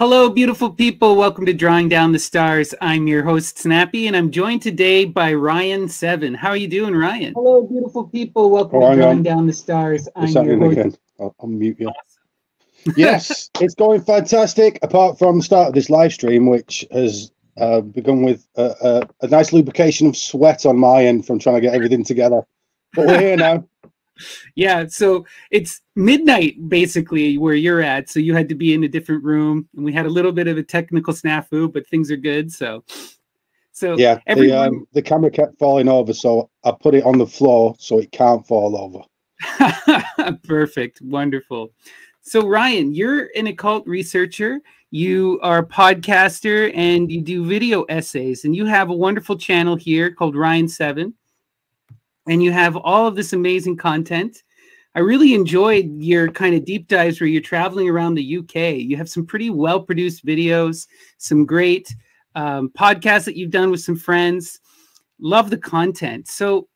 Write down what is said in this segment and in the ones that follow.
Hello, beautiful people. Welcome to Drawing Down the Stars. I'm your host, Snappy, and I'm joined today by Ryan Seven. How are you doing, Ryan? Hello, beautiful people. Welcome Oh, to Drawing on. Down the Stars. I'm your host. again? I'll, I'll mute you. yes, it's going fantastic. Apart from the start of this live stream, which has uh, begun with a, a, a nice lubrication of sweat on my end from trying to get everything together. But we're here now. Yeah, so it's midnight basically where you're at. So you had to be in a different room, and we had a little bit of a technical snafu, but things are good. So, so Yeah, the, um, the camera kept falling over, so I put it on the floor so it can't fall over. Perfect. Wonderful. So, Ryan, you're an occult researcher. You are a podcaster and you do video essays, and you have a wonderful channel here called Ryan7. And you have all of this amazing content. I really enjoyed your kind of deep dives where you're traveling around the UK. You have some pretty well produced videos, some great um, podcasts that you've done with some friends. Love the content. So,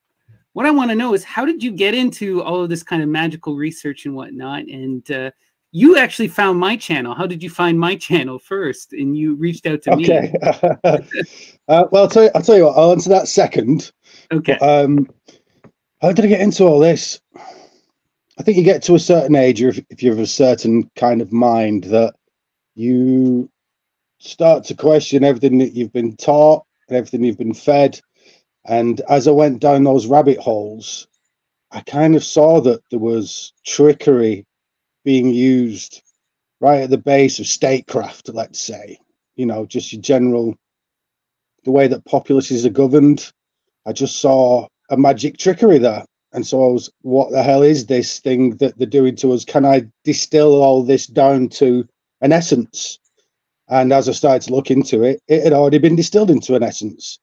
what I want to know is how did you get into all of this kind of magical research and whatnot? And uh, you actually found my channel. How did you find my channel first? And you reached out to me. Okay. uh, well, I'll tell, you, I'll tell you what, I'll answer that second. Okay. Um, how did I get into all this? I think you get to a certain age, or if, if you have a certain kind of mind, that you start to question everything that you've been taught and everything you've been fed. And as I went down those rabbit holes, I kind of saw that there was trickery being used right at the base of statecraft, let's say. You know, just your general, the way that populaces are governed. I just saw a magic trickery there. And so I was, what the hell is this thing that they're doing to us? Can I distill all this down to an essence? And as I started to look into it, it had already been distilled into an essence.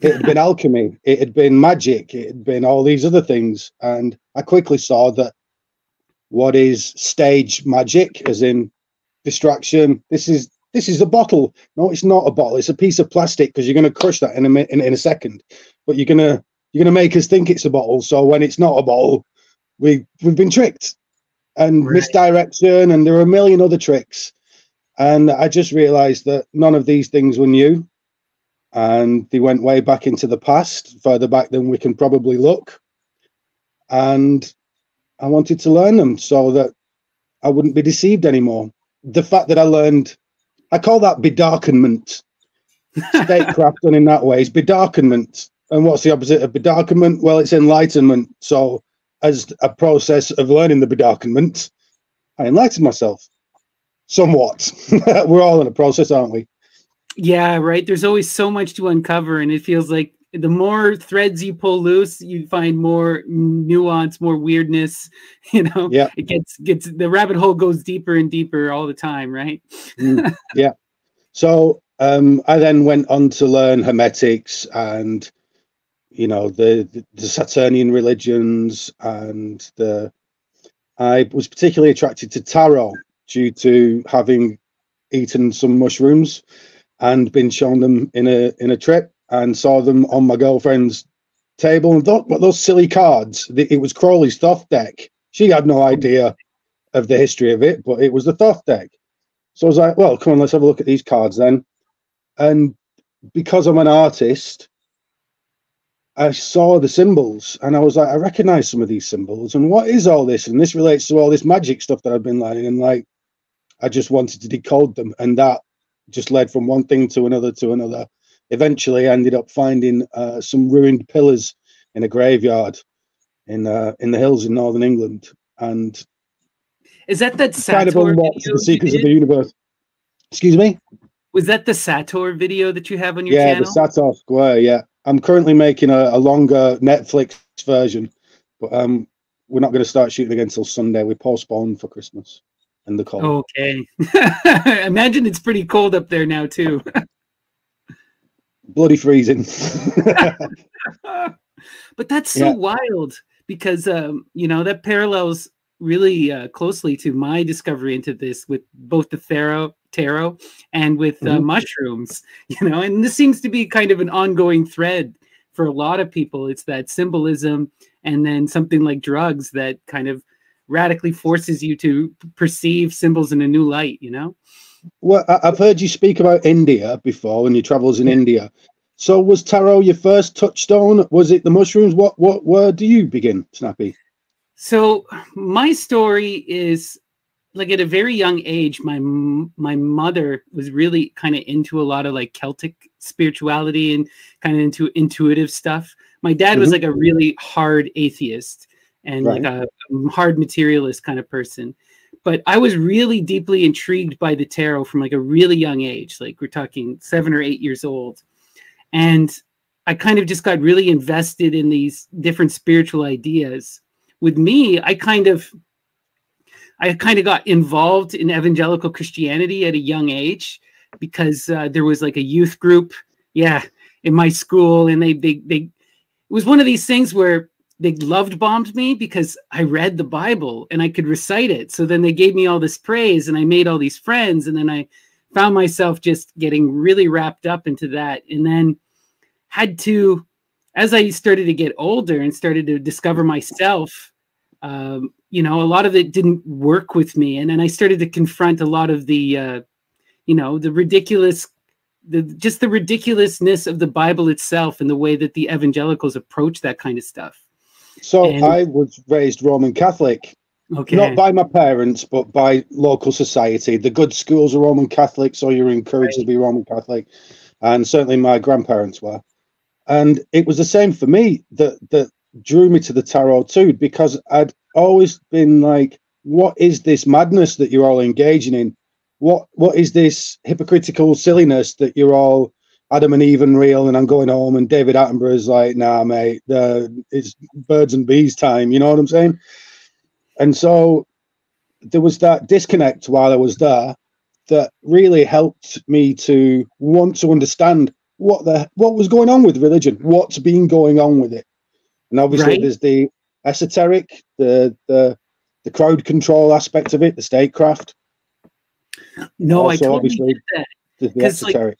It had been alchemy, it had been magic, it had been all these other things. And I quickly saw that what is stage magic, as in distraction, this is this is a bottle. No, it's not a bottle. It's a piece of plastic because you're going to crush that in a mi- in, in a second. But you're gonna you're gonna make us think it's a bottle. So when it's not a bottle, we we've been tricked and Right. misdirection, and there are a million other tricks. And I just realised that none of these things were new, and they went way back into the past, further back than we can probably look. And I wanted to learn them so that I wouldn't be deceived anymore. The fact that I learned, I call that bedarkenment. Statecraft done in that way is bedarkenment. And what's the opposite of bedarkenment? Well, it's enlightenment. So, as a process of learning the bedarkenment, I enlightened myself somewhat. We're all in a process, aren't we? Yeah, right. There's always so much to uncover, and it feels like the more threads you pull loose, you find more nuance, more weirdness. You know, Yeah. it gets gets the rabbit hole goes deeper and deeper all the time, right? Mm, yeah. So um, I then went on to learn Hermetics and, you know, the, the the Saturnian religions and the. I was particularly attracted to tarot due to having eaten some mushrooms and been shown them in a in a trip and saw them on my girlfriend's table and thought, what those silly cards? It was Crowley's Thoth deck. She had no idea of the history of it, but it was the Thoth deck. So I was like, well, come on, let's have a look at these cards then. And because I'm an artist, I saw the symbols and I was like, I recognize some of these symbols. And what is all this? And this relates to all this magic stuff that I've been learning. And like, I just wanted to decode them. And that just led from one thing to another to another. Eventually, I ended up finding uh, some ruined pillars in a graveyard in uh, in the hills in northern England. And Is that that kind of Sator video the secrets of the universe. Excuse me? Was that the Sator video that you have on your yeah, channel? the Sator Square. Yeah, I'm currently making a, a longer Netflix version, but um, we're not going to start shooting again until Sunday. We postponed for Christmas and the cold. Okay. Imagine it's pretty cold up there now too. Bloody freezing. but that's so Yeah. wild because um, you know that parallels really uh, closely to my discovery into this with both the pharaoh tarot and with uh, Mhm. mushrooms you know and this seems to be kind of an ongoing thread for a lot of people it's that symbolism and then something like drugs that kind of radically forces you to perceive symbols in a new light you know well, I've heard you speak about India before when your travels in India. So was tarot your first touchstone? Was it the mushrooms? What what where do you begin, Snappy? So my story is like at a very young age, my my mother was really kind of into a lot of like Celtic spirituality and kind of into intuitive stuff. My dad was Mhm. like a really hard atheist and like a hard materialist kind of person. But I was really deeply intrigued by the tarot from like a really young age. Like we're talking seven or eight years old. And I kind of just got really invested in these different spiritual ideas. With me, I kind of I kind of got involved in evangelical Christianity at a young age because uh, there was like a youth group, yeah, in my school, and they they they it was one of these things where they loved bombed me because I read the Bible and I could recite it. So then they gave me all this praise, and I made all these friends, and then I found myself just getting really wrapped up into that, and then had to, as I started to get older and started to discover myself um, you know, a lot of it didn't work with me, and then I started to confront a lot of the, uh, you know, the ridiculous, the just the ridiculousness of the Bible itself and the way that the evangelicals approach that kind of stuff. So I was raised Roman Catholic, Okay, not by my parents, but by local society. The good schools are Roman Catholic, so you're encouraged to be Roman Catholic, and certainly my grandparents were. And it was the same for me that that drew me to the tarot too, because I'd always been like, "What is this madness that you're all engaging in? What what is this hypocritical silliness that you're all Adam and Eve and real?" And I'm going home, and David Attenborough's like, "Nah, mate, the it's birds and bees time." You know what I'm saying? And so there was that disconnect while I was there that really helped me to want to understand what the what was going on with religion, what's been going on with it. And obviously Right. there's the esoteric, the the the crowd control aspect of it, the statecraft. no, I totally obviously, get that. The, 'Cause, like, esoteric.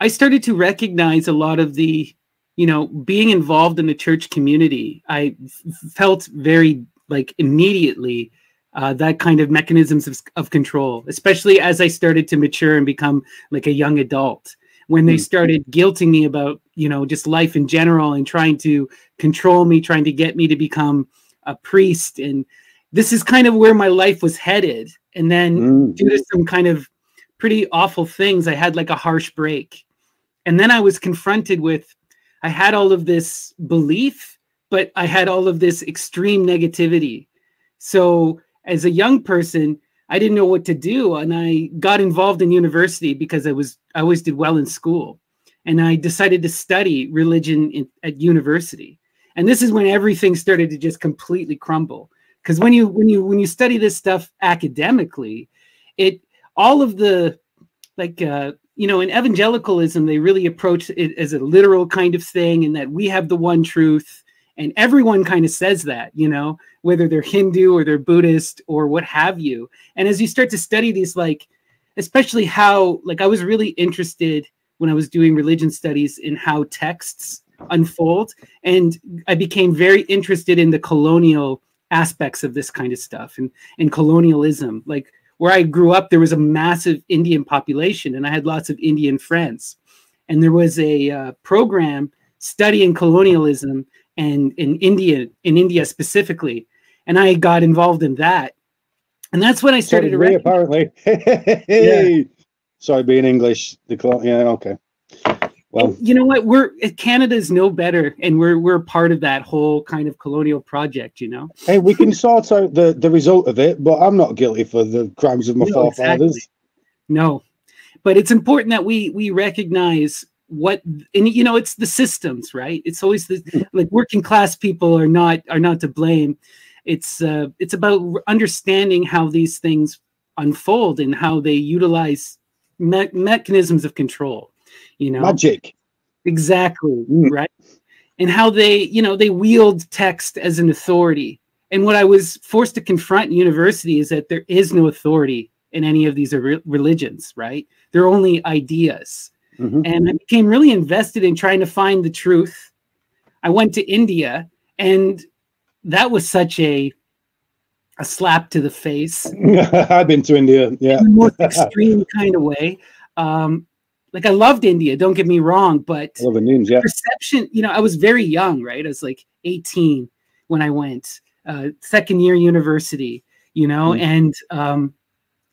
I started to recognize a lot of the, you know, being involved in the church community. I f- felt very like immediately uh, that kind of mechanisms of, of control, especially as I started to mature and become like a young adult. When they Mm. started guilting me about, you know, just life in general and trying to control me, trying to get me to become a priest. And this is kind of where my life was headed. And then Mm. due to some kind of pretty awful things, I had like a harsh break. And then I was confronted with, I had all of this belief, but I had all of this extreme negativity. So as a young person, I didn't know what to do. And I got involved in university because I was, I always did well in school. And I decided to study religion in, at university. And this is when everything started to just completely crumble. Because when you when you when you study this stuff academically, it all of the like uh you know in evangelicalism they really approach it as a literal kind of thing and that we have the one truth and everyone kind of says that you know whether they're hindu or they're buddhist or what have you. And as you start to study these like especially how like i was really interested when i was doing religion studies in how texts unfold and i became very interested in the colonial aspects of this kind of stuff and and colonialism. Like where I grew up, there was a massive Indian population, and I had lots of Indian friends. And there was a uh, program studying colonialism and in India, in India specifically, and I got involved in that. And that's when I started did to we, recognize. apparently. Sorry, being English. The cl- yeah, okay. Well, You know what? We're Canada is no better, and we're we're part of that whole kind of colonial project. You know. hey, we can sort out the, the result of it, but I'm not guilty for the crimes of my No, forefathers. exactly. No, but it's important that we we recognize what and you know it's the systems, right? It's always the like working class people are not are not to blame. It's uh, it's about understanding how these things unfold and how they utilize me- mechanisms of control. You know, Magic. exactly Mm. right and how they you know they wield text as an authority and what i was forced to confront in university is that there is no authority in any of these re- religions right they're only ideas Mhm. and i became really invested in trying to find the truth i went to india and that was such a a slap to the face. I've been to India, yeah. In the most extreme kind of way. Um, like I loved India, don't get me wrong, but love Indians, yeah. perception, you know, I was very young, right? I was like 18 when I went, uh, second year university, you know, mm. and um,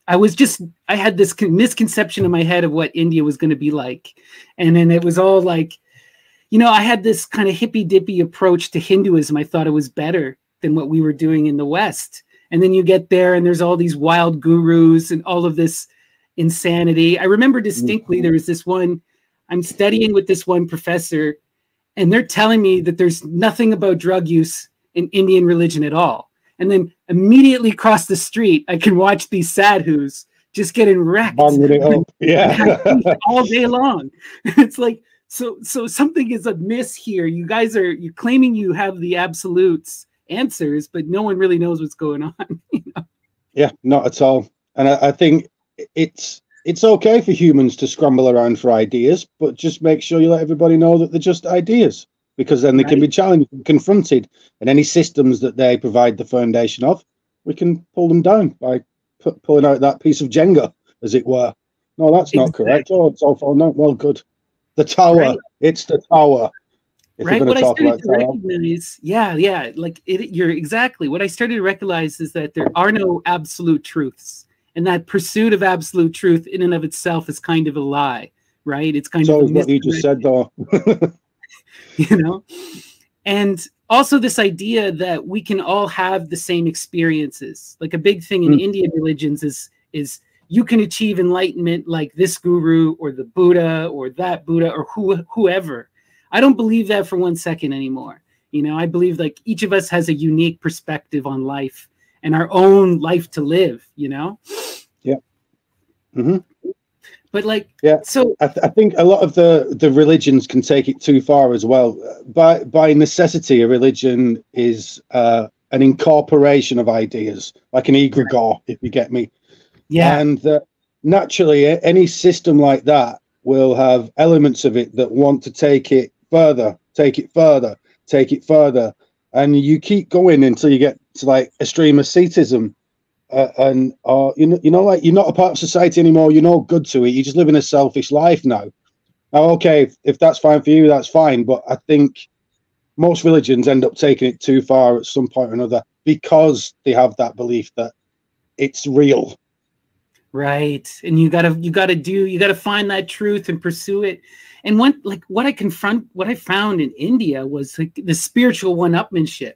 I was just, I had this misconception in my head of what India was going to be like. And then it was all like, you know, I had this kind of hippy dippy approach to Hinduism. I thought it was better than what we were doing in the West. And then you get there and there's all these wild gurus and all of this insanity. I remember distinctly mm-hmm. there was this one, I'm studying with this one professor, and they're telling me that there's nothing about drug use in Indian religion at all. And then immediately across the street, I can watch these sadhus just getting wrecked. Yeah. all day long. It's like, so so something is amiss here. You guys are you claiming you have the absolutes answers, but no one really knows what's going on. You know? Yeah, not at all. And I, I think it's it's okay for humans to scramble around for ideas, but just make sure you let everybody know that they're just ideas, because then they right. can be challenged and confronted, and any systems that they provide the foundation of, we can pull them down by pu- pulling out that piece of Jenga, as it were. No, that's not exactly. correct. Oh, it's all out. Well, good. The tower. Right. It's the tower. right. What I started to recognize, yeah, yeah, like it, you're exactly what I started to recognize is that there are no absolute truths and that pursuit of absolute truth in and of itself is kind of a lie right? It's kind so of what you just said though. You know? And also this idea that we can all have the same experiences. Like a big thing in mm. indian religions is is you can achieve enlightenment like this guru or the buddha or that buddha or who, whoever. I don't believe that for one second anymore. You know i believe like each of us has a unique perspective on life and our own life to live you know? Yeah. Mm-hmm. but like yeah. so I, th- I, think a lot of the the religions can take it too far as well. By by necessity a religion is uh an incorporation of ideas like an egregore if you get me. Yeah. And uh, naturally any system like that will have elements of it that want to take it further take it further take it further and you keep going until you get to like extreme asceticism uh, and or you know you know like you're not a part of society anymore you're no good to it you're just living a selfish life now. Now okay if, if that's fine for you that's fine but i think most religions end up taking it too far at some point or another because they have that belief that it's real right and you gotta you gotta do you gotta find that truth and pursue it and one like what I confront, what I found in India was like the spiritual one-upmanship.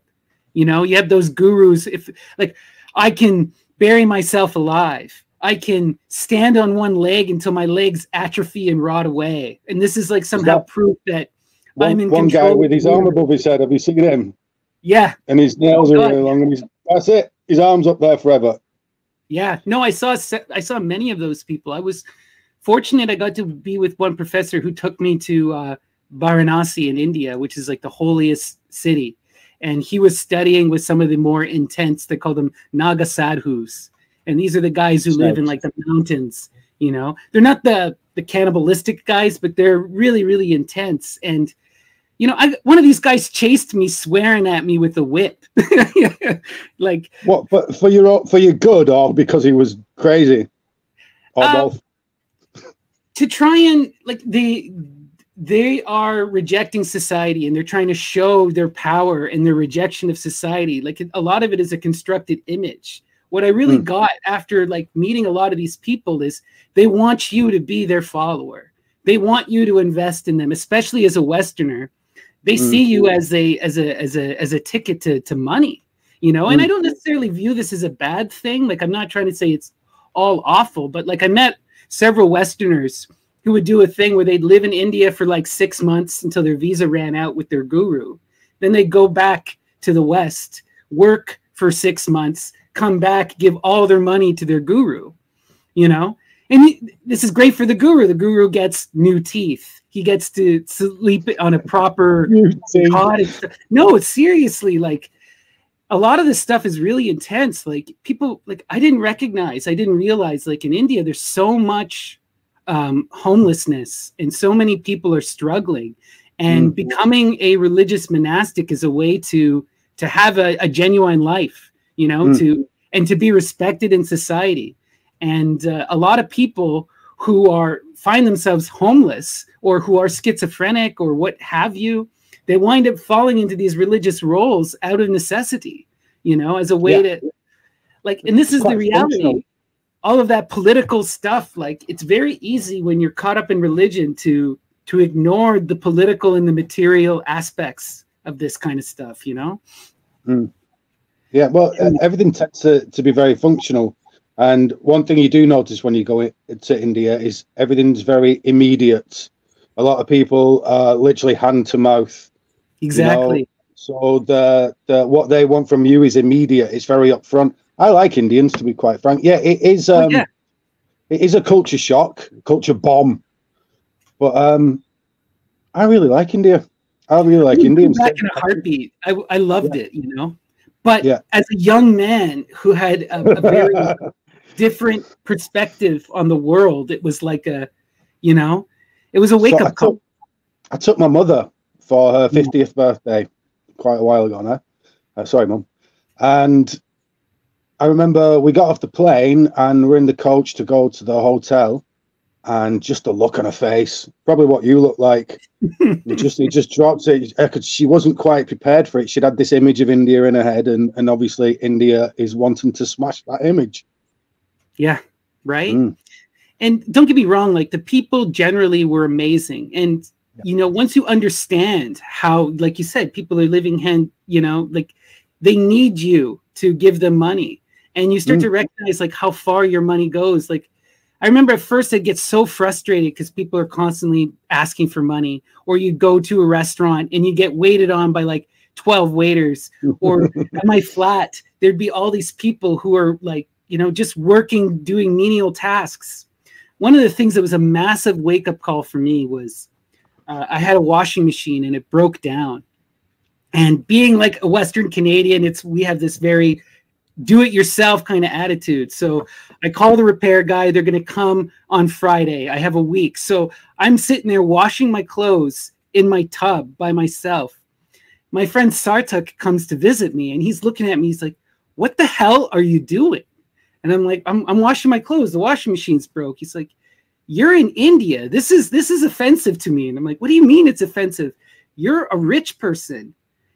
You know, you have those gurus. If like I can bury myself alive, I can stand on one leg until my legs atrophy and rot away, and this is like somehow that, proof that one, I'm in one control. guy with his arm above his head. Have you seen him? Yeah. And his nails oh, are really long, and he's that's it. His arms up there forever. Yeah. No, I saw I saw many of those people. I was fortunate I got to be with one professor who took me to uh, Varanasi in India, which is like the holiest city. And he was studying with some of the more intense, they call them Naga sadhus. And these are the guys who live in like the mountains, you know. They're not the the cannibalistic guys, but they're really, really intense. And you know, I, one of these guys chased me, swearing at me with a whip. like what? But for your for your good, or because he was crazy, or uh, both? to try and like they they are rejecting society and they're trying to show their power and their rejection of society like a lot of it is a constructed image what i really mm. got after like meeting a lot of these people is they want you to be their follower they want you to invest in them especially as a westerner they mm. see you as a as a as a as a ticket to to money you know mm. and i don't necessarily view this as a bad thing like i'm not trying to say it's all awful but like i met several Westerners who would do a thing where they'd live in India for like six months until their visa ran out with their guru. Then they'd go back to the West, work for six months, come back, give all their money to their guru, you know? And he, this is great for the guru. The guru gets new teeth. He gets to sleep on a proper. No, seriously like a lot of this stuff is really intense. Like people, like I didn't recognize, I didn't realize, like in India, there's so much um, homelessness and so many people are struggling. And mm-hmm. becoming a religious monastic is a way to to have a, a genuine life. You know, mm-hmm. to and to be respected in society. And uh, a lot of people who are find themselves homeless or who are schizophrenic or what have you, they wind up falling into these religious roles out of necessity, you know, as a way yeah. to like, and this is the reality. All of that political stuff, like it's very easy when you're caught up in religion to to ignore the political and the material aspects of this kind of stuff, you know? Mm. Yeah, well, everything tends to, to be very functional. And one thing you do notice when you go to India is everything's very immediate. A lot of people are literally hand to mouth. Exactly. You know? So the the what they want from you is immediate. It's very upfront. I like Indians to be quite frank. Yeah, it is. Oh, um, oh, yeah. It is a culture shock, culture bomb. But um, I really like India. I really like Indians. Back in a heartbeat. I I loved yeah. it. You know. But yeah. as a young man who had a, a very different perspective on the world, it was like a, you know, it was a wake so up call. I took my mother for her 50th mm. birthday quite a while ago now. Uh, sorry, mum. And I remember we got off the plane and we're in the coach to go to the hotel and just the look on her face, probably what you look like. it just it just drops it because she wasn't quite prepared for it. She'd had this image of India in her head, and and obviously India is wanting to smash that image. Yeah, right. Mm. And don't get me wrong, like the people generally were amazing, and yeah. you know once you understand how, like you said, people are living hand, you know, like they need you to give them money, and you start mm. to recognize like how far your money goes, like I remember at first it get so frustrated because people are constantly asking for money, or you go to a restaurant and you get waited on by like 12 waiters, or at my flat, there'd be all these people who are like, you know, just working, doing menial tasks. One of the things that was a massive wake up call for me was uh, I had a washing machine and it broke down. And being like a Western Canadian, it's we have this very do it yourself kind of attitude. So I call the repair guy. They're going to come on Friday. I have a week. So I'm sitting there washing my clothes in my tub by myself. My friend Sarthak comes to visit me and he's looking at me. He's like, What the hell are you doing? And I'm like, I'm, I'm washing my clothes. The washing machine's broke. He's like, You're in India. This is this is offensive to me. And I'm like, What do you mean it's offensive? You're a rich person.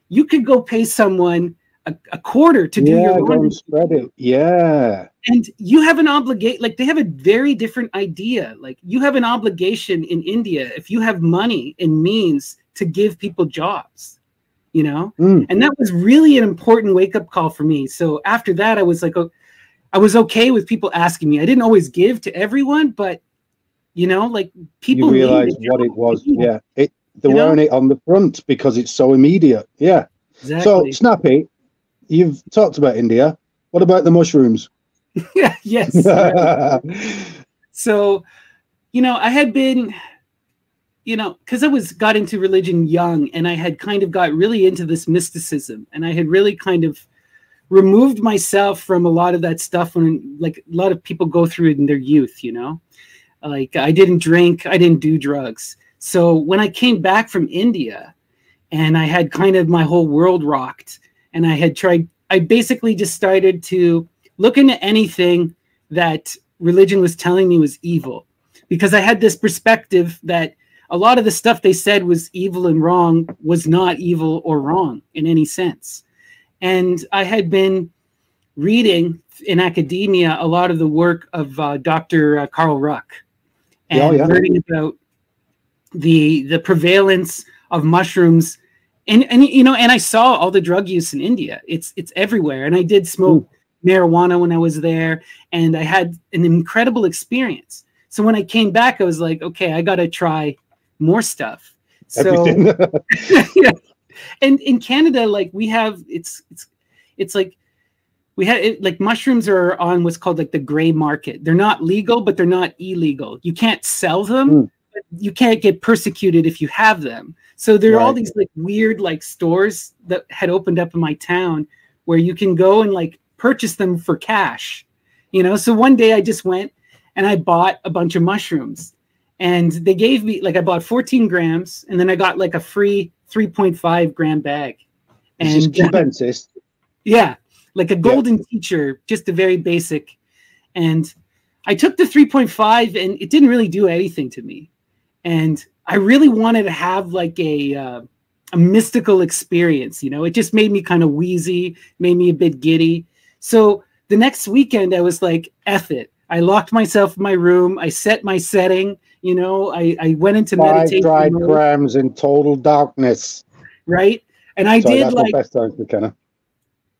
You could go pay someone a, a quarter to do yeah, your laundry. spread it. Yeah. And you have an obligation, like they have a very different idea. Like you have an obligation in India if you have money and means to give people jobs, you know? Mm. And that was really an important wake up call for me. So after that, I was like, oh, I was okay with people asking me. I didn't always give to everyone, but you know, like people you realize what it was. Yeah. It, they're wearing know? it on the front because it's so immediate. Yeah. Exactly. So snappy, you've talked about India. What about the mushrooms? yeah, yes. so, you know, I had been, you know, because I was got into religion young and I had kind of got really into this mysticism and I had really kind of removed myself from a lot of that stuff when like a lot of people go through it in their youth, you know. Like I didn't drink, I didn't do drugs. So when I came back from India and I had kind of my whole world rocked and I had tried. I basically just started to look into anything that religion was telling me was evil, because I had this perspective that a lot of the stuff they said was evil and wrong was not evil or wrong in any sense. And I had been reading in academia a lot of the work of uh, Dr. Uh, Carl Ruck and oh, yeah. learning about the the prevalence of mushrooms and and you know and i saw all the drug use in india it's it's everywhere and i did smoke Ooh. marijuana when i was there and i had an incredible experience so when i came back i was like okay i got to try more stuff so yeah. And in canada like we have it's it's it's like we had it, like mushrooms are on what's called like the gray market they're not legal but they're not illegal you can't sell them mm. you can't get persecuted if you have them so there are right. all these like weird like stores that had opened up in my town where you can go and like purchase them for cash. You know, so one day I just went and I bought a bunch of mushrooms. And they gave me like I bought 14 grams and then I got like a free 3.5 gram bag. And Cubensis. yeah. like a golden yeah. teacher, just a very basic. And I took the 3.5 and it didn't really do anything to me. And I really wanted to have like a uh, a mystical experience, you know. It just made me kind of wheezy, made me a bit giddy. So the next weekend I was like, F it. I locked myself in my room. I set my setting. You know, I, I went into Five meditation. Five dried grams in total darkness. Right. And I Sorry, did like best time McKenna.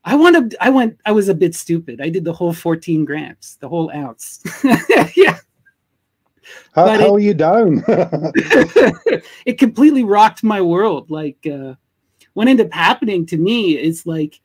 I wanted I went I was a bit stupid. I did the whole 14 grams, the whole ounce. yeah. How, how it, are you down? it completely rocked my world. Like uh what ended up happening to me is like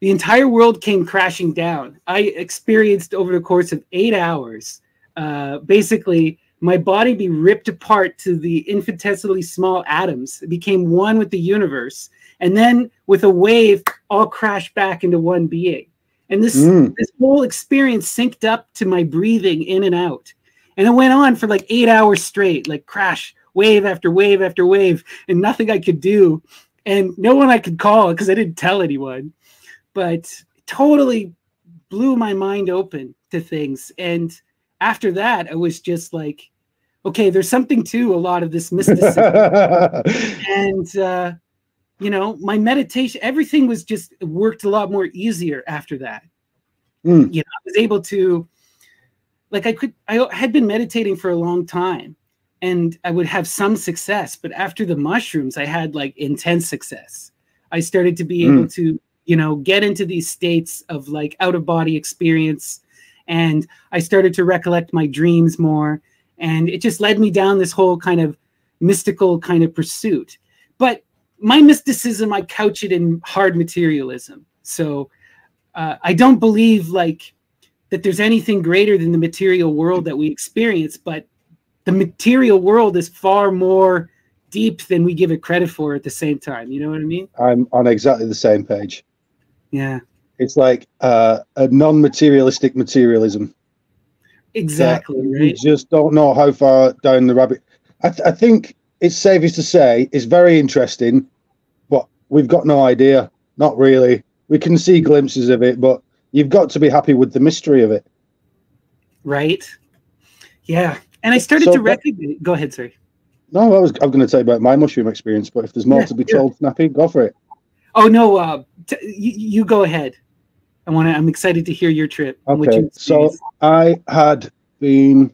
the entire world came crashing down. I experienced over the course of eight hours, uh, basically, my body be ripped apart to the infinitesimally small atoms. It became one with the universe, and then with a wave, all crashed back into one being. And this mm. this whole experience synced up to my breathing in and out, and it went on for like eight hours straight, like crash, wave after wave after wave, and nothing I could do, and no one I could call because I didn't tell anyone but totally blew my mind open to things. And after that, I was just like, okay, there's something to a lot of this mysticism. and, uh, you know, my meditation, everything was just worked a lot more easier after that. Mm. You know, I was able to, like, I could, I had been meditating for a long time and I would have some success, but after the mushrooms, I had like intense success. I started to be mm. able to you know, get into these states of like out of body experience. And I started to recollect my dreams more. And it just led me down this whole kind of mystical kind of pursuit. But my mysticism, I couch it in hard materialism. So uh, I don't believe like that there's anything greater than the material world that we experience, but the material world is far more deep than we give it credit for at the same time. You know what I mean? I'm on exactly the same page. Yeah. It's like uh, a non-materialistic materialism. Exactly. Right? You just don't know how far down the rabbit. I, th- I think it's safest to say it's very interesting, but we've got no idea. Not really. We can see glimpses of it, but you've got to be happy with the mystery of it. Right. Yeah. And I started so, to recognize. Go ahead, sorry. No, I was I'm going to tell you about my mushroom experience, but if there's more yeah, to be yeah. told, Snappy, go for it. Oh no, uh, t- you, you go ahead. I want to. I'm excited to hear your trip. Okay, so I had been,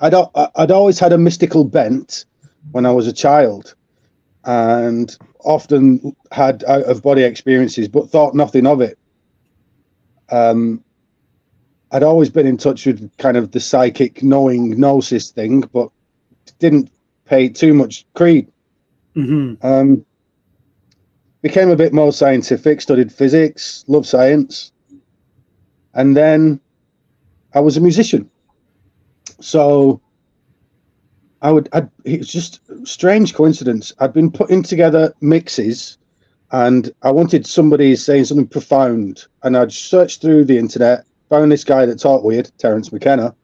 I'd I'd always had a mystical bent when I was a child, and often had out of body experiences, but thought nothing of it. Um, I'd always been in touch with kind of the psychic knowing gnosis thing, but didn't pay too much creed. Mm-hmm. Um, became a bit more scientific, studied physics, loved science. And then I was a musician. So I would, I'd, it's just strange coincidence. I'd been putting together mixes and I wanted somebody saying something profound. And I'd searched through the internet, found this guy that talked weird, Terence McKenna,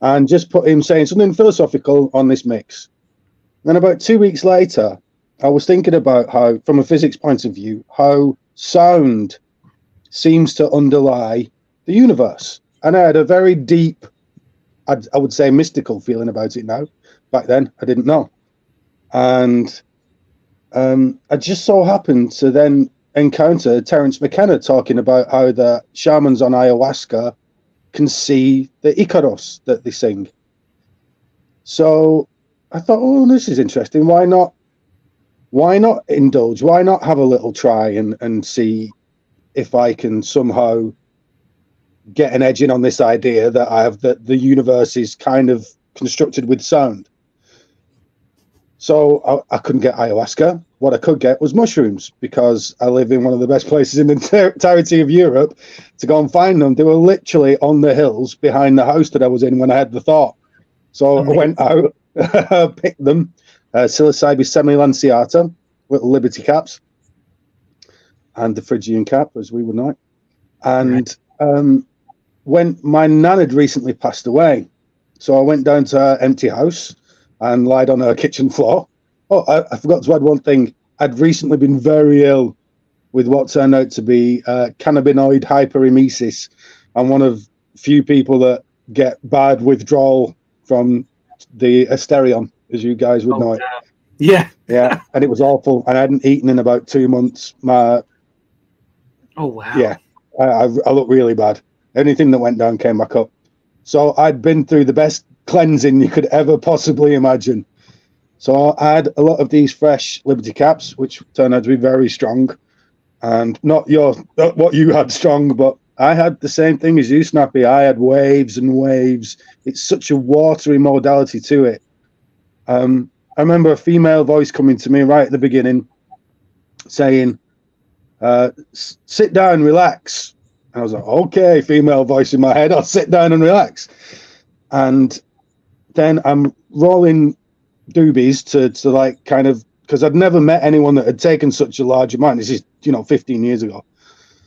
and just put him saying something philosophical on this mix. Then about two weeks later, I was thinking about how, from a physics point of view, how sound seems to underlie the universe. And I had a very deep, I'd, I would say, mystical feeling about it now. Back then, I didn't know. And um, I just so happened to then encounter Terence McKenna talking about how the shamans on ayahuasca can see the Icaros that they sing. So I thought, oh, this is interesting. Why not why not indulge? Why not have a little try and, and see if I can somehow get an edge in on this idea that I have that the universe is kind of constructed with sound. So I, I, couldn't get ayahuasca. What I could get was mushrooms because I live in one of the best places in the entirety of Europe to go and find them. They were literally on the hills behind the house that I was in when I had the thought. So I went out, picked them, uh, psilocybe semilanceata with Liberty caps and the Phrygian cap, as we would know. And um, when my nan had recently passed away, so I went down to her empty house and lied on her kitchen floor. Oh, I, I forgot to add one thing. I'd recently been very ill with what turned out to be uh, cannabinoid hyperemesis. I'm one of few people that get bad withdrawal from the Asterion, as you guys would oh, know it. Yeah. Yeah. And it was awful. And I hadn't eaten in about two months. My Oh wow. Yeah. I, I, I looked really bad. Anything that went down came back up. So I'd been through the best cleansing you could ever possibly imagine. So I had a lot of these fresh Liberty caps, which turned out to be very strong, and not your not what you had strong, but I had the same thing as you, Snappy. I had waves and waves. It's such a watery modality to it. Um, I remember a female voice coming to me right at the beginning, saying, uh, "Sit down, relax." And I was like, "Okay." Female voice in my head. I'll sit down and relax. And then I'm rolling doobies to to like kind of because I'd never met anyone that had taken such a large amount. This is you know 15 years ago,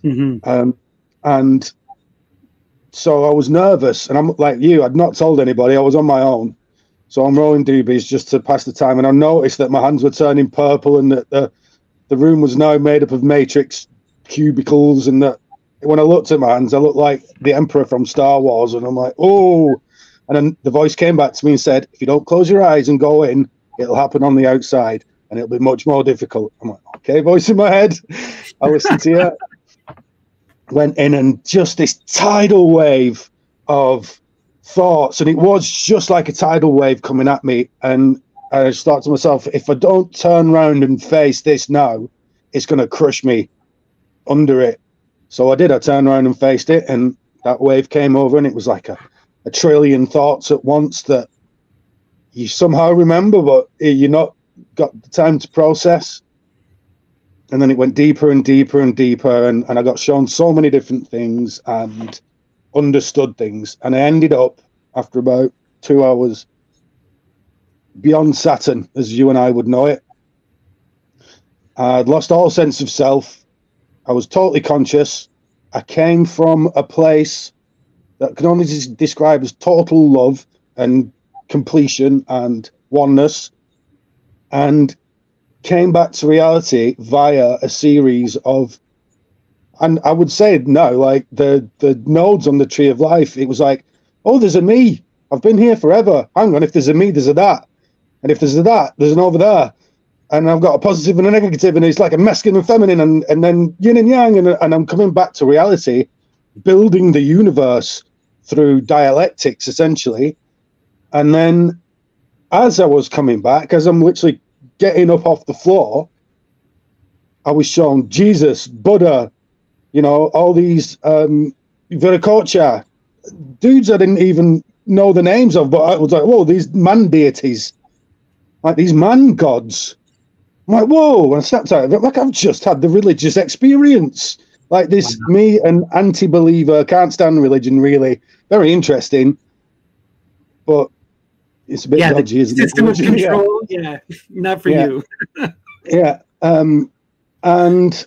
mm-hmm. um, and so I was nervous. And I'm like you, I'd not told anybody. I was on my own, so I'm rolling doobies just to pass the time. And I noticed that my hands were turning purple, and that the the room was now made up of matrix cubicles, and that when I looked at my hands, I looked like the Emperor from Star Wars, and I'm like, oh. And then the voice came back to me and said, if you don't close your eyes and go in, it'll happen on the outside and it'll be much more difficult. I'm like, okay, voice in my head. I listened to you. Went in and just this tidal wave of thoughts. And it was just like a tidal wave coming at me. And I just thought to myself, if I don't turn around and face this now, it's going to crush me under it. So I did. I turned around and faced it, and that wave came over, and it was like a a trillion thoughts at once that you somehow remember, but you're not got the time to process. And then it went deeper and deeper and deeper, and, and I got shown so many different things and understood things. And I ended up after about two hours beyond Saturn, as you and I would know it. I'd lost all sense of self. I was totally conscious. I came from a place that can only describe as total love and completion and oneness, and came back to reality via a series of, and I would say no, like the the nodes on the tree of life. It was like, oh, there's a me. I've been here forever. Hang on, if there's a me, there's a that, and if there's a that, there's an over there. And I've got a positive and a negative, and it's like a masculine and feminine, and, and then yin and yang, and, and I'm coming back to reality, building the universe through dialectics essentially. And then as I was coming back, as I'm literally getting up off the floor, I was shown Jesus, Buddha, you know, all these um, Viracocha, dudes I didn't even know the names of, but I was like, whoa, these man deities, like these man gods. I'm like, whoa, and I snapped out of it, like I've just had the religious experience. Like this, me, an anti-believer, can't stand religion. Really, very interesting, but it's a bit yeah, dodgy, isn't system it? System of control, yeah. yeah, not for yeah. you. yeah, um, and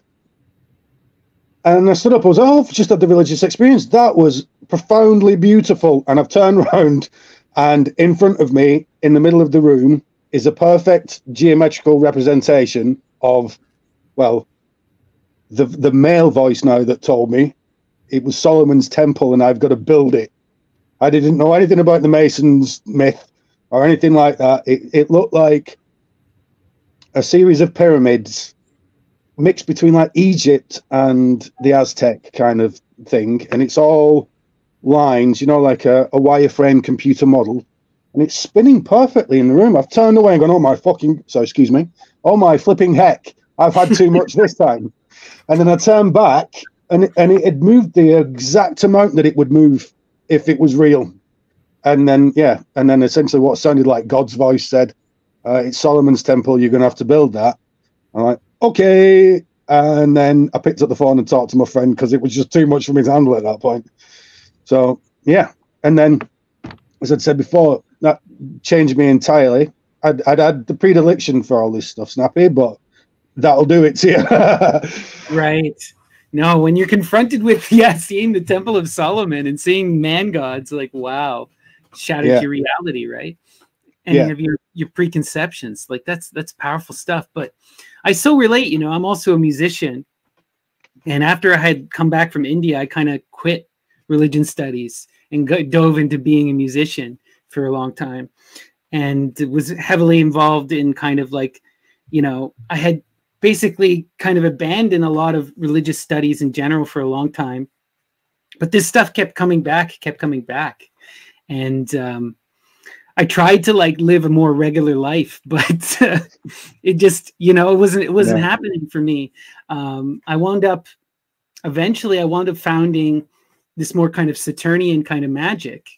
and I stood up. I was, oh, just had the religious experience. That was profoundly beautiful. And I've turned around, and in front of me, in the middle of the room, is a perfect geometrical representation of, well, the the male voice now that told me it was Solomon's temple and I've got to build it. I didn't know anything about the Masons myth or anything like that. It, it looked like a series of pyramids mixed between like Egypt and the Aztec kind of thing. And it's all lines, you know, like a, a wireframe computer model. And it's spinning perfectly in the room. I've turned away and gone, oh my fucking, so excuse me, oh my flipping heck, I've had too much this time. And then I turned back and it, and it had moved the exact amount that it would move if it was real. And then, yeah, and then essentially what sounded like God's voice said, uh, It's Solomon's temple, you're going to have to build that. I'm like, okay. And then I picked up the phone and talked to my friend because it was just too much for me to handle at that point. So, yeah. And then, as I'd said before, that changed me entirely. I'd, I'd had the predilection for all this stuff, Snappy, but that'll do it to you. right. No, when you're confronted with yeah, seeing the Temple of Solomon and seeing man gods, like wow, shattered yeah. your reality, right? And yeah. have your your preconceptions. Like that's that's powerful stuff. But I so relate, you know, I'm also a musician. And after I had come back from India, I kind of quit religion studies and go, dove into being a musician for a long time, and was heavily involved in kind of like, you know, I had basically kind of abandoned a lot of religious studies in general for a long time, but this stuff kept coming back, kept coming back, and um, I tried to like live a more regular life, but uh, it just, you know, it wasn't it wasn't yeah. happening for me. Um, I wound up eventually I wound up founding this more kind of Saturnian kind of magic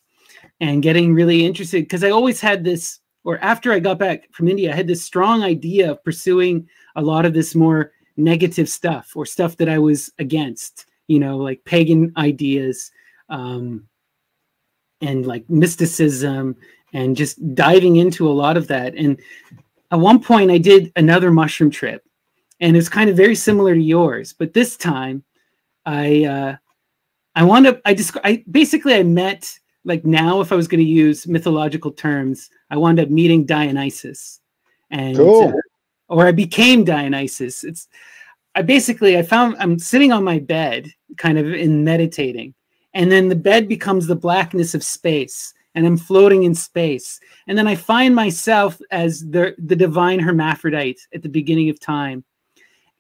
and getting really interested because I always had this, or after I got back from India, I had this strong idea of pursuing a lot of this more negative stuff or stuff that I was against, you know, like pagan ideas um, and like mysticism and just diving into a lot of that. And at one point, I did another mushroom trip, and it's kind of very similar to yours, but this time, I uh, I wound up I just I basically I met like now if I was going to use mythological terms, I wound up meeting Dionysus, and cool. uh, or I became Dionysus. It's I basically I found I'm sitting on my bed, kind of in meditating, and then the bed becomes the blackness of space, and I'm floating in space. And then I find myself as the, the divine hermaphrodite at the beginning of time.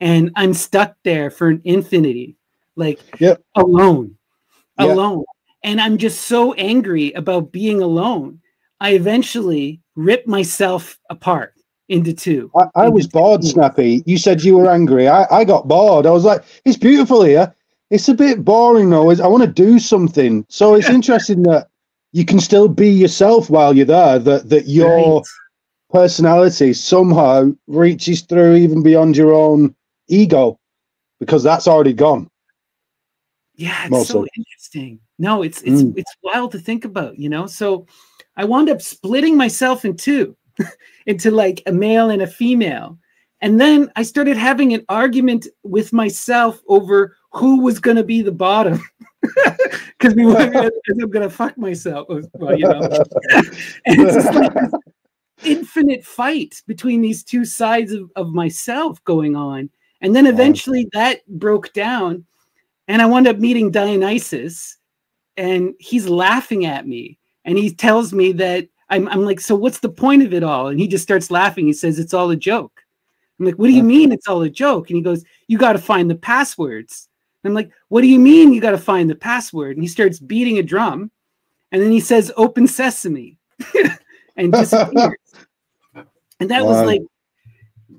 And I'm stuck there for an infinity, like yep. alone, yep. alone. And I'm just so angry about being alone. I eventually rip myself apart into two. I, I was bored. Snappy. You said you were angry. I, I got bored. I was like, it's beautiful here. It's a bit boring though. I want to do something. So it's interesting that you can still be yourself while you're there. That that your right. personality somehow reaches through even beyond your own ego, because that's already gone. Yeah, it's Mostly. so interesting. No, it's it's mm. it's wild to think about, you know. So I wound up splitting myself in two, into like a male and a female. And then I started having an argument with myself over who was going to be the bottom. because we I'm gonna fuck myself. Well, you know, and it's just like infinite fight between these two sides of, of myself going on. And then eventually that broke down, and I wound up meeting Dionysus, and he's laughing at me, and he tells me that I'm, I'm like, so what's the point of it all? And he just starts laughing. He says it's all a joke. I'm like, what do you mean it's all a joke? And he goes, you got to find the passwords. I'm like, what do you mean you got to find the password? And he starts beating a drum and then he says, open sesame and disappears. and that wow. was like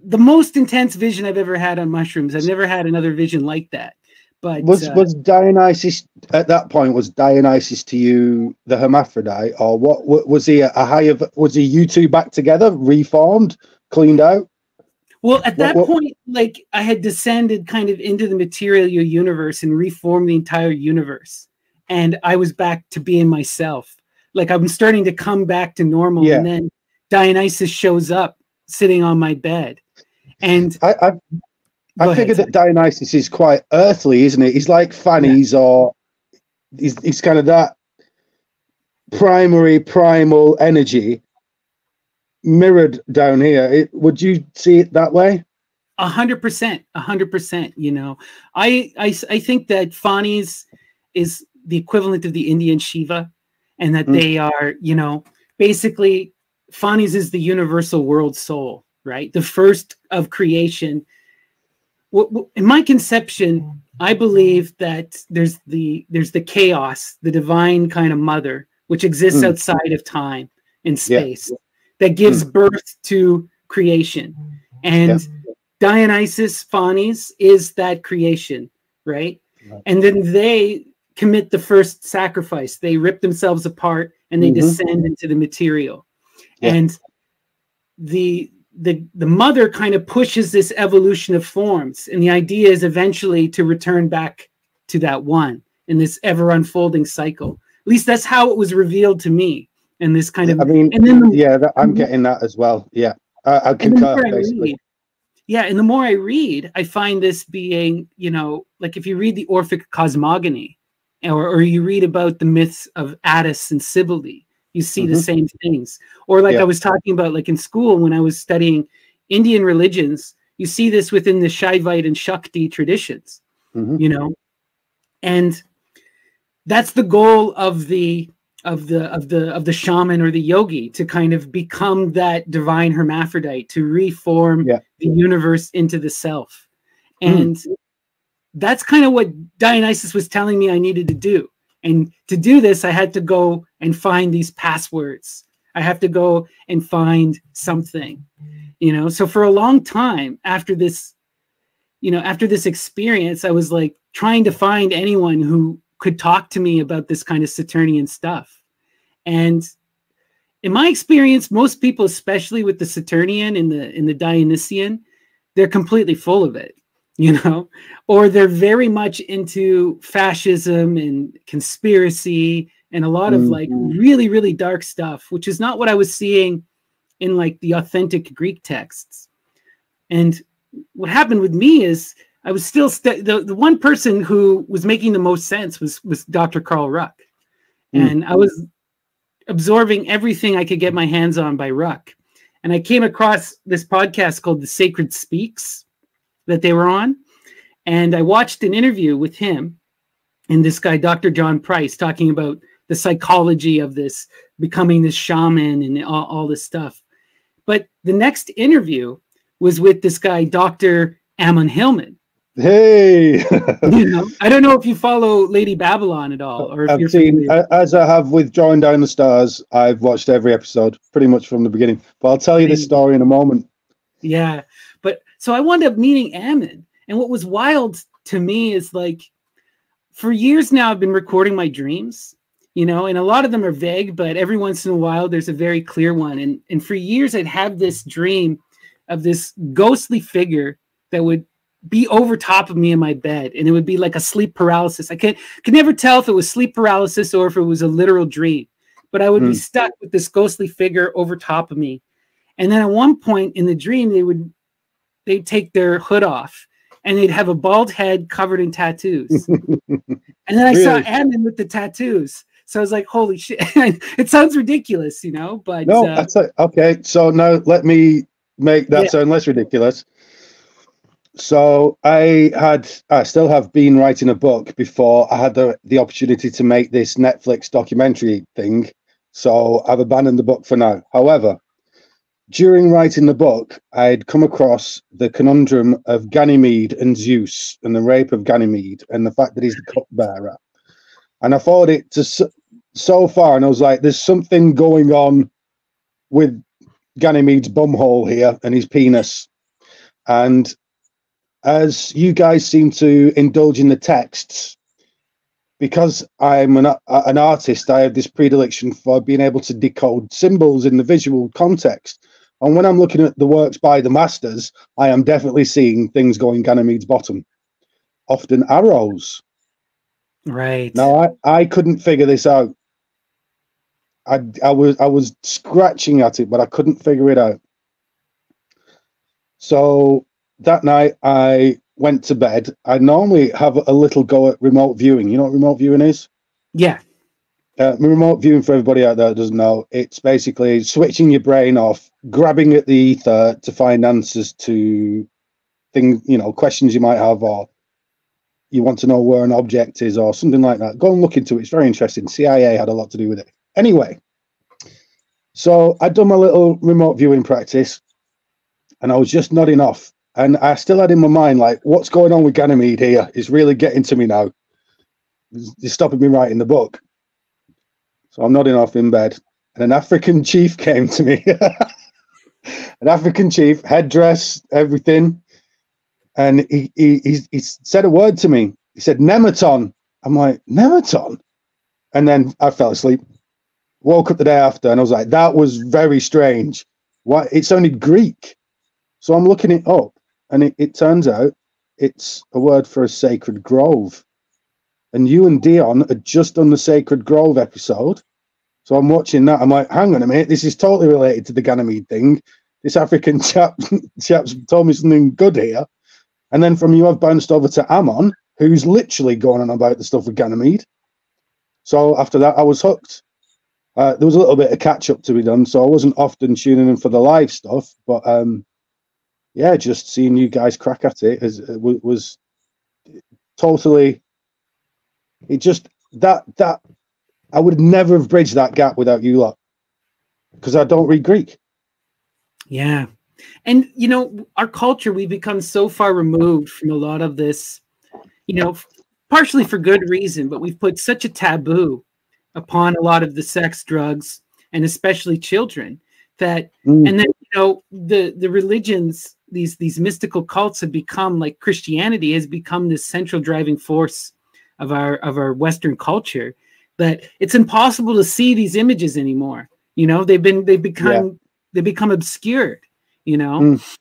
the most intense vision I've ever had on mushrooms. I've never had another vision like that. But was uh, was Dionysus at that point? Was Dionysus to you the hermaphrodite, or what? Was he a higher? Was he you two back together, reformed, cleaned out? Well, at that what, what, point, like I had descended kind of into the material universe and reformed the entire universe. And I was back to being myself. Like I'm starting to come back to normal. Yeah. And then Dionysus shows up sitting on my bed. And I I, I figure that Dionysus is quite earthly, isn't it? He's like Phanes yeah. or uh, he's he's kind of that primary primal energy mirrored down here. It, would you see it that way? A hundred percent, a hundred percent. You know, I, I I think that Phanes is the equivalent of the Indian Shiva, and that mm. they are, you know, basically Phanes is the universal world soul, right? The first of creation. In my conception, I believe that there's the there's the chaos, the divine kind of mother, which exists mm. outside of time and space. Yeah that gives mm. birth to creation. And yeah. Dionysus Phanes is that creation, right? right? And then they commit the first sacrifice. They rip themselves apart and they mm-hmm. descend into the material. Yeah. And the the the mother kind of pushes this evolution of forms and the idea is eventually to return back to that one in this ever unfolding cycle at least that's how it was revealed to me and this kind of. I mean, and then the, yeah, that, I'm getting that as well. Yeah, I, I concur. Basically. Read, yeah, and the more I read, I find this being, you know, like if you read the Orphic cosmogony, or, or you read about the myths of Attis and Cybele, you see mm-hmm. the same things. Or like yeah. I was talking about, like in school when I was studying Indian religions, you see this within the Shaivite and Shakti traditions. mm-hmm. you know, and that's the goal of the of the of the of the shaman or the yogi to kind of become that divine hermaphrodite to reform yeah. the universe into the self hmm. and mm. that's kind of what dionysus was telling me i needed to do and to do this i had to go and find these passwords i have to go and find something you know so for a long time after this you know after this experience i was like trying to find anyone who could talk to me about this kind of saturnian stuff and in my experience, most people, especially with the Saturnian and the in the Dionysian, they're completely full of it, you know, or they're very much into fascism and conspiracy and a lot of like mm-hmm. really, really dark stuff, which is not what I was seeing in like the authentic Greek texts. And what happened with me is I was still st- the, the one person who was making the most sense was was Dr. Carl Ruck. Mm. And I was absorbing everything I could get my hands on by Ruck. And I came across this podcast called The Sacred Speaks that they were on. And I watched an interview with him and this guy, Dr. John Price, talking about the psychology of this, becoming this shaman and all, all this stuff. But the next interview was with this guy, Dr. Ammon Hillman. Hey, you know, I don't know if you follow Lady Babylon at all, or I've seen as I have with Drawing Down the Stars. I've watched every episode pretty much from the beginning. But I'll tell you this story in a moment. Yeah, but so I wound up meeting Ammon, and what was wild to me is like, for years now, I've been recording my dreams, you know, and a lot of them are vague, but every once in a while, there's a very clear one. And and for years, I'd have this dream of this ghostly figure that would be over top of me in my bed and it would be like a sleep paralysis. I could could never tell if it was sleep paralysis or if it was a literal dream. But I would mm. be hmm. stuck with this ghostly figure over top of me. And then at one point in the dream they would they'd take their hood off and they'd have a bald head covered in tattoos. and then I really? saw Ammon with the tattoos. So I was like, holy shit. it sounds ridiculous, you know, but no, uh, that's like, okay. So now let me make that yeah. sound less ridiculous so I had, I still have been writing a book before I had the, the opportunity to make this Netflix documentary thing. So I've abandoned the book for now. However, during writing the book, I'd come across the conundrum of Ganymede and Zeus and the rape of Ganymede and the fact that he's the cupbearer. And I followed it to so, far, and I was like, there's something going on with Ganymede's bumhole here and his penis. And as you guys seem to indulge in the texts, because I'm an, uh, an artist, I have this predilection for being able to decode symbols in the visual context. And when I'm looking at the works by the masters, I am definitely seeing things going Ganymede's bottom, often arrows. Right. Now I, I couldn't figure this out. I I was I was scratching at it, but I couldn't figure it out. So that night I went to bed. I normally have a little go at remote viewing. You know what remote viewing is? Yeah. Uh, remote viewing for everybody out there that doesn't know, it's basically switching your brain off, grabbing at the ether to find answers to things, you know, questions you might have, or you want to know where an object is, or something like that. Go and look into it. It's very interesting. CIA had a lot to do with it. Anyway, so I'd done my little remote viewing practice, and I was just nodding off and I still had in my mind, like, what's going on with Ganymede here is really getting to me now. It's stopping me writing the book. So I'm nodding off in bed. And an African chief came to me. an African chief, headdress, everything. And he, he, he, he said a word to me. He said, Nemeton. I'm like, Nemeton? And then I fell asleep. Woke up the day after and I was like, that was very strange. Why? It's only Greek. So I'm looking it up and it, it turns out it's a word for a sacred grove. And you and Dion had just done the Sacred Grove episode. So I'm watching that. I'm like, hang on a minute, this is totally related to the Ganymede thing. This African chap chap's told me something good here. And then from you, I've bounced over to Ammon, who's literally going on about the stuff with Ganymede. So after that, I was hooked. Uh, there was a little bit of catch up to be done, so I wasn't often tuning in for the live stuff, but um, yeah, just seeing you guys crack at it uh, was totally. It just that that I would never have bridged that gap without you lot because I don't read Greek. Yeah. And, you know, our culture, we've become so far removed from a lot of this, you know, partially for good reason, but we've put such a taboo upon a lot of the sex, drugs, and especially children that, mm. and then, you know, the, the religions, these, these mystical cults have become like Christianity has become this central driving force of our, of our Western culture that it's impossible to see these images anymore. You know, they've been, they've become, yeah. they become obscured you know mm.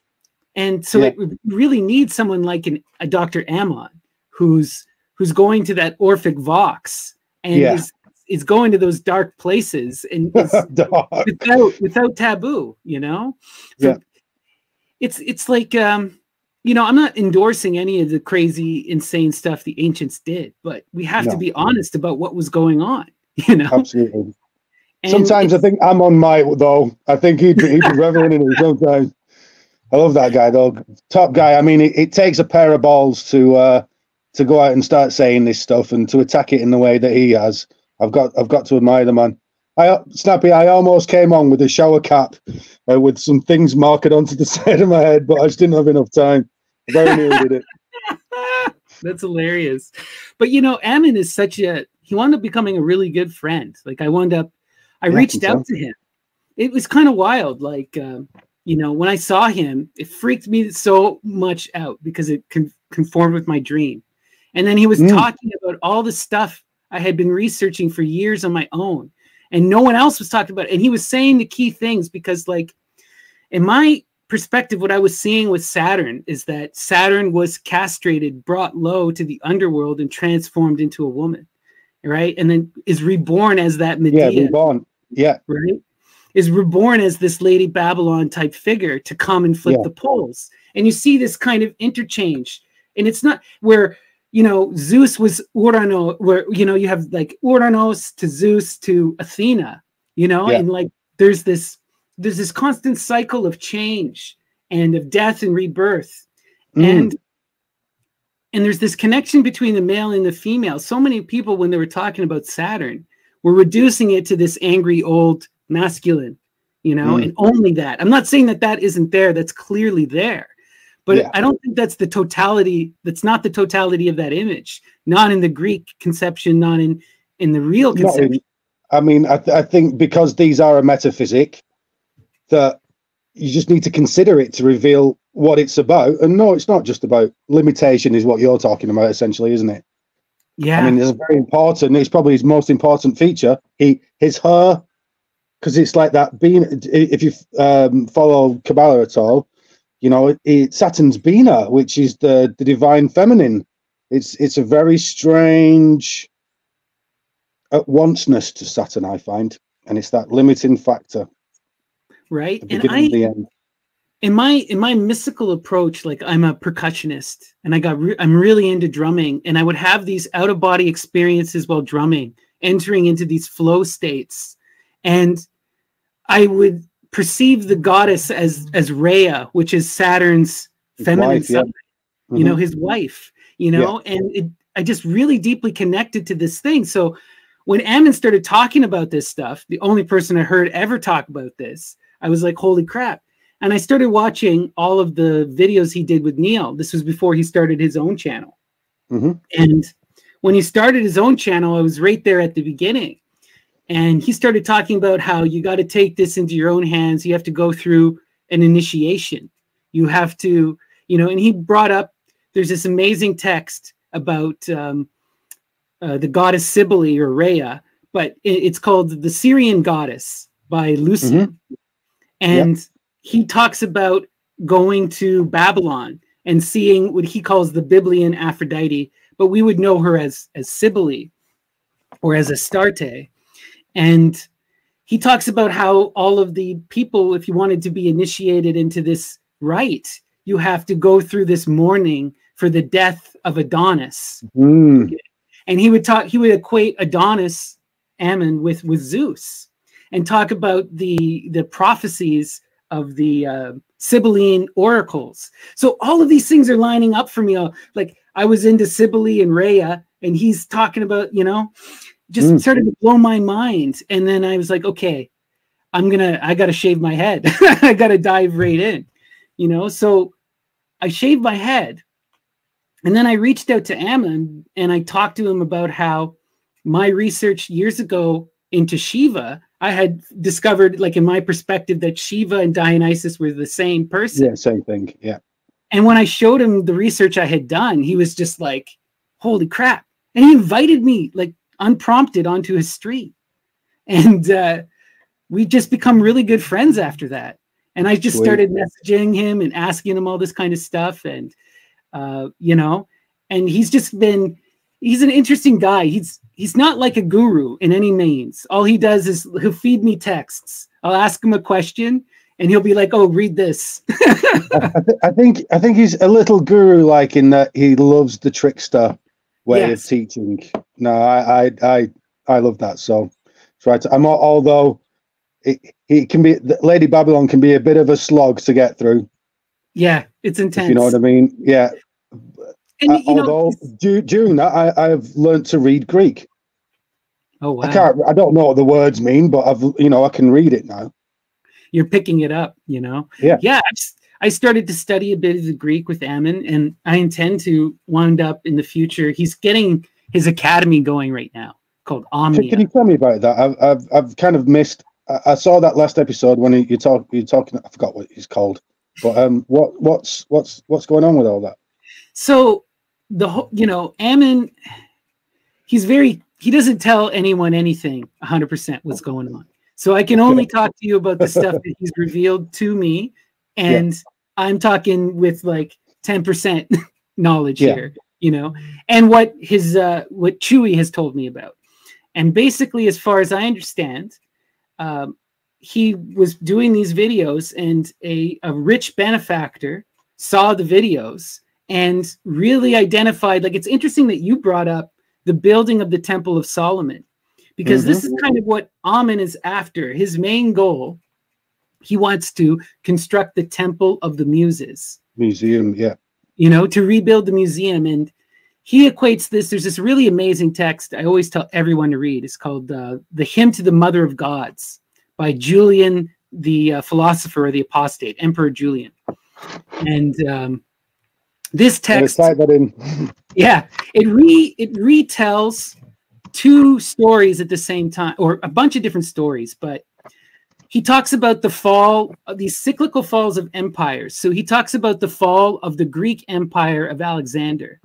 and so yeah. it really needs someone like an, a dr ammon who's who's going to that orphic vox and yeah. is, is going to those dark places and without without taboo you know so yeah. It's it's like um you know i'm not endorsing any of the crazy insane stuff the ancients did but we have no. to be honest about what was going on you know absolutely and sometimes I think I'm on my though. I think he'd, he'd be reveling in it sometimes. I love that guy though. Top guy. I mean, it, it takes a pair of balls to uh, to go out and start saying this stuff and to attack it in the way that he has. I've got I've got to admire the man. I Snappy, I almost came on with a shower cap uh, with some things marked onto the side of my head, but I just didn't have enough time. Very nearly did it. That's hilarious. But you know, Ammon is such a he wound up becoming a really good friend. Like I wound up I yeah, reached I out so. to him. It was kind of wild. Like uh, you know, when I saw him, it freaked me so much out because it con- conformed with my dream. And then he was mm. talking about all the stuff I had been researching for years on my own, and no one else was talking about it. And he was saying the key things because, like, in my perspective, what I was seeing with Saturn is that Saturn was castrated, brought low to the underworld, and transformed into a woman, right? And then is reborn as that Medea. Yeah, reborn. Yeah. Right is reborn as this Lady Babylon type figure to come and flip yeah. the poles. And you see this kind of interchange. And it's not where, you know, Zeus was Urano, where, you know, you have like Uranos to Zeus to Athena, you know, yeah. and like there's this, there's this constant cycle of change and of death and rebirth. Mm. And and there's this connection between the male and the female. So many people, when they were talking about Saturn, were reducing it to this angry old masculine, you know, mm. and only that. I'm not saying that that isn't there, that's clearly there. But yeah. I don't think that's the totality. That's not the totality of that image. Not in the Greek conception. Not in in the real conception. I mean, I, th- I think because these are a metaphysic, that you just need to consider it to reveal what it's about. And no, it's not just about limitation. Is what you're talking about, essentially, isn't it? Yeah. I mean, it's very important. It's probably his most important feature. He, his her, because it's like that being if you um, follow kabbalah at all you know it, it, saturn's Binah which is the the divine feminine. It's it's a very strange uh, at onceness to saturn i find and it's that limiting factor. Right? And i in my in my mystical approach like i'm a percussionist and i got re- i'm really into drumming and i would have these out of body experiences while drumming entering into these flow states. And I would perceive the goddess as as Rhea, which is Saturn's his feminine wife, side. Yeah. You know, mm-hmm. his wife. You know, yeah. and it, I just really deeply connected to this thing. So when Ammon started talking about this stuff, the only person I heard ever talk about this, I was like, holy crap. And I started watching all of the videos he did with Neil. This was before he started his own channel. Mm-hmm. And when he started his own channel, I was right there at the beginning and he started talking about how you got to take this into your own hands you have to go through an initiation you have to you know and he brought up there's this amazing text about um, uh, the goddess Cybele or Rhea, but it, it's called the Syrian goddess by Lucian. Mm-hmm. And yep. he talks about going to Babylon and seeing what he calls the Byblian Aphrodite, but we would know her as as Cybele or as Astarte. And he talks about how all of the people, if you wanted to be initiated into this rite, you have to go through this mourning for the death of Adonis. Mm. And he would talk, he would equate Adonis, Ammon, with with Zeus, and talk about the the prophecies of the uh, Sibylline oracles. So all of these things are lining up for me. Like I was into Cybele and Rhea, and he's talking about, you know, just mm. started to blow my mind. And then I was like, okay, I'm gonna, I gotta shave my head. I gotta dive right in, you know. So I shaved my head, and then I reached out to Ammon and I talked to him about how my research years ago into Shiva I had discovered, like in my perspective, that Shiva and Dionysus were the same person. Yeah, same thing. Yeah. And when I showed him the research I had done, he was just like, "Holy crap!" And he invited me, like unprompted, onto his street, and uh, we just become really good friends after that. And I just Sweet. started messaging him and asking him all this kind of stuff, and uh, you know, and he's just been he's an interesting guy. He's he's not like a guru in any means. All he does is he'll feed me texts. I'll ask him a question and he'll be like, "Oh, read this." I, th- I, think I think he's a little guru-like in that he loves the trickster way yes. of teaching. No, I, I I I love that. So to. I'm although it, it can be Lady Babylon can be a bit of a slog to get through. Yeah, it's intense. You know what I mean? Yeah, and, uh, although know, during that, I, I've learned to read Greek. Oh wow! I can't. I don't know what the words mean, but I've you know I can read it now. You're picking it up, you know. Yeah. Yeah. I started to study a bit of the Greek with Ammon, and I intend to wind up in the future. He's getting his academy going right now called Omnia. Can you tell me about that? I've I've, I've kind of missed. I, saw that last episode when you talk you're talking. I forgot what he's called, but um, what what's what's what's going on with all that? So the whole, you know, Ammon, he's very he doesn't tell anyone anything 100% what's going on. So I can only talk to you about the stuff that he's revealed to me and yeah. I'm talking with like 10% knowledge yeah. here, you know, and what his uh what Chewy has told me about. And basically as far as I understand, um he was doing these videos and a, a rich benefactor saw the videos and really identified like it's interesting that you brought up the building of the temple of solomon because mm-hmm. this is kind of what ammon is after his main goal he wants to construct the temple of the muses museum yeah you know to rebuild the museum. And he equates this there's this really amazing text i always tell everyone to read. It's called uh, the hymn to the mother of gods by julian the uh, philosopher or the apostate emperor julian. And um, this text, yeah, it re it retells two stories at the same time, or a bunch of different stories, but he talks about the fall of these cyclical falls of empires. So he talks about the fall of the Greek Empire of Alexander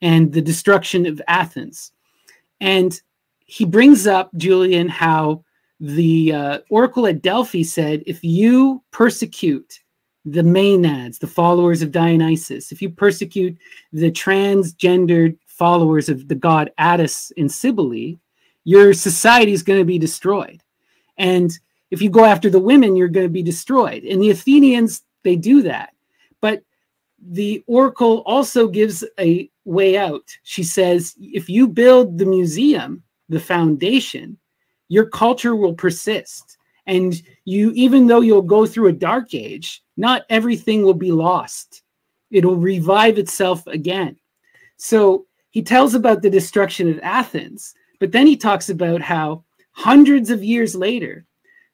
and the destruction of Athens. And he brings up, Julian, how the uh, oracle at Delphi said, if you persecute the Maenads, the followers of Dionysus, if you persecute the transgendered followers of the god Attis in Cybele, your society is going to be destroyed. And if you go after the women, you're going to be destroyed. And the Athenians, they do that. But the oracle also gives a way out. She says, if you build the museum, the foundation, your culture will persist. And you, even though you'll go through a dark age, not everything will be lost. It'll revive itself again. So he tells about the destruction of Athens, but then he talks about how hundreds of years later,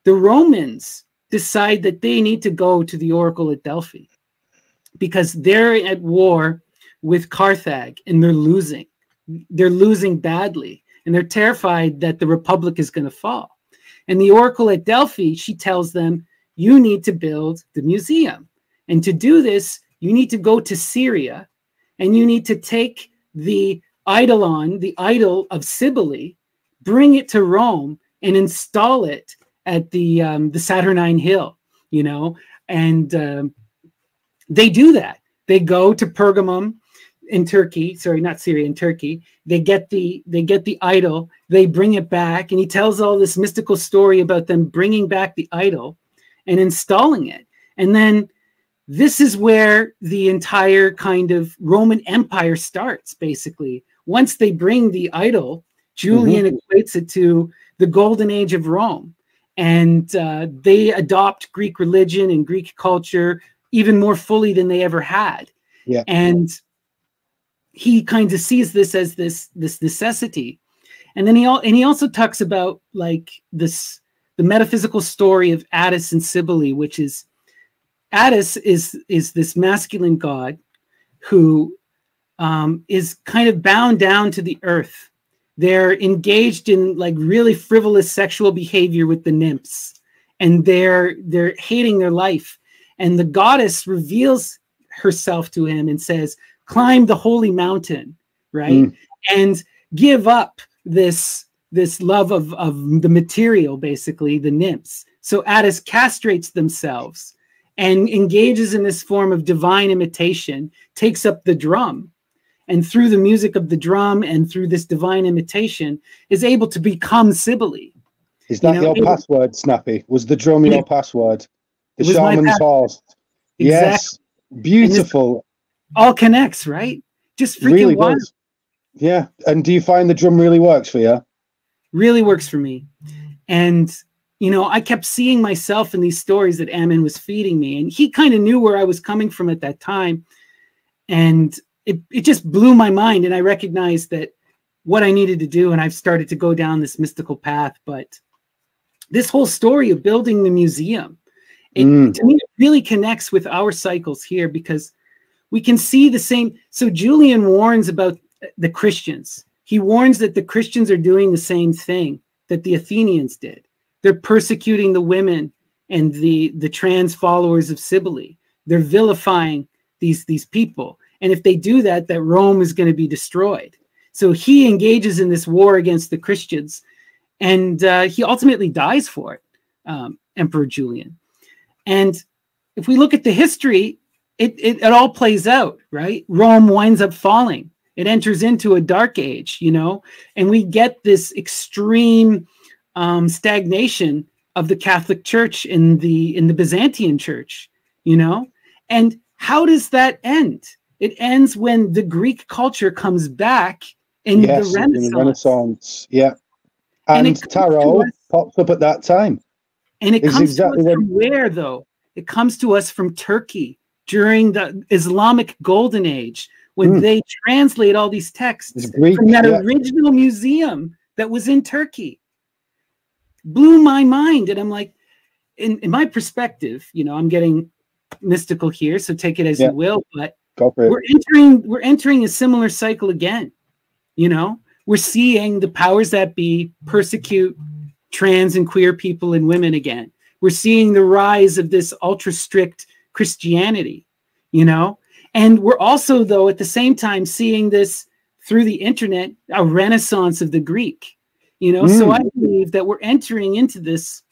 the Romans decide that they need to go to the oracle at Delphi because they're at war with Carthage and they're losing. They're losing badly and they're terrified that the republic is going to fall. And the oracle at Delphi, she tells them, you need to build the museum. And to do this, you need to go to Syria and you need to take the eidolon, the idol of Cybele, bring it to Rome and install it at the um, the Saturnine Hill, you know, and um, they do that. They go to Pergamum in Turkey, sorry, not Syria, in Turkey. They get the they get the idol, they bring it back, and he tells all this mystical story about them bringing back the idol and installing it. And then this is where the entire kind of Roman Empire starts, basically. Once they bring the idol, Julian mm-hmm. equates it to the golden age of Rome. And uh, they adopt Greek religion and Greek culture even more fully than they ever had. Yeah. And he kind of sees this as this this necessity. And then he all and he also talks about like this the metaphysical story of Attis and Cybele, which is Attis is is this masculine god who um, is kind of bound down to the earth. They're engaged in like really frivolous sexual behavior with the nymphs, and they're they're hating their life. And the goddess reveals herself to him and says, "Climb the holy mountain, right, mm. and give up this this love of of the material, basically the nymphs." So Attis castrates themselves and engages in this form of divine imitation, takes up the drum, and through the music of the drum and through this divine imitation, is able to become Cybele. Is that you know, your password, Snappy? Was the drum your password? The shaman's horse. Exactly. Yes, beautiful. All connects, right? Just freaking really wild. Does. Yeah, and do you find the drum really works for you? Really works for me, and you know, I kept seeing myself in these stories that Ammon was feeding me, and he kind of knew where I was coming from at that time, and it it just blew my mind, and I recognized that what I needed to do, and I've started to go down this mystical path. But this whole story of building the museum, it, mm. to me, it really connects with our cycles here because we can see the same. So Julian warns about the Christians. He warns that the Christians are doing the same thing that the Athenians did they're persecuting the women and the the trans followers of Cybele. They're vilifying these these people, and if they do that, that Rome is going to be destroyed. So he engages in this war against the Christians, and uh, he ultimately dies for it, um, Emperor Julian. And if we look at the history, it, it, it all plays out, right? Rome winds up falling. It enters into a dark age, you know, and we get this extreme um, stagnation of the Catholic Church in the in the Byzantine Church, you know? And how does that end? It ends when the Greek culture comes back in, yes, the, Renaissance. in the Renaissance. Yeah. And, and tarot pops up at that time. And it it's comes exactly to us from where though? It comes to us from Turkey during the Islamic Golden Age when mm. they translate all these texts Greek, from that yeah. original museum that was in Turkey blew my mind. And I'm like, in, in my perspective, you know, I'm getting mystical here, so take it as yeah. you will, but we're entering we're entering a similar cycle again. You know, we're seeing the powers that be persecute trans and queer people and women again. We're seeing the rise of this ultra strict Christianity, you know, and we're also though at the same time seeing this through the internet a renaissance of the Greek you know mm. so i believe that we're entering into this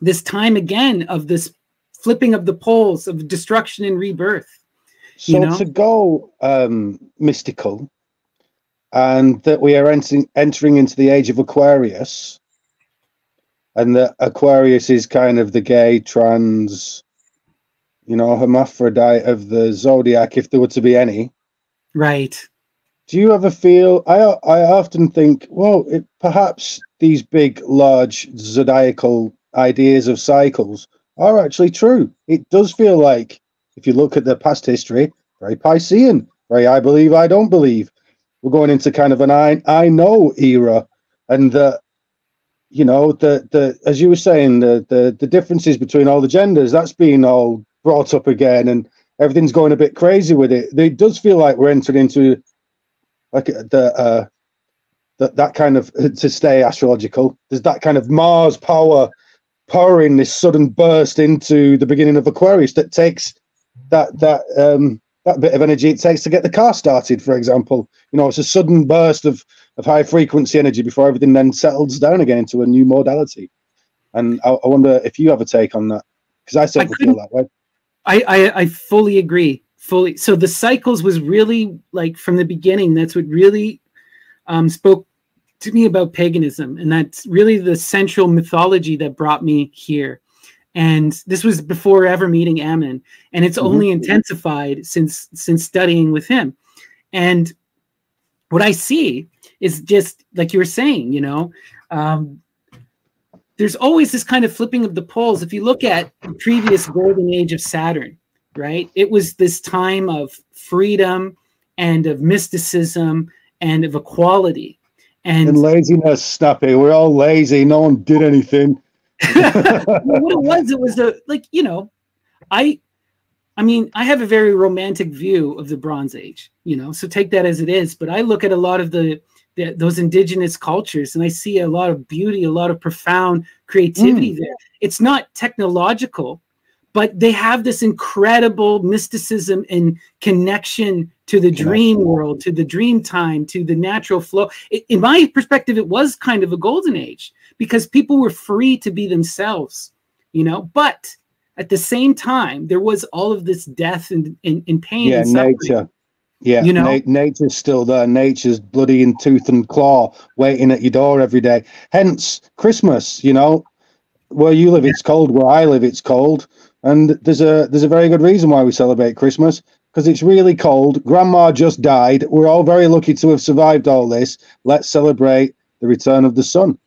this time again of this flipping of the poles of destruction and rebirth so you know? to go um mystical and that we are entering entering into the age of aquarius and that aquarius is kind of the gay trans you know hermaphrodite of the zodiac if there were to be any. Right. Do you ever feel i i often think well it, perhaps these big large zodiacal ideas of cycles are actually true. It does feel like if you look at the past history very piscean very i believe i don't believe we're going into kind of an i i know era and the you know the the as you were saying the the, the differences between all the genders that's being all brought up again and everything's going a bit crazy with it it does feel like we're entering into like the uh, that that kind of to stay astrological. There's that kind of Mars power powering this sudden burst into the beginning of Aquarius that takes that that um that bit of energy it takes to get the car started, for example. You know, it's a sudden burst of of high frequency energy before everything then settles down again into a new modality. And I, I wonder if you have a take on that because I certainly I feel that way. I, I I fully agree fully so the cycles was really like from the beginning that's what really um, spoke to me about paganism and that's really the central mythology that brought me here and this was before ever meeting ammon and it's mm-hmm. only intensified since since studying with him and what i see is just like you were saying you know um, there's always this kind of flipping of the poles if you look at the previous golden age of saturn right? It was this time of freedom and of mysticism and of equality. And, and laziness, Snappy. We're all lazy. No one did anything. what it was, it was a like, you know, I I mean, I have a very romantic view of the Bronze Age, you know, so take that as it is. But I look at a lot of the, the those indigenous cultures and I see a lot of beauty, a lot of profound creativity mm. there. It's not technological, but they have this incredible mysticism and connection to the dream world, to the dream time, to the natural flow. In my perspective, it was kind of a golden age because people were free to be themselves, you know, but at the same time, there was all of this death and, and, and pain. Yeah, and nature. Yeah, you know, na- nature's still there. Nature's bloody in tooth and claw, waiting at your door every day. Hence, Christmas. You know, where you live, it's cold. Where I live, it's cold. And there's a there's a very good reason why we celebrate Christmas because it's really cold. Grandma just died. We're all very lucky to have survived all this. Let's celebrate the return of the sun.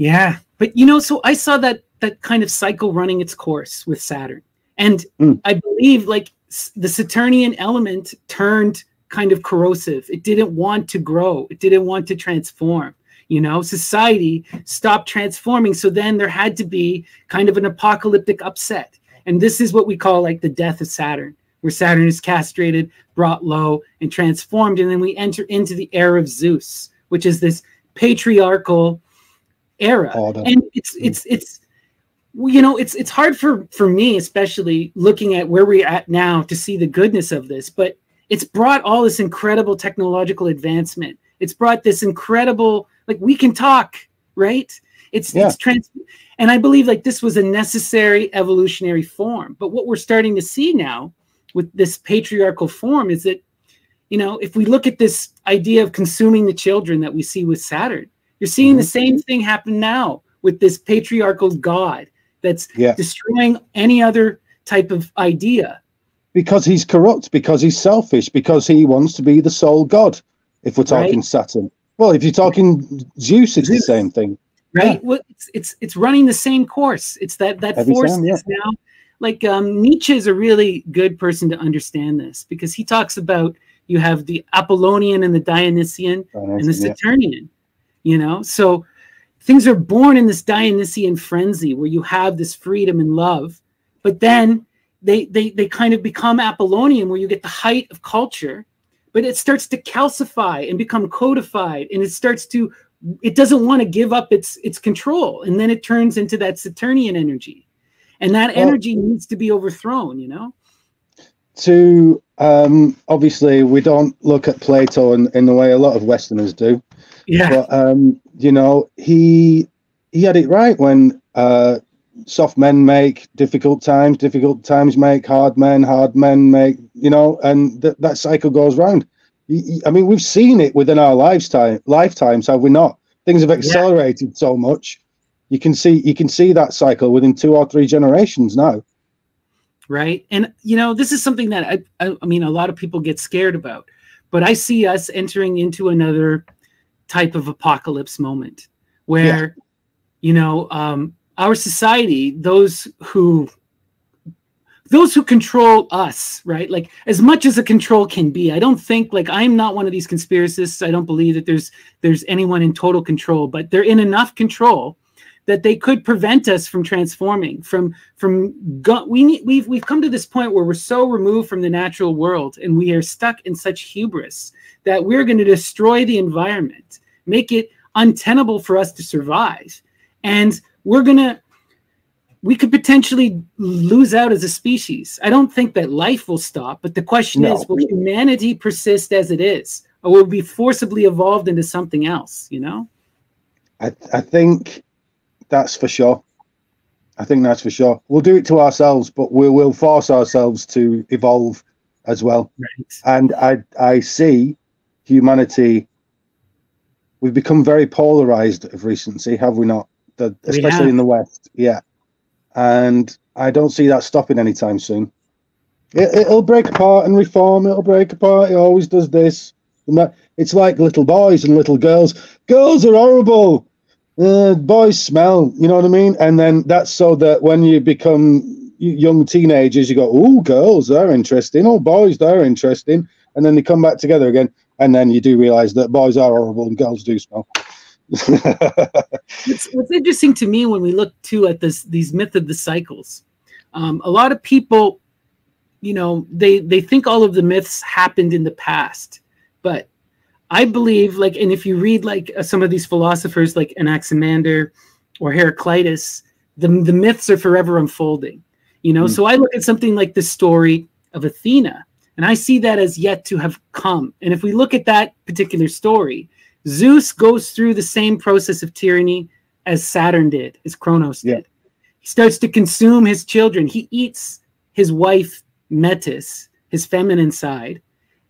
Yeah, but you know, so I saw that that kind of cycle running its course with Saturn. And mm. I believe like the Saturnian element turned kind of corrosive. It didn't want to grow. It didn't want to transform. You know, society stopped transforming. So then there had to be kind of an apocalyptic upset. And this is what we call like the death of Saturn, where Saturn is castrated, brought low, and transformed. And then we enter into the era of Zeus, which is this patriarchal era. And it's hmm. it's it's you know it's it's hard for for me especially looking at where we're at now to see the goodness of this but it's brought all this incredible technological advancement it's brought this incredible like we can talk right it's yeah. it's trans and i believe like this was a necessary evolutionary form but what we're starting to see now with this patriarchal form is that you know if we look at this idea of consuming the children that we see with saturn you're seeing mm-hmm. the same thing happen now with this patriarchal god that's yeah. destroying any other type of idea. Because he's corrupt, because he's selfish, because he wants to be the sole god. If we're talking right. Saturn, well, if you're talking Zeus, it's Zeus. the same thing, right? Yeah. Well, it's, it's it's running the same course. It's that that Every force time, yeah. now. Like um, Nietzsche is a really good person to understand this because he talks about you have the Apollonian and the Dionysian, Dionysian and the Saturnian. You know, so things are born in this Dionysian frenzy where you have this freedom and love, but then they they they kind of become Apollonian where you get the height of culture, but it starts to calcify and become codified, and it starts to it doesn't want to give up its its control, and then it turns into that Saturnian energy, and that well, energy needs to be overthrown. You know. To um, obviously, we don't look at Plato in, in the way a lot of Westerners do. Yeah. But um, you know, he he had it right when uh, soft men make difficult times, difficult times make hard men, hard men make you know, and th- that cycle goes round. I mean, we've seen it within our lifetime lifetimes, have we not? Things have accelerated yeah. so much. You can see you can see that cycle within two or three generations now. Right, and you know, this is something that I, I, I mean, a lot of people get scared about, but I see us entering into another type of apocalypse moment where yeah. you know um, our society those who those who control us right like as much as a control can be i don't think like i'm not one of these conspiracists i don't believe that there's there's anyone in total control but they're in enough control that they could prevent us from transforming from from go- we need, we've we've come to this point where we're so removed from the natural world and we are stuck in such hubris that we're going to destroy the environment make it untenable for us to survive. And we're going to we could potentially lose out as a species. I don't think that life will stop but the question no. is will humanity persist as it is? Or will be forcibly evolved into something else you know? I, I think that's for sure. I think that's for sure. We'll do it to ourselves, but we will force ourselves to evolve as well. Right. And I I see humanity. We've become very polarized of recency, have we not? The, especially in the West, yeah. And I don't see that stopping anytime soon. It, will break apart and reform. It'll break apart. It always does this. And that. It's like little boys and little girls. Girls are horrible uh, boys smell, you know what I mean? And then that's so that when you become young teenagers, you go, oh, girls, they're interesting. Oh, boys, they're interesting. And then they come back together again. And then you do realize that boys are horrible and girls do smell. what's, what's, interesting to me when we look too at this these myth of the cycles, um, a lot of people, you know, they they think all of the myths happened in the past, but I believe like, and if you read like uh, some of these philosophers like Anaximander or Heraclitus, the the myths are forever unfolding. You know, mm. so I look at something like the story of Athena, and I see that as yet to have come. And if we look at that particular story, Zeus goes through the same process of tyranny as Saturn did, as Kronos did. He starts to consume his children. He eats his wife Metis, his feminine side,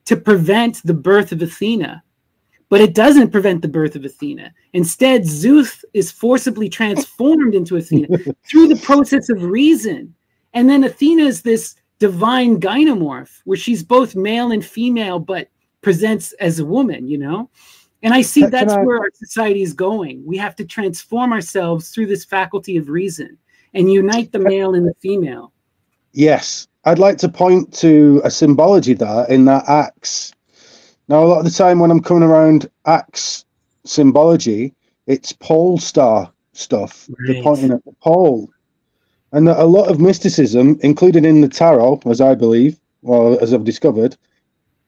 to prevent the birth of Athena. But it doesn't prevent the birth of Athena. Instead, Zeus is forcibly transformed into Athena through the process of reason. And then Athena is this divine gynomorph where she's both male and female, but presents as a woman, you know? And I see that's I, where our society is going. We have to transform ourselves through this faculty of reason and unite the male and the female. Yes. I'd like to point to a symbology there in that axe. Now, a lot of the time when I'm coming around axe symbology, it's pole star stuff. Right. They're pointing at the pole. And a lot of mysticism, included in the tarot, as I believe, well, as I've discovered,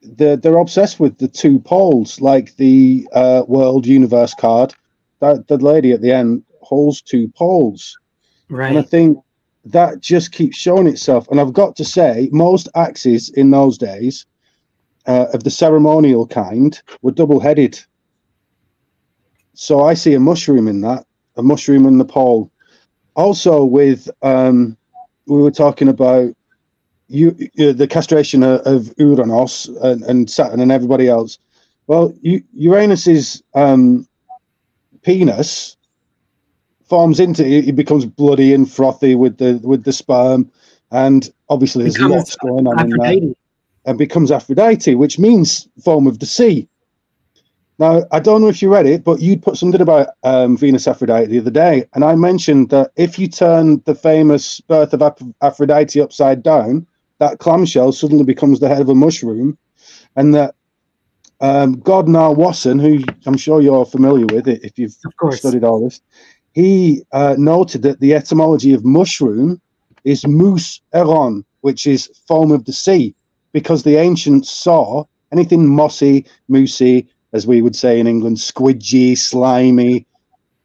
they're, they're obsessed with the two poles, like the uh, world universe card. That the lady at the end holds two poles, right? And I think that just keeps showing itself. And I've got to say, most axes in those days uh, of the ceremonial kind were double-headed. So I see a mushroom in that, a mushroom in the pole. Also, with um, we were talking about you, the castration of, of Uranus and, and, Saturn and everybody else. Well, Uranus's um, penis forms into it becomes bloody and frothy with the with the sperm, and obviously there's lots going on Aphrodite. in there, and becomes Aphrodite, which means form of the sea. Now, I don't know if you read it, but you put something about um, Venus Aphrodite the other day, and I mentioned that if you turn the famous birth of Aphrodite upside down, that clamshell suddenly becomes the head of a mushroom, and that um, Gordon Wasson, who I'm sure you're familiar with it if you've studied all this, he uh, noted that the etymology of mushroom is mus eron, which is foam of the sea, because the ancients saw anything mossy, moosey, as we would say in England, squidgy, slimy,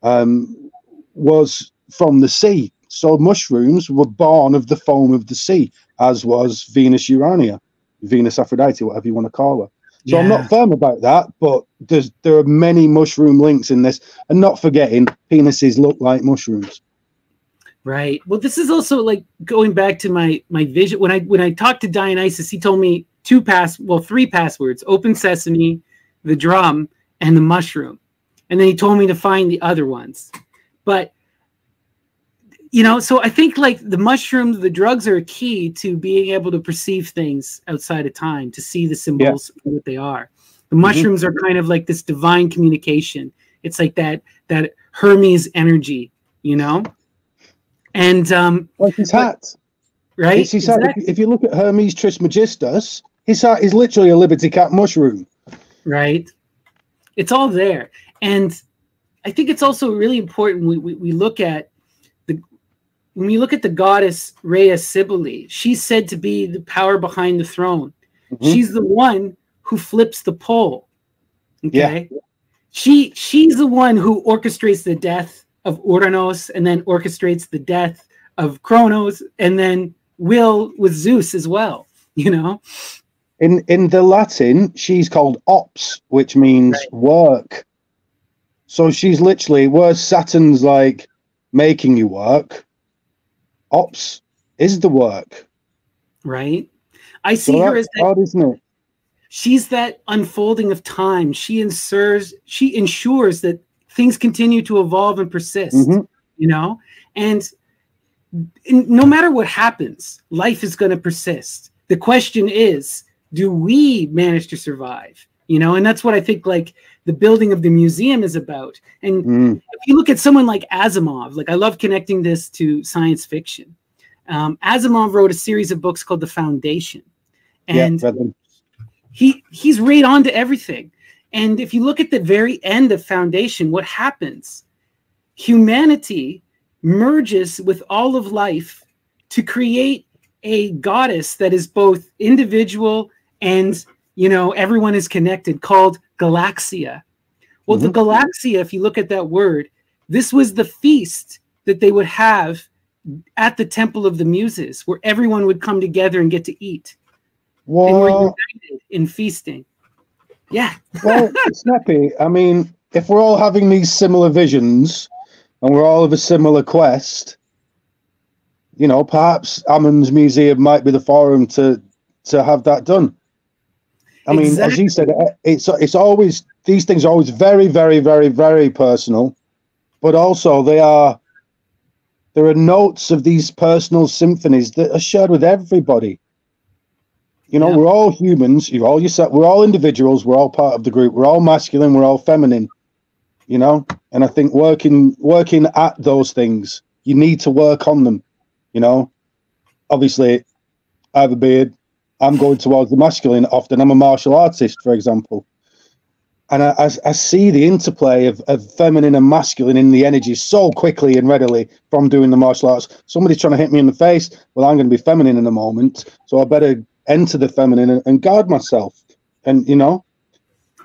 um, was from the sea. So mushrooms were born of the foam of the sea, as was Venus Urania, Venus Aphrodite, whatever you want to call her. So yeah. I'm not firm about that, but there's there are many mushroom links in this, and not forgetting penises look like mushrooms. Right. Well, this is also like going back to my my vision when I when I talked to Dionysus, he told me two pass well three passwords: open sesame, the drum, and the mushroom. And then he told me to find the other ones. But you know, so I think like the mushrooms, the drugs are a key to being able to perceive things outside of time, to see the symbols yeah. for what they are. The mm-hmm. mushrooms mm-hmm. are kind of like this divine communication. It's like that that Hermes energy, you know. And um, like his hat, right? It's his hat. If, if you look at Hermes Trismegistus, his hat is literally a Liberty Cap mushroom. Right. It's all there, and I think it's also really important we, we, we look at the when we look at the goddess Rhea Cybele, she's said to be the power behind the throne. Mm-hmm. She's the one who flips the pole. Okay. Yeah. She she's the one who orchestrates the death of Uranus and then orchestrates the death of Kronos and then will with Zeus as well, you know. In in the Latin, she's called ops, which means right. work. So she's literally where Saturn's like making you work, ops is the work. Right. I see so her as that, odd, isn't it? She's that unfolding of time. She ensures she ensures that things continue to evolve and persist. Mm-hmm. You know, and no matter what happens, life is going to persist. The question is, do we manage to survive? You know, and that's what I think like the building of the museum is about. And mm. if you look at someone like Asimov, like I love connecting this to science fiction. um, Asimov wrote a series of books called The Foundation, and yeah, he he's right on to everything. And if you look at the very end of Foundation, what happens? Humanity merges with all of life to create a goddess that is both individual and you know everyone is connected called Galaxia. Well, mm-hmm. the Galaxia, if you look at that word, this was the feast that they would have at the Temple of the Muses, where everyone would come together and get to eat. Well, and were united in feasting. Yeah. well, Snappy, I mean, if we're all having these similar visions and we're all of a similar quest, you know, perhaps Ammon's Museum might be the forum to to have that done. I mean, exactly. as you said, it's it's always these things are always very, very, very, very personal, but also they are there are notes of these personal symphonies that are shared with everybody. You know, yeah. we're all humans. You're all yourself. We're all individuals. We're all part of the group. We're all masculine. We're all feminine. You know, and I think working working at those things, you need to work on them. You know, obviously, I have a beard. I'm going towards the masculine often. I'm a martial artist, for example. And I, I, I, see the interplay of, of feminine and masculine in the energy so quickly and readily from doing the martial arts. Somebody's trying to hit me in the face. Well, I'm going to be feminine in a moment. So I better enter the feminine and, and guard myself. And, you know,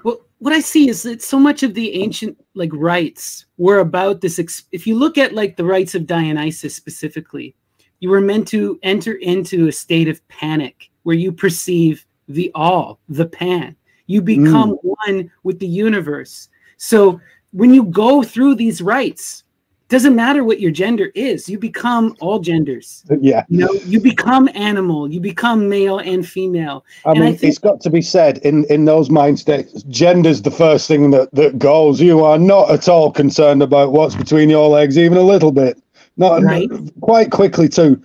well, what I see is that so much of the ancient like rites were about this. if you look at like the rites of Dionysus specifically, you were meant to enter into a state of panic where you perceive the all, the pan. You become mm. one with the universe. So when you go through these rites, doesn't matter what your gender is, you become all genders. Yeah. You know, you become animal, you become male and female. I and mean, I think- it's got to be said in, in those mind states, gender's the first thing that, that goes. You are not at all concerned about what's between your legs, even a little bit. Not right. quite quickly too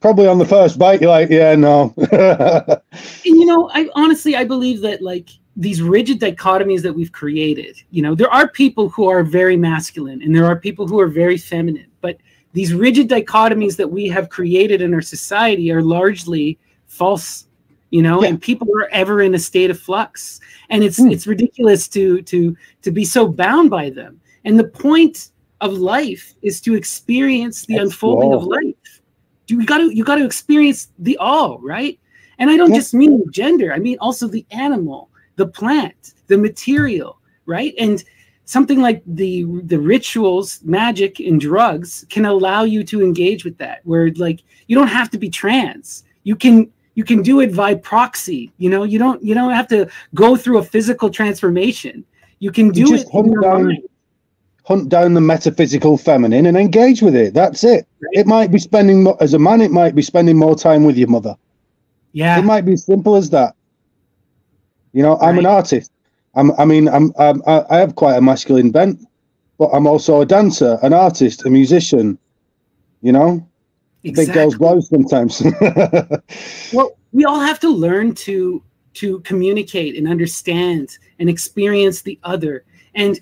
probably on the first bite you're like yeah no and you know i honestly i believe that like these rigid dichotomies that we've created. You know there are people who are very masculine and there are people who are very feminine but these rigid dichotomies that we have created in our society are largely false you know yeah. and people are ever in a state of flux. And it's mm. it's ridiculous to to to be so bound by them. And the point of life is to experience the That's unfolding of life. You got to you got to experience the all right? And i don't just mean gender i mean also the animal the plant the material right and something like the the rituals magic and drugs can allow you to engage with that where like you don't have to be trans you can you can do it by proxy you know you don't you don't have to go through a physical transformation you can do you it in your mind hunt down the metaphysical feminine and engage with it. That's it. Right. It might be spending as a man. It might be spending more time with your mother. Yeah, it might be simple as that. You know, I'm an artist. I'm. I mean, I'm, I'm. I have quite a masculine bent, but I'm also a dancer, an artist, a musician. You know, exactly. big girls blow sometimes. well, we all have to learn to to communicate and understand and experience the other and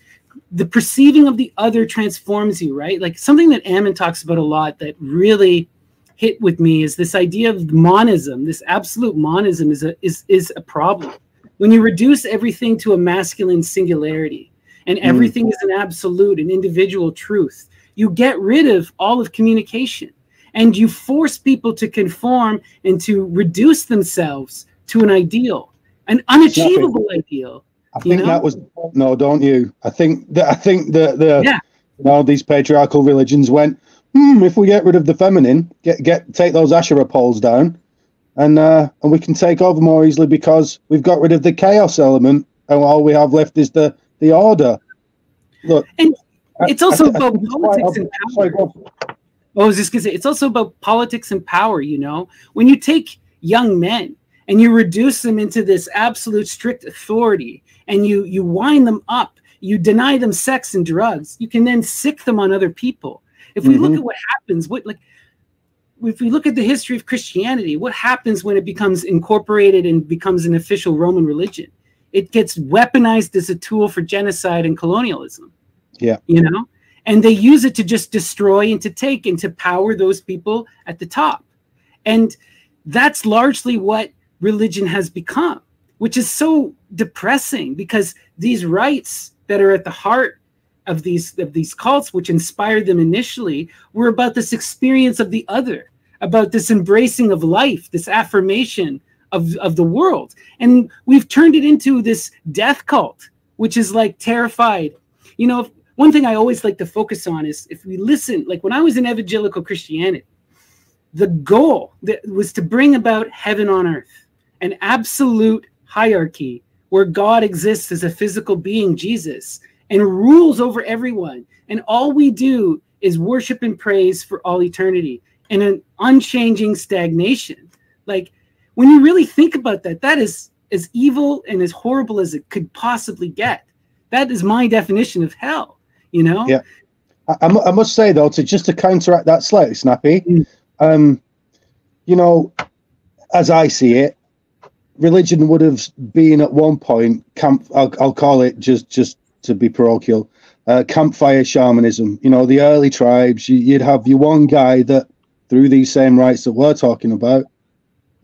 the perceiving of the other transforms you, right? Like something that Ammon talks about a lot that really hit with me is this idea of monism. This absolute monism is a is is a problem. When you reduce everything to a masculine singularity and mm. everything mm. is an absolute, an individual truth, you get rid of all of communication and you force people to conform and to reduce themselves to an ideal, an unachievable ideal I think know? that was no, don't you? I think that I think that the yeah. you know these patriarchal religions went. Hmm, if we get rid of the feminine, get get take those Asherah poles down, and uh, and we can take over more easily because we've got rid of the chaos element, and all we have left is the the order. Look, and it's also I, about I politics and power. Sorry, oh, I was just gonna say it's also about politics and power. You know, when you take young men and you reduce them into this absolute strict authority and you you wind them up you deny them sex and drugs you can then sick them on other people if we mm-hmm. look at what happens what like if we look at the history of christianity what happens when it becomes incorporated and becomes an official roman religion? It gets weaponized as a tool for genocide and colonialism. Yeah. You know? And they use it to just destroy and to take and to power those people at the top. And that's largely what religion has become, which is so depressing because these rites that are at the heart of these of these cults, which inspired them initially, were about this experience of the other, about this embracing of life, this affirmation of, of the world. And we've turned it into this death cult, which is like terrified. You know, one thing I always like to focus on is if we listen, like when I was in evangelical Christianity, the goal that was to bring about heaven on earth, an absolute hierarchy where God exists as a physical being, Jesus, and rules over everyone. And all we do is worship and praise for all eternity in an unchanging stagnation. Like when you really think about that, that is as evil and as horrible as it could possibly get. That is my definition of hell, you know? Yeah. I, I must say though, to just to counteract that slightly, Snappy, mm um, you know, as I see it, religion would have been at one point camp. I'll, I'll call it just just to be parochial, uh, campfire shamanism. You know, the early tribes. You, would have your one guy that through these same rites that we're talking about,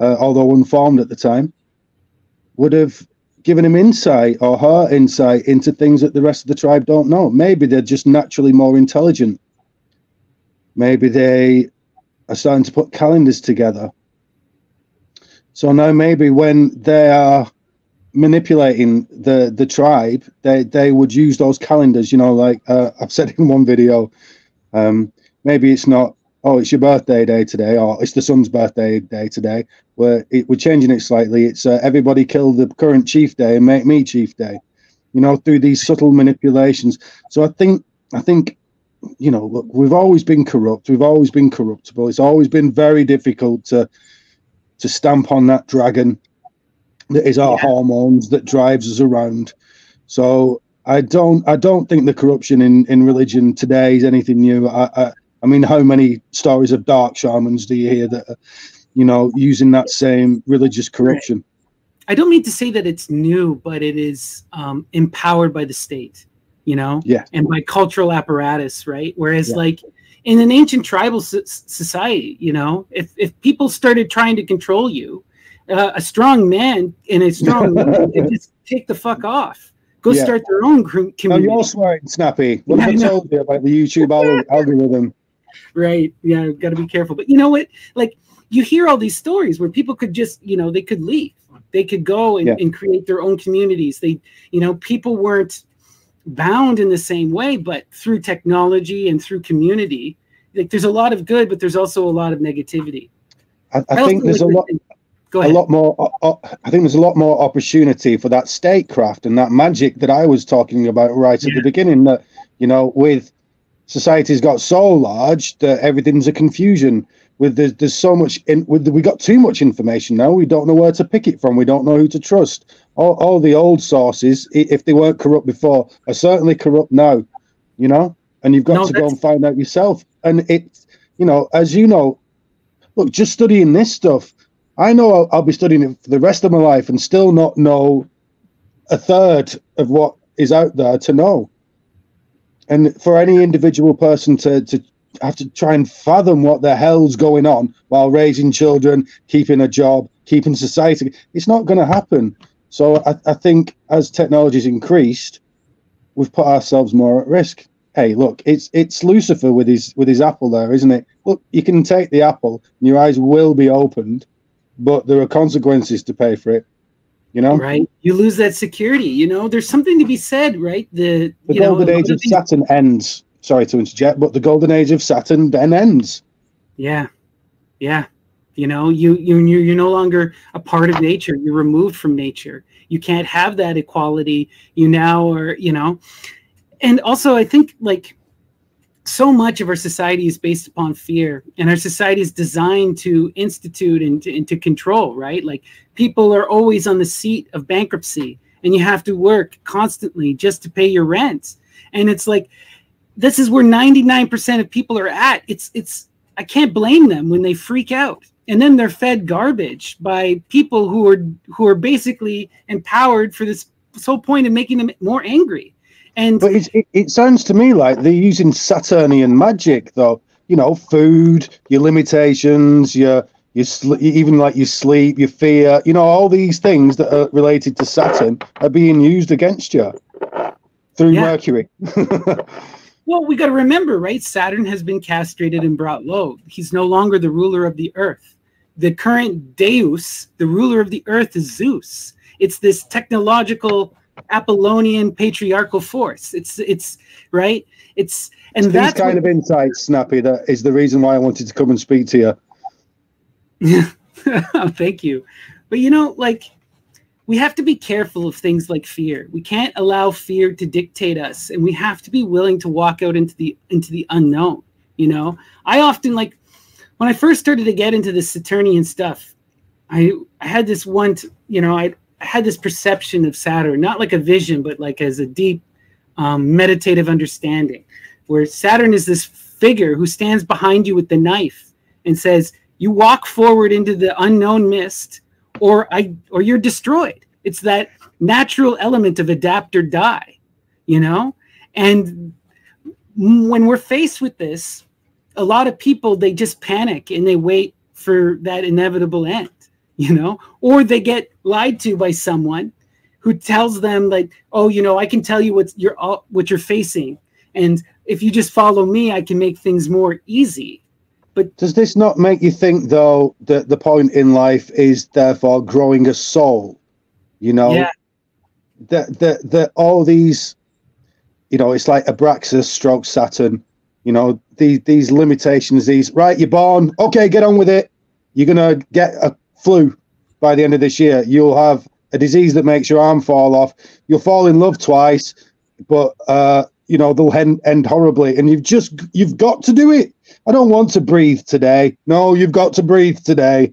uh, although unformed at the time, would have given him insight or her insight into things that the rest of the tribe don't know. Maybe they're just naturally more intelligent. Maybe they are starting to put calendars together. So now maybe when they are manipulating the the tribe, they they would use those calendars. You know, like uh, I've said in one video, um, maybe it's not. Oh, it's your birthday day today, or it's the son's birthday day today. Where it, we're changing it slightly. It's uh, everybody kill the current chief day and make me chief day. You know, through these subtle manipulations. So I think I think you know, look, we've always been corrupt. We've always been corruptible. It's always been very difficult to to stamp on that dragon that is our yeah. hormones that drives us around. So I don't I don't think the corruption in in religion today is anything new. I I, I mean, how many stories of dark shamans do you hear that, are, you know, using that same religious corruption? I don't mean to say that it's new, but it is um, empowered by the state you know, yeah, and by cultural apparatus, right? Whereas yeah. like in an ancient tribal society, you know, if if people started trying to control you, uh, a strong man and a strong woman just take the fuck off. Go yeah. start their own community. Now you're swearing, Snappy. What yeah, I told you about the YouTube algorithm? Right. Yeah, got to be careful. But you know what? Like you hear all these stories where people could just, you know, they could leave. They could go and, yeah. and create their own communities. They, you know, people weren't bound in the same way, but through technology and through community. Like there's a lot of good, but there's also a lot of negativity. I, I, I think there's a lot. A lot more. Uh, I think there's a lot more opportunity for that statecraft and that magic that I was talking about right yeah. at the beginning. That you know, with society's got so large that everything's a confusion. With there's, there's so much in with the, we got too much information now. We don't know where to pick it from. We don't know who to trust all, all the old sources, if they weren't corrupt before, are certainly corrupt now. You know, and you've got no, to go and find out yourself. And it, you know, as you know, look, just studying this stuff, I know I'll, I'll be studying it for the rest of my life and still not know a third of what is out there to know. And for any individual person to, to have to try and fathom what the hell's going on while raising children, keeping a job, keeping society, it's not going to happen. So I, I think as technology's increased, we've put ourselves more at risk. Hey, look, it's it's Lucifer with his with his apple there, isn't it? Look, you can take the apple, and your eyes will be opened, but there are consequences to pay for it. You know, right? You lose that security. You know, there's something to be said, right? The the golden know, age of Saturn ends. Sorry to interject, but the golden age of Saturn then ends. Yeah, yeah. You know, you you you're no longer a part of nature. You're removed from nature. You can't have that equality. You now are, you know, and also I think like so much of our society is based upon fear and our society is designed to institute and to, and to control right? Like people are always on the seat of bankruptcy and you have to work constantly just to pay your rent. And it's like this is where 99% of people are at. It's it's i can't blame them when they freak out. And then they're fed garbage by people who are who are basically empowered for this sole point of making them more angry. And but it, it sounds to me like they're using Saturnian magic, though. You know, food, your limitations, your you sl- even like your sleep, your fear, you know, all these things that are related to Saturn are being used against you through Yeah. Mercury. Well, we got to remember, right? Saturn has been castrated and brought low. He's no longer the ruler of the earth. The current Deus, the ruler of the earth, is Zeus. It's this technological Apollonian patriarchal force. It's it's right. It's and These that's kind what- of insights, Snappy, that is the reason why I wanted to come and speak to you. Thank you. But you know, like we have to be careful of things like fear. We can't allow fear to dictate us, and we have to be willing to walk out into the into the unknown. You know, I often like when I first started to get into this Saturnian stuff. I I had this one, you know, I, I had this perception of Saturn, not like a vision, but like as a deep um, meditative understanding, where Saturn is this figure who stands behind you with the knife and says, "You walk forward into the unknown mist, or I, or you're destroyed." It's that natural element of adapt or die, you know. And when we're faced with this, a lot of people they just panic and they wait for that inevitable end, you know, or they get lied to by someone who tells them like, "Oh, you know, I can tell you what you're all, what you're facing, and if you just follow me, I can make things more easy." But does this not make you think, though, that the point in life is therefore growing a soul? You know, Yeah. that that that all these, you know, it's like Abraxas, stroke Saturn. You know, these these limitations. These right, you're born. Okay, get on with it. You're gonna get a flu by the end of this year. You'll have a disease that makes your arm fall off. You'll fall in love twice, but uh, you know they'll end, end horribly. And you've just you've got to do it. I don't want to breathe today. No, you've got to breathe today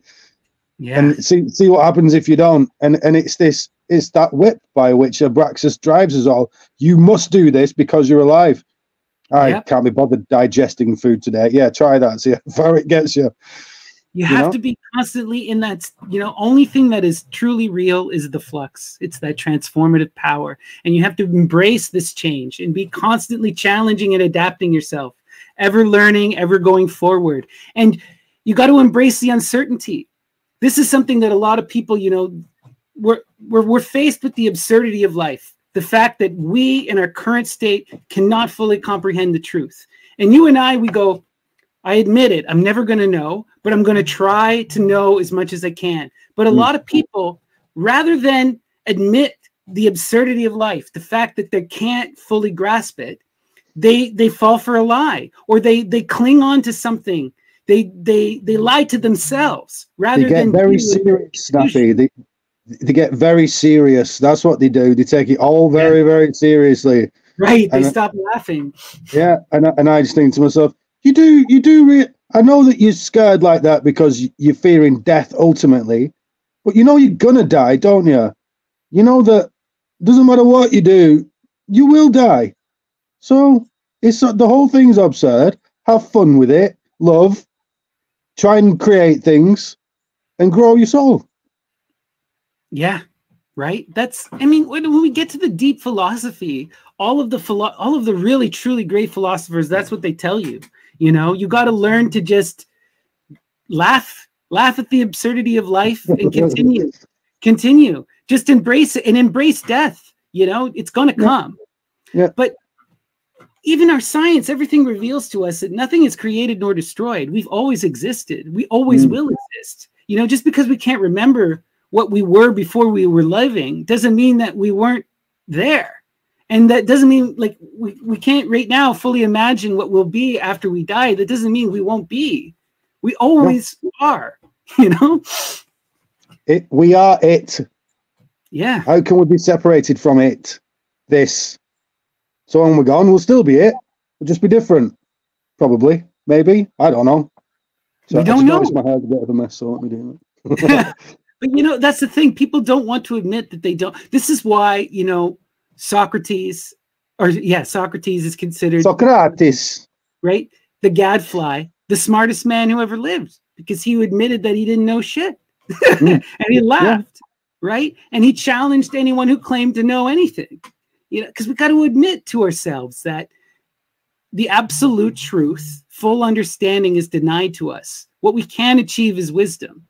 Yeah, and see see what happens if you don't. And and it's this it's that whip by which Abraxas drives us all. You must do this because you're alive. I Yep. can't be bothered digesting food today. Yeah, try that. See how far it gets you. You have know? to be constantly in that. You know, only thing that is truly real is the flux. It's that transformative power, and you have to embrace this change and be constantly challenging and adapting yourself, ever learning, ever going forward, and you got to embrace the uncertainty. This is something that a lot of people, you know, we're, we're, we're faced with the absurdity of life. The fact that we in our current state cannot fully comprehend the truth. And you and I, we go, I admit it, I'm never going to know, but I'm going to try to know as much as I can. But a Mm. lot of people, rather than admit the absurdity of life, the fact that they can't fully grasp it, they they fall for a lie or they they cling on to something. They they they lie to themselves rather They get than very serious, Snappy. They, they get very serious. That's what they do. They take it all very, very seriously. Right. They And, stop laughing. Yeah, and and I just think to myself, you do, you do. Re- I know that you're scared like that because you're fearing death ultimately, but you know you're gonna die, don't you? You know that doesn't matter what you do, you will die. So it's the whole thing's absurd. Have fun with it, love, try and create things, and grow your soul. Yeah. Right. That's. I mean, when, when we get to the deep philosophy, all of the philo- all of the really truly great philosophers, that's what they tell you. You know, you got to learn to just laugh, laugh at the absurdity of life, and continue, continue. Just embrace it and embrace death. You know, it's going to Yeah. come. Yeah. But even our science, everything reveals to us that nothing is created nor destroyed. We've always existed. We always Mm. will exist. You know, just because we can't remember what we were before we were living doesn't mean that we weren't there. And that doesn't mean like we, we can't right now fully imagine what we'll be after we die. That doesn't mean we won't be. We always are, you know? It, we are it. Yeah. How can we be separated from it? This. So when we're gone, we'll still be it. We'll just be different. Probably. Maybe. I don't know. So We I don't know. my hair's a bit of a mess, so let me do it. but you know that's the thing people don't want to admit that they don't this is why you know socrates or yeah socrates is considered Socrates. right the gadfly the smartest man who ever lived because he admitted that he didn't know shit Mm. and he laughed right and he challenged anyone who claimed to know anything you know because we got to admit to ourselves that the absolute truth full understanding is denied to us what we can achieve is wisdom.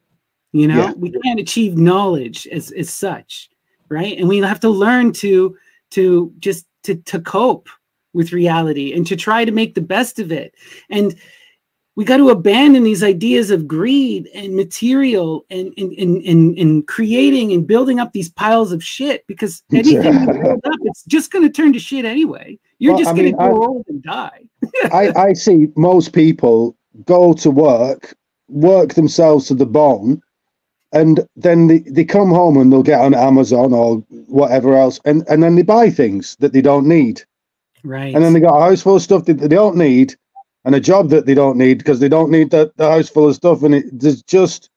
You know, Yeah. we can't achieve knowledge as, as such, right? And we have to learn to to just to to cope with reality and to try to make the best of it. And we got to abandon these ideas of greed and material and and, and, in, in creating and building up these piles of shit because anything you build up, it's just going to turn to shit anyway. You're Well, just going to grow old and die. I, I see most people go to work, work themselves to the bone, and then they, they come home and they'll get on Amazon or whatever else, and, and then they buy things that they don't need. Right. And then they got a house full of stuff that they don't need and a job that they don't need because they don't need the, the house full of stuff. And it, there's just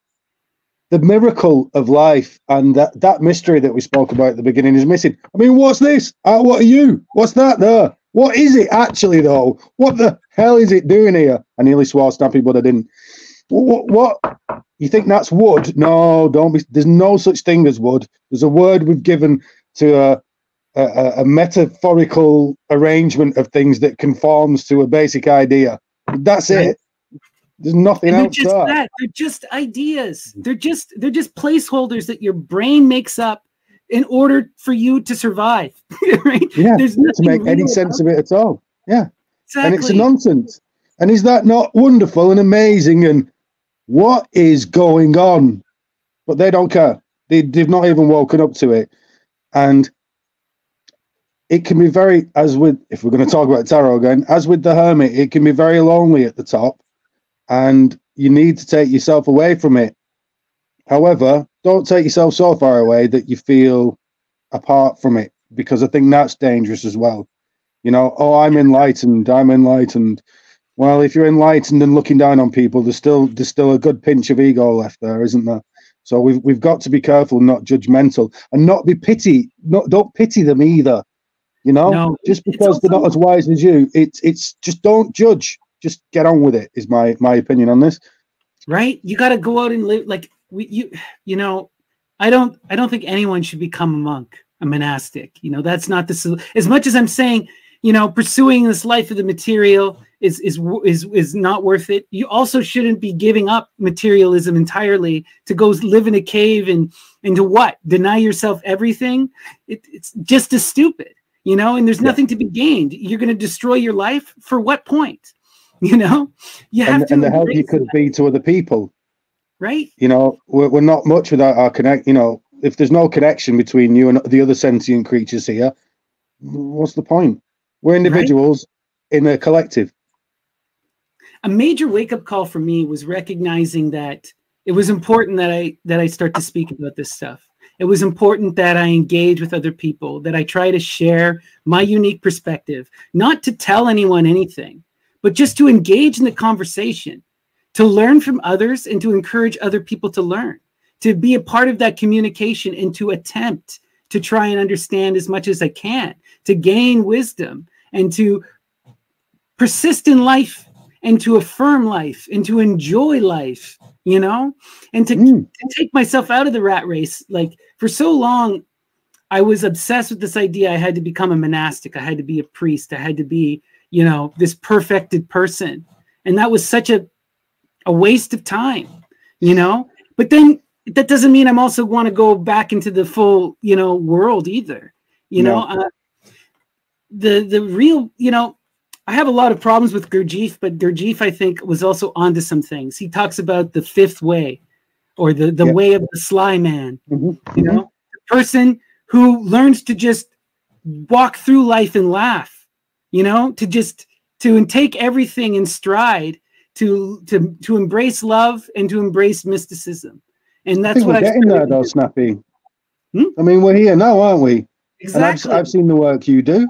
the miracle of life and that, that mystery that we spoke about at the beginning is missing. I mean, what's this? Uh, what are you? What's that there? What is it actually, though? What the hell is it doing here? I nearly swore Snappy, but I didn't. What, what? You think that's wood? No, don't be. There's no such thing as wood. There's a word we've given to a, a, a metaphorical arrangement of things that conforms to a basic idea. That's Right. it. There's nothing and they're else just that. They're just ideas. Mm-hmm. They're just they're just placeholders that your brain makes up in order for you to survive. right? Yeah, There's to make any sense of it at all. Yeah, Exactly. and it's a nonsense. And is that not wonderful and amazing? And what is going on? But they don't care. They, they've not even woken up to it. And it can be very, as with, if we're going to talk about tarot again, as with the hermit, it can be very lonely at the top. And you need to take yourself away from it. However, don't take yourself so far away that you feel apart from it, because I think that's dangerous as well. You know, oh, I'm enlightened. I'm enlightened. Well, if you're enlightened and looking down on people, there's still there's still a good pinch of ego left there, isn't there? So we've we've got to be careful, not judgmental, and not be pity. Not don't pity them either. You know, No, just because they're not as wise as you, it's it's just don't judge. Just get on with it. Is my my opinion on this. right? You got to go out and live like we you you know, I don't I don't think anyone should become a monk, a monastic. You know, that's not the as much as I'm saying, you know, pursuing this life of the material is is is is not worth it. You also shouldn't be giving up materialism entirely to go live in a cave and and to what? Deny yourself everything? It, it's just as stupid, you know, and there's Yeah. nothing to be gained. You're going to destroy your life for what point? You know, you have And, to and the help you could that, be to other people. right? You know, we're, we're not much without our connect. You know, if there's no connection between you and the other sentient creatures here, what's the point? We're individuals in a collective. A major wake up call for me was recognizing that it was important that I that I start to speak about this stuff. It was important that I engage with other people, that I try to share my unique perspective, not to tell anyone anything, but just to engage in the conversation, to learn from others and to encourage other people to learn, to be a part of that communication and to attempt to try and understand as much as I can, to gain wisdom and to persist in life and to affirm life and to enjoy life, you know, and to, Mm. to take myself out of the rat race. Like for so long, I was obsessed with this idea I had to become a monastic, I had to be a priest, I had to be, you know, this perfected person. And that was such a, a waste of time, you know? But then that doesn't mean I'm also want to go back into the full, you know, world either. You know, uh, the the real, you know, I have a lot of problems with Gurdjieff, but Gurdjieff, I think, was also onto some things. He talks about the fifth way, or the the Yeah. way of the sly man. Mhm, You know, the person who learns to just walk through life and laugh. You know, to just to and take everything in stride, to to to embrace love and to embrace mysticism, and I that's think what we're I've getting there, though. Snappy. Hmm? I mean, we're here now, aren't we? Exactly. I've, I've seen the work you do.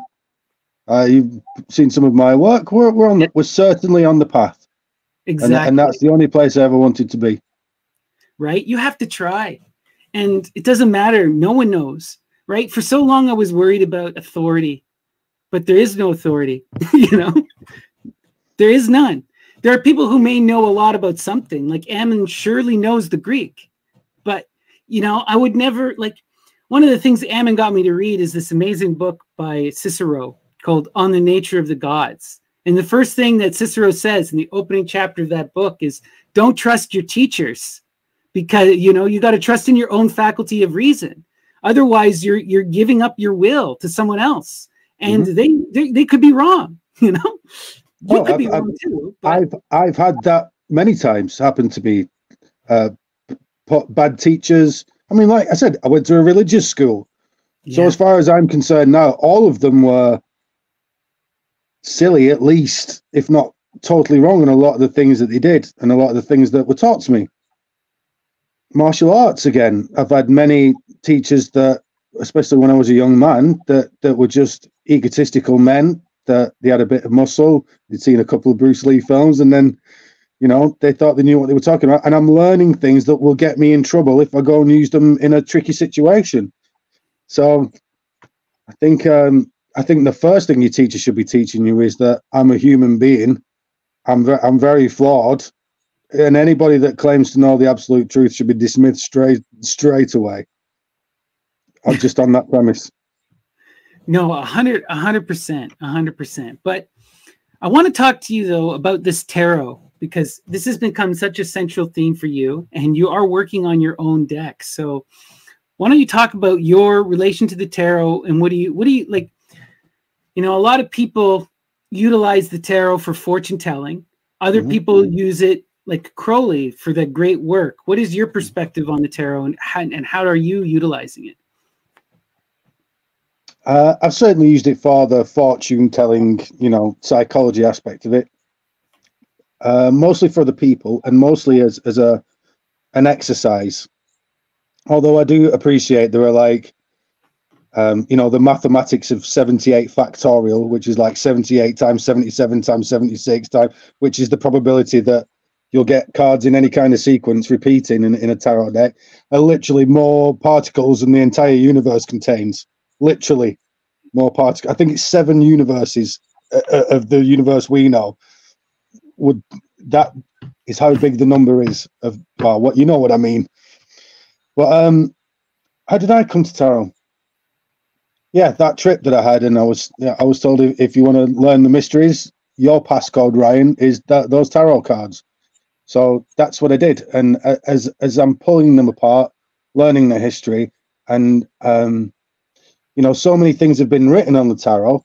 Uh, you've seen some of my work. We're, we're on. The, we're certainly on the path, exactly. and, and that's the only place I ever wanted to be. right? You have to try. And it doesn't matter. No one knows, right? For so long, I was worried about authority, but there is no authority, you know? There is none. There are people who may know a lot about something, like Ammon surely knows the Greek, but, you know, I would never, like, one of the things Ammon got me to read is this amazing book by Cicero called On the Nature of the Gods. And the first thing that Cicero says in the opening chapter of that book is don't trust your teachers because you know you got to trust in your own faculty of reason. Otherwise, you're you're giving up your will to someone else, and mm-hmm. they, they they could be wrong. You know, you oh, could I've, be wrong I've, too. But... I've I've had that many times happen to me. Uh, bad teachers. I mean, like I said, I went to a religious school. Yeah. So as far as I'm concerned now, all of them were silly, at least, if not totally wrong on a lot of the things that they did and a lot of the things that were taught to me. Martial arts again. I've had many teachers that, especially when I was a young man, that that were just egotistical men. That they had a bit of muscle. They'd seen a couple of Bruce Lee films, and then, you know, they thought they knew what they were talking about. And I'm learning things that will get me in trouble if I go and use them in a tricky situation. So, I think um, I think the first thing your teacher should be teaching you is that I'm a human being. I'm ve- I'm very flawed, and anybody that claims to know the absolute truth should be dismissed straight straight away. I'm just on that premise. No, a hundred, a hundred percent, a hundred percent. But I want to talk to you though about this tarot because this has become such a central theme for you, and you are working on your own deck. So, why don't you talk about your relation to the tarot and what do you, what do you like? You know, a lot of people utilize the tarot for fortune telling. Other mm-hmm. people use it like Crowley for that great work. What is your perspective on the tarot and how, and how are you utilizing it? Uh, I've certainly used it for the fortune telling, you know, psychology aspect of it. Uh, mostly for the people and mostly as, as a an exercise. Although I do appreciate there are like um, you know, the mathematics of 78 factorial, which is like 78 times 77 times 76 times, which is the probability that you'll get cards in any kind of sequence repeating in, in a tarot deck, are literally more particles than the entire universe contains. Literally more particles. I think it's seven universes uh, uh, of the universe we know. Would that is how big the number is of well, what you know what I mean. But um, how did I come to tarot? Yeah, that trip that I had, and I was I was told if, if you want to learn the mysteries, your passcode Ryan is that those tarot cards. So that's what I did, and as as I'm pulling them apart, learning the history, and um, you know, so many things have been written on the tarot,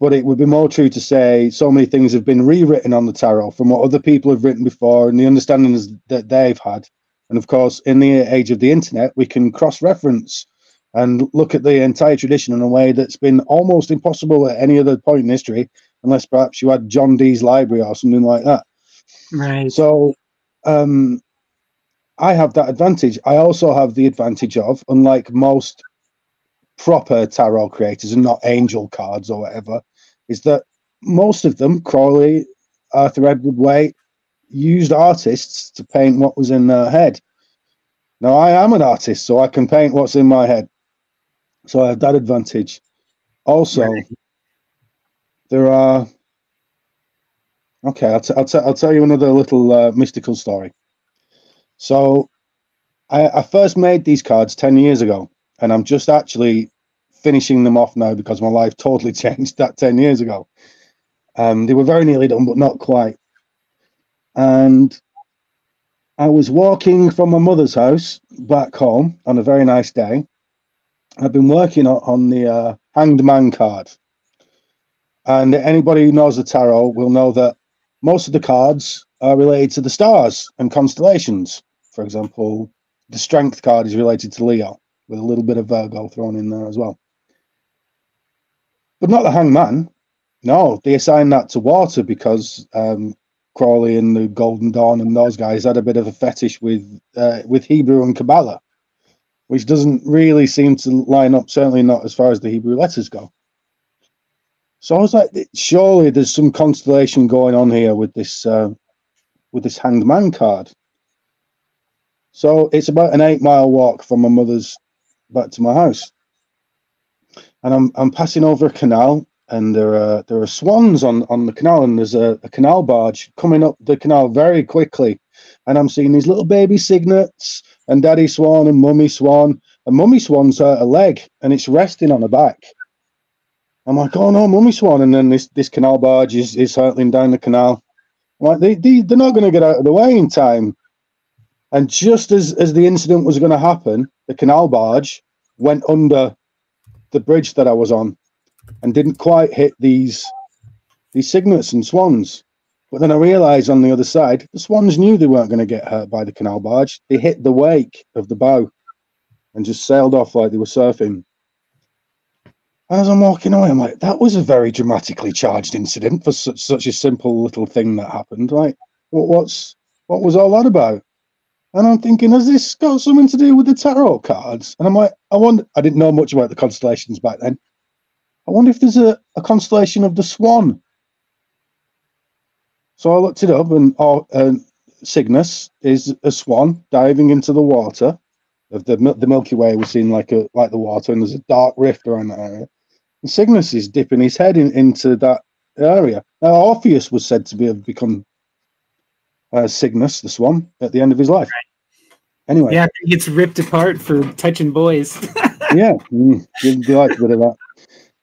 but it would be more true to say so many things have been rewritten on the tarot from what other people have written before and the understandings that they've had. And of course, in the age of the internet, we can cross-reference and look at the entire tradition in a way that's been almost impossible at any other point in history, unless perhaps you had John Dee's library or something like that. Right. So um, I have that advantage. I also have the advantage of, unlike most proper tarot creators and not angel cards or whatever, is that most of them, Crowley, Arthur Edward Waite, used artists to paint what was in their head. Now I am an artist, so I can paint what's in my head. So I have that advantage. Also, right. there are. Okay, I'll, t- I'll, t- I'll tell you another little uh, mystical story. So, I, I first made these cards 10 years ago, and I'm just actually finishing them off now because my life totally changed that 10 years ago. Um, they were very nearly done, but not quite. And I was walking from my mother's house back home on a very nice day, I've been working on, on the uh, Hanged Man card. And anybody who knows the tarot will know that most of the cards are related to the stars and constellations. For example, the Strength card is related to Leo, with a little bit of Virgo thrown in there as well. But not the Hanged Man. No, they assign that to water because um, Crowley and the Golden Dawn and those guys had a bit of a fetish with uh, with Hebrew and Kabbalah which doesn't really seem to line up, certainly not as far as the Hebrew letters go. So I was like, surely there's some constellation going on here with this uh, with this hanged man card. So it's about an eight mile walk from my mother's back to my house, and I'm I'm passing over a canal, and there are there are swans on on the canal, and there's a, a canal barge coming up the canal very quickly, and I'm seeing these little baby cygnets and Daddy Swan and Mummy Swan. And Mummy Swan's hurt a leg and it's resting on her back. I'm like, oh no, mummy swan, and then this this canal barge is is hurtling down the canal. I'm like they, they they're not going to get out of the way in time. And just as as the incident was going to happen, the canal barge went under the bridge that I was on, and didn't quite hit these these cygnets and swans. But then I realised on the other side, the swans knew they weren't going to get hurt by the canal barge. They hit the wake of the bow and just sailed off like they were surfing. And as I'm walking away, I'm like, that was a very dramatically charged incident for such such a simple little thing that happened. Like, what, what's what was all that about? And I'm thinking, has this got something to do with the tarot cards? And I'm like, I wonder. I didn't know much about the constellations back then. I wonder if there's a, a constellation of the Swan. So I looked it up, and uh, Cygnus is a swan diving into the water of the the Milky Way. We're seeing like a like the water, and there's a dark rift around that area. And Cygnus is dipping his head in, into that area. Now, Orpheus was said to be have become uh, Cygnus, the swan, at the end of his life. Anyway, yeah, he gets ripped apart for touching boys. yeah, mm, you like a bit of that.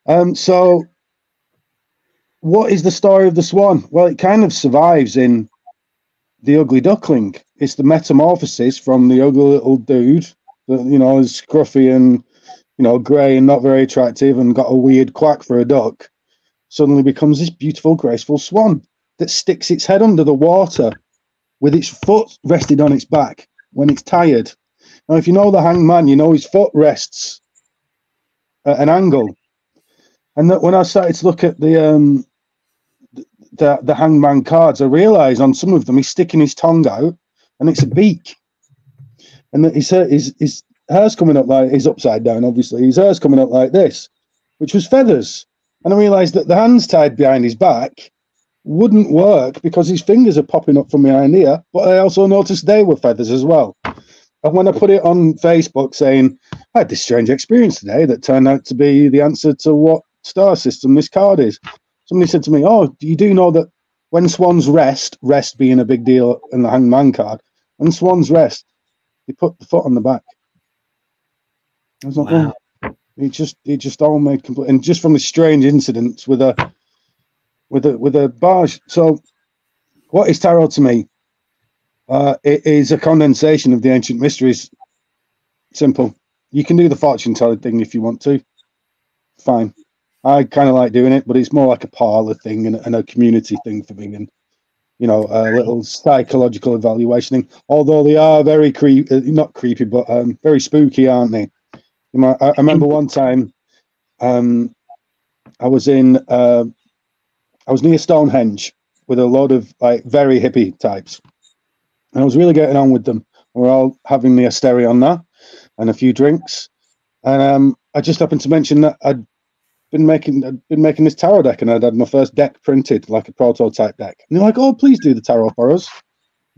Um, so, what is the story of the swan? Well, it kind of survives in the ugly duckling. It's the metamorphosis from the ugly little dude that you know is scruffy and you know, grey and not very attractive and got a weird quack for a duck, suddenly becomes this beautiful, graceful swan that sticks its head under the water with its foot rested on its back when it's tired. Now, if you know the hangman, you know his foot rests at an angle. And that when I started to look at the um, the, the hangman cards, I realised on some of them he's sticking his tongue out and it's a beak. And his, his, his, hair's coming up like he's upside down, obviously. His hair's coming up like this, which was feathers. And I realized that the hands tied behind his back wouldn't work because his fingers are popping up from behind here. But I also noticed they were feathers as well. And when I put it on Facebook saying, I had this strange experience today that turned out to be the answer to what star system this card is, somebody said to me, Oh, you do know that when swans rest, rest being a big deal in the hangman card, when swans rest, they put the foot on the back. I was like, wow. oh, it just it just all made complete and just from the strange incidents with a with a with a barge. So what is tarot to me? Uh, it is a condensation of the ancient mysteries. Simple. You can do the fortune telling thing if you want to. Fine. I kind of like doing it, but it's more like a parlor thing and, and a community thing for me, and you know, a little psychological evaluation thing. Although they are very creepy, uh, not creepy, but um, very spooky, aren't they? I, I remember one time, um, I was in, uh, I was near Stonehenge with a lot of like very hippie types, and I was really getting on with them. We're all having the asterion on there and a few drinks, and um, I just happened to mention that I'd been making I'd been making this tarot deck, and I'd had my first deck printed, like a prototype deck. And they're like, "Oh, please do the tarot for us."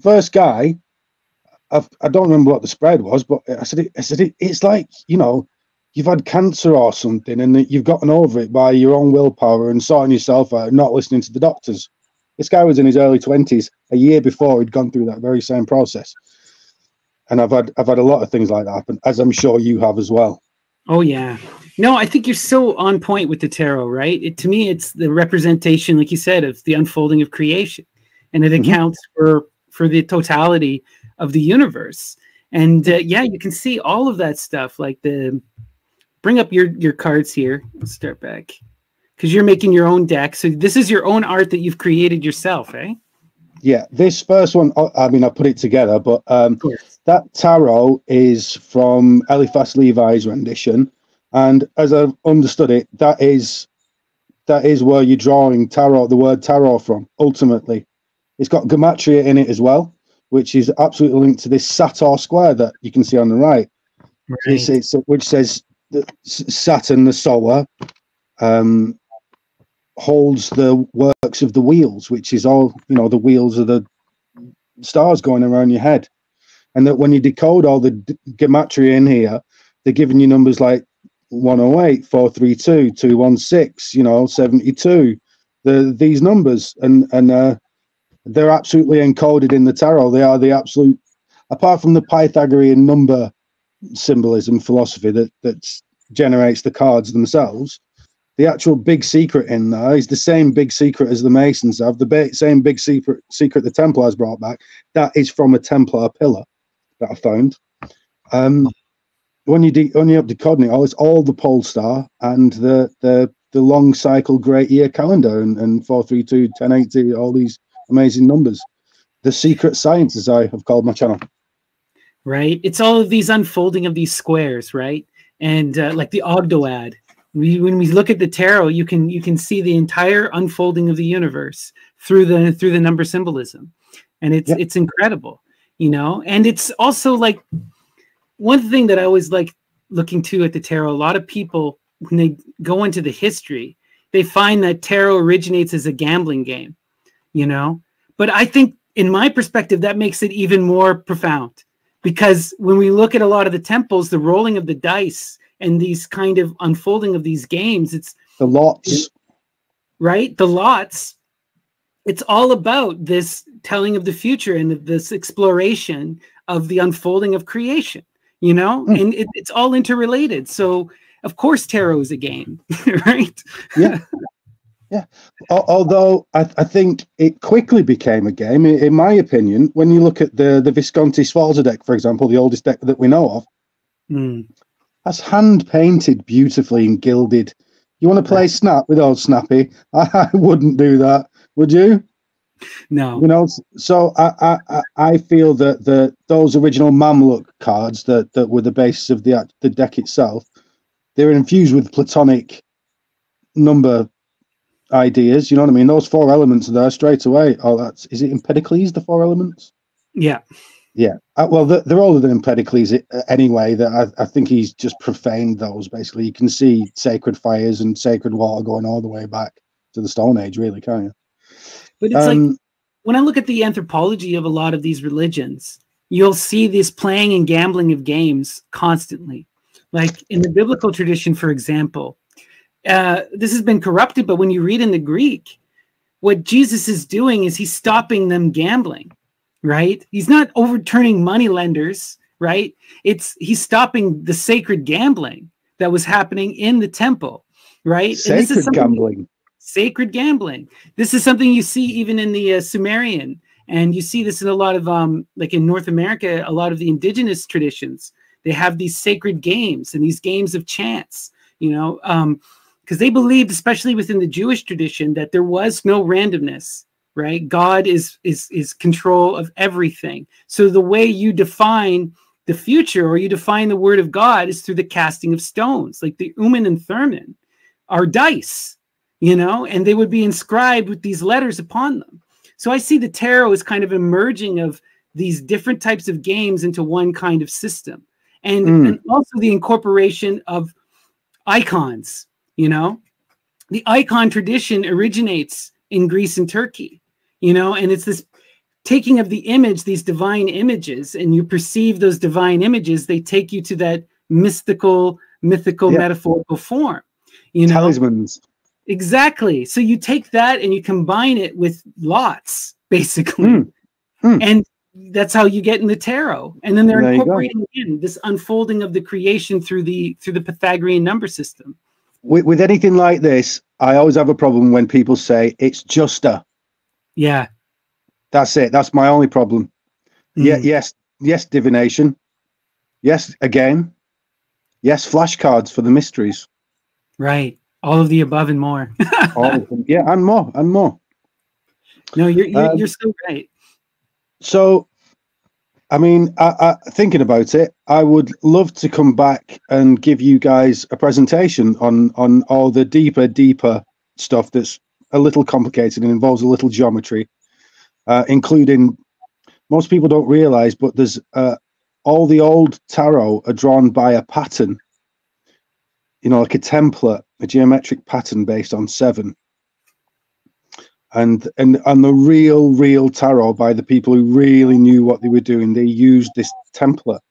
First guy I've, I do not remember what the spread was, but I said, it, I said it, it's like you know, you've had cancer or something, and you've gotten over it by your own willpower and sorting yourself out, and not listening to the doctors. This guy was in his early twenties, a year before he'd gone through that very same process. And I've had I've had a lot of things like that happen, as I'm sure you have as well. Oh yeah. No, I think you're so on point with the tarot, right? It, to me, it's the representation, like you said, of the unfolding of creation, and it mm-hmm. accounts for for the totality of the universe. And uh, yeah, you can see all of that stuff. Like the bring up your your cards here. Let's start back because you're making your own deck. So this is your own art that you've created yourself, eh? Yeah, this first one. I mean, I put it together, but um, that tarot is from Eliphas Levi's rendition, and as I've understood it, that is that is where you're drawing tarot, the word tarot from. Ultimately, it's got gematria in it as well which is absolutely linked to this Sator square that you can see on the right. right. It's, it's, which says that Saturn, the solar, um, holds the works of the wheels, which is all you know, the wheels of the stars going around your head, and that when you decode all the gematria in here, they're giving you numbers like 108, 432, 216, you know, 72. The these numbers and and uh, they're absolutely encoded in the tarot. They are the absolute, apart from the Pythagorean number symbolism philosophy that that generates the cards themselves. the actual big secret in there is the same big secret as the Masons have. The ba- same big secret secret the Templars brought back. That is from a Templar pillar that I found. Um, when you de- when you up decoding it all, it's all the pole star and the the the long cycle great year calendar and, and 432, 1080, all these amazing numbers. The secret science, as I have called my channel. Right. It's all of these unfolding of these squares, right? And uh, like the Ogdoad. We, when we look at the tarot, you can you can see the entire unfolding of the universe through the through the number symbolism, and it's yep. it's incredible, you know. And it's also like one thing that I always like looking to at the tarot. A lot of people when they go into the history, they find that tarot originates as a gambling game, you know. But I think, in my perspective, that makes it even more profound because when we look at a lot of the temples, the rolling of the dice and these kind of unfolding of these games, it's the lots, right? The lots. It's all about this telling of the future and this exploration of the unfolding of creation, you know, mm. and it, it's all interrelated. So of course tarot is a game, right? yeah. Yeah. Although I, I, think it quickly became a game, in my opinion, when you look at the, the Visconti Sforza deck, for example, the oldest deck that we know of, mm. that's hand painted beautifully and gilded. You want to play Snap with old Snappy? I, I wouldn't do that. Would you? No. You know, so I I, I feel that the those original Mamluk cards that, that were the basis of the the deck itself they're infused with platonic number ideas. You know what I mean? Those four elements are there straight away. Oh, that's is it Empedocles, the four elements? Yeah. Yeah. Uh, well, they're, they're older than Empedocles uh, anyway. That I, I think he's just profaned those. Basically, you can see sacred fires and sacred water going all the way back to the Stone Age, really, can't you? But it's um, like when I look at the anthropology of a lot of these religions, you'll see this playing and gambling of games constantly. Like in the biblical tradition, for example, uh, this has been corrupted, but when you read in the Greek, what Jesus is doing is he's stopping them gambling, right? He's not overturning money lenders, right? It's he's stopping the sacred gambling that was happening in the temple, right? Sacred gambling. Sacred gambling. This is something you see even in the uh, Sumerian, and you see this in a lot of um, like in North America, a lot of the indigenous traditions they have these sacred games and these games of chance, you know, because um, they believed, especially within the Jewish tradition, that there was no randomness. Right, God is is is control of everything. So the way you define the future or you define the word of God is through the casting of stones, like the Urim and Thummim are dice, you know, and they would be inscribed with these letters upon them. So I see the tarot as kind of emerging of these different types of games into one kind of system and, mm. and also the incorporation of icons. You know, the icon tradition originates in Greece and Turkey. You know, and it's this taking of the image, these divine images, and you perceive those divine images. They take you to that mystical, mythical, yeah. metaphorical form. You know, talismans. Exactly. So you take that and you combine it with lots, basically. Mm. Mm. And that's how you get in the tarot. And then they're there incorporating in this unfolding of the creation through the through the pythagorean number system. With, with anything like this i always have a problem when people say it's just a. Yeah. That's it. That's my only problem. Mm. yeah yes yes divination. Yes again. Yes flashcards for the mysteries. Right all of the above and more. Yeah and more and more. No you're you're, um, you're so right. so, I mean, I, I, thinking about it, I would love to come back and give you guys a presentation on on all the deeper, deeper stuff that's a little complicated and involves a little geometry, uh, including most people don't realize, but there's uh, all the old tarot are drawn by a pattern, you know, like a template, a geometric pattern based on seven. And and and the real real tarot by the people who really knew what they were doing they used this template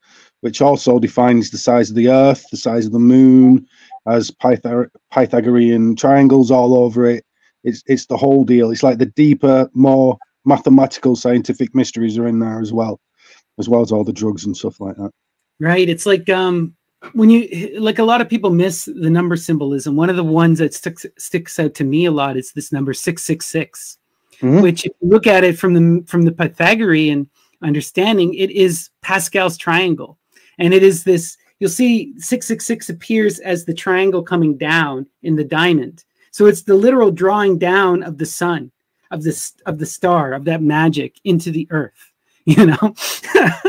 which also defines the size of the earth the size of the moon as Pythag- pythagorean triangles all over it. It's it's the whole deal. It's like the deeper more mathematical scientific mysteries are in there as well as well as all the drugs and stuff like that. Right. It's like um when you like a lot of people miss the number symbolism. One of the ones that sticks sticks out to me a lot is this number six six six, Mhm. which if you look at it from the from the Pythagorean understanding, it is Pascal's triangle, and it is this. You'll see six six six appears as the triangle coming down in the diamond. So it's the literal drawing down of the sun, of this of the star, of that magic into the earth. You know.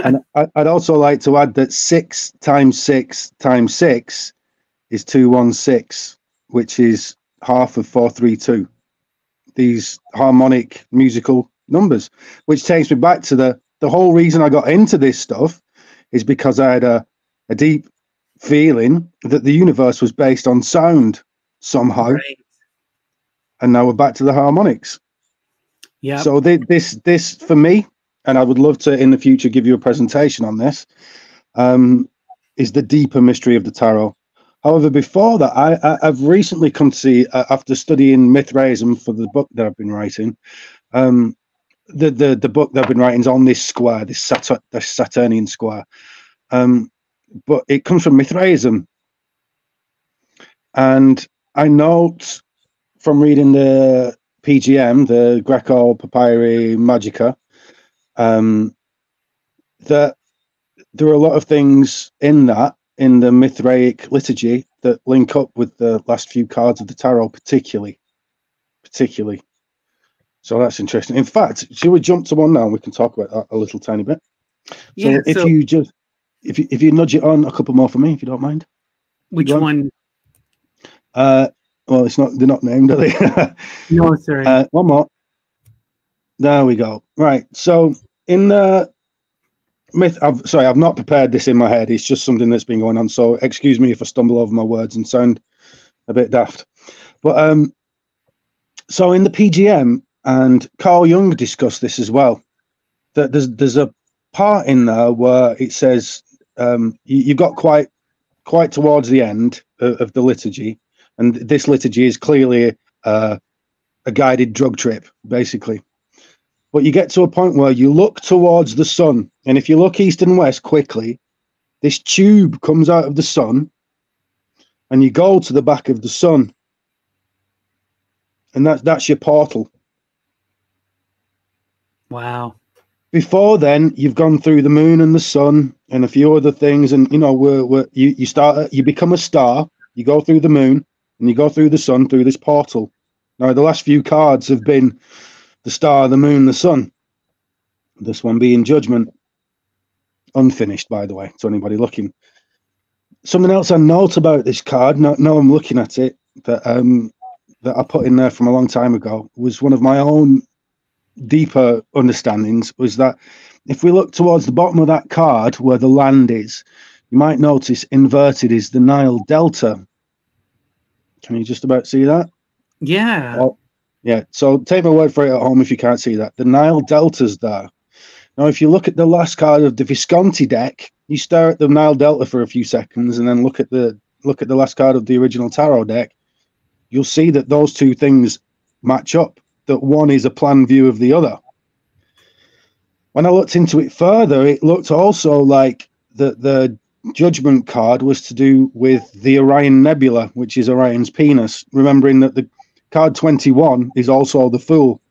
And I'd also like to add that six times six times six is 216, which is half of 432. These harmonic musical numbers, which takes me back to the the whole reason I got into this stuff is because I had a, a deep feeling that the universe was based on sound somehow. Right. And now we're back to the harmonics. Yeah. So thi- this this for me, and I would love to in the future give you a presentation on this, um, is the deeper mystery of the tarot. However, before that, I, I've recently come to see uh, after studying Mithraism for the book that I've been writing, um, the the the book that I've been writing is on this square, this Satur- this Saturnian square, um, but it comes from Mithraism, and I note from reading the PGM, the Greco Papyri Magica, um, that there are a lot of things in that in the Mithraic liturgy that link up with the last few cards of the tarot, particularly, particularly. So that's interesting. In fact, should we jump to one now? and We can talk about that a little tiny bit. So yeah. if so you just if you if you nudge it on a couple more for me, if you don't mind. which go on. one? Uh, well, it's not they're not named, are they? No, sorry. Uh, one more. There we go. Right. So in the myth, I've, sorry, I've not prepared this in my head. It's just something that's been going on. So excuse me if I stumble over my words and sound a bit daft. But um, so in the PGM, and Carl Jung discussed this as well. That there's there's a part in there where it says um, you, you've got quite quite towards the end of, of the liturgy, and this liturgy is clearly uh, a guided drug trip, basically. But you get to a point where you look towards the sun, and if you look east and west quickly, this tube comes out of the sun, and you go to the back of the sun, and that's that's your portal. wow. Before then, you've gone through the moon and the sun and a few other things, and you know, we're, we're, you you start you become a star. You go through the moon and you go through the sun through this portal. Now, the last few cards have been the star, the moon, the sun. This one being judgment. Unfinished, by the way, to anybody looking. Something else I note about this card, no, no, I'm looking at it, that um that I put in there from a long time ago was one of my own deeper understandings was that if we look towards the bottom of that card where the land is, you might notice inverted is the Nile Delta. Can you just about see that? Yeah. Yeah. So take my word for it at home if you can't see that. The Nile Delta's there. Now, if you look at the last card of the Visconti deck, you stare at the Nile Delta for a few seconds and then look at the look at the last card of the original tarot deck, you'll see that those two things match up. That one is a plan view of the other. When I looked into it further, it looked also like that the judgment card was to do with the Orion Nebula, which is Orion's penis. Remembering that the card 21 is also the Fool.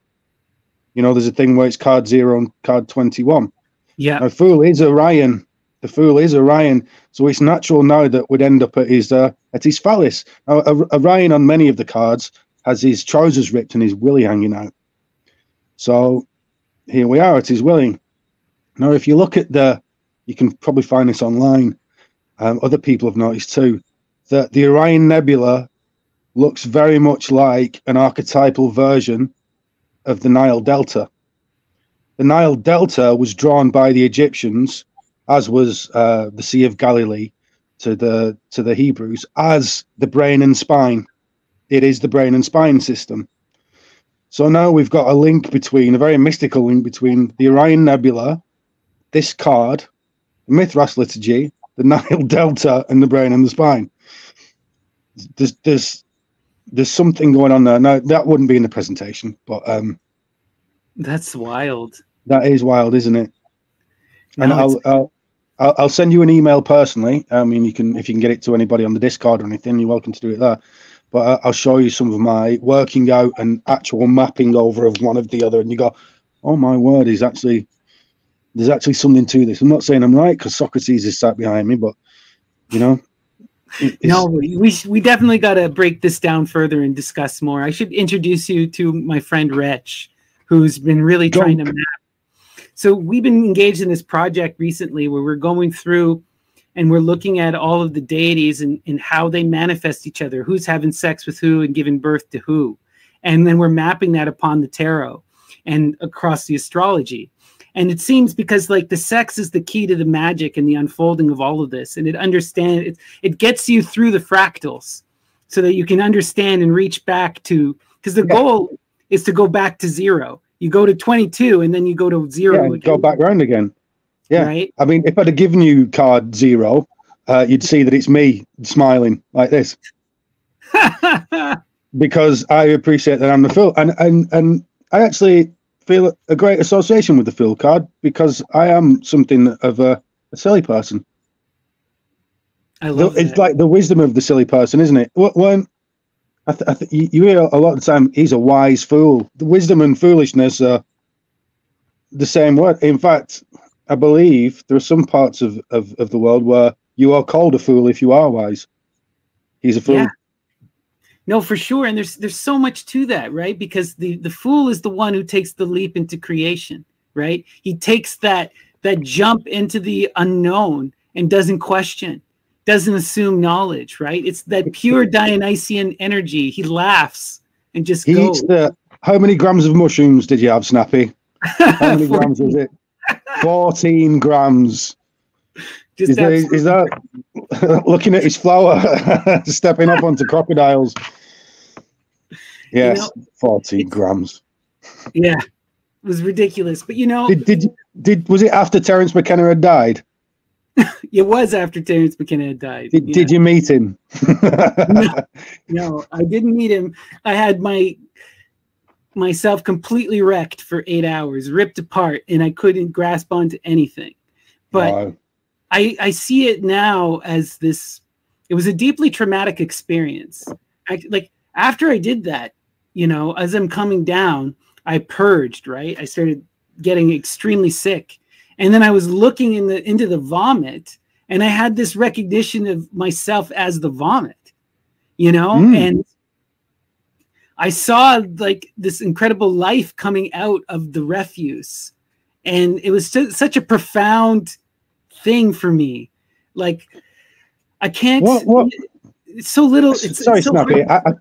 You know, there's a thing where it's card zero and card 21. Yeah. The Fool is Orion. The Fool is Orion. So it's natural now that we'd end up at his uh, at his phallus. Now, Orion on many of the cards has his trousers ripped and his willy hanging out. So here we are at his willy. Now, if you look at the, you can probably find this online. Um, other people have noticed too that the Orion Nebula looks very much like an archetypal version of the Nile Delta. The Nile Delta was drawn by the Egyptians, as was uh, the Sea of Galilee to the to the Hebrews, as the brain and spine. It is the brain and spine system. So now we've got a link between a very mystical link between the Orion Nebula, this card, the Mithras liturgy, the Nile Delta, and the brain and the spine. There's there's there's something going on there. Now that wouldn't be in the presentation, but um, That's wild. that is wild, isn't it? And No, I'll, I'll I'll, I'll send you an email personally. I mean, you can if you can get it to anybody on the Discord or anything, you're welcome to do it there. But I- I'll show you some of my working out and actual mapping over of one of the other, and you go, "Oh my word, is actually there's actually something to this." I'm not saying I'm right because Socrates is sat behind me, but you know, No, we we, definitely got to break this down further and discuss more. I should introduce you to my friend Rich, who's been really trying to map. So we've been engaged in this project recently where we're going through and we're looking at all of the deities and, and how they manifest each other, who's having sex with who and giving birth to who. And then we're mapping that upon the tarot and across the astrology. And it seems because like the sex is the key to the magic and the unfolding of all of this. And it understand it, it gets you through the fractals so that you can understand and reach back to because the Yeah. goal is to go back to zero. You go to 22 and then you go to zero yeah, again, go back round again. yeah. right? I mean, if I'd have given you card zero, uh, you'd see that it's me smiling like this because I appreciate that I'm the fool, and and and I actually feel a great association with the fool card because I am something of a, a silly person. I The- love it's that. like the wisdom of the silly person, isn't it? Wh- When I th- I th- you you hear a lot of the time, he's a wise fool. The wisdom and foolishness are the same word. In fact, I believe there are some parts of, of, of the world where you are called a fool if you are wise. He's a fool. Yeah. No, for sure. And there's there's so much to that, right? Because the the fool is the one who takes the leap into creation, right? He takes that that jump into the unknown and doesn't question, doesn't assume knowledge, right? It's that pure Dionysian energy. He laughs and just He goes. eats the. How many grams of mushrooms did you have, Snappy? How many grams was it? 14 grams. Just Is, there, is that looking at his flower, stepping up onto crocodiles? Yes, 14 grams. yeah, it was ridiculous. But you know, Did, did did was it after Terence McKenna had died? it was after Terence McKenna had died. Did, yeah. did you meet him? No, I didn't meet him. I had my myself completely wrecked for eight hours, ripped apart, and I couldn't grasp onto anything. But Wow. I, I see it now as this. It was a deeply traumatic experience. I, like after I did that, you know, as I'm coming down, I purged. Right, I started getting extremely sick, and then I was looking in the into the vomit, and I had this recognition of myself as the vomit. You know, Mm. and I saw like this incredible life coming out of the refuse, and it was su- such a profound thing for me. Like I can't. What- what- It's so little. It's, Sorry, it's so Snappy. hard- I, I,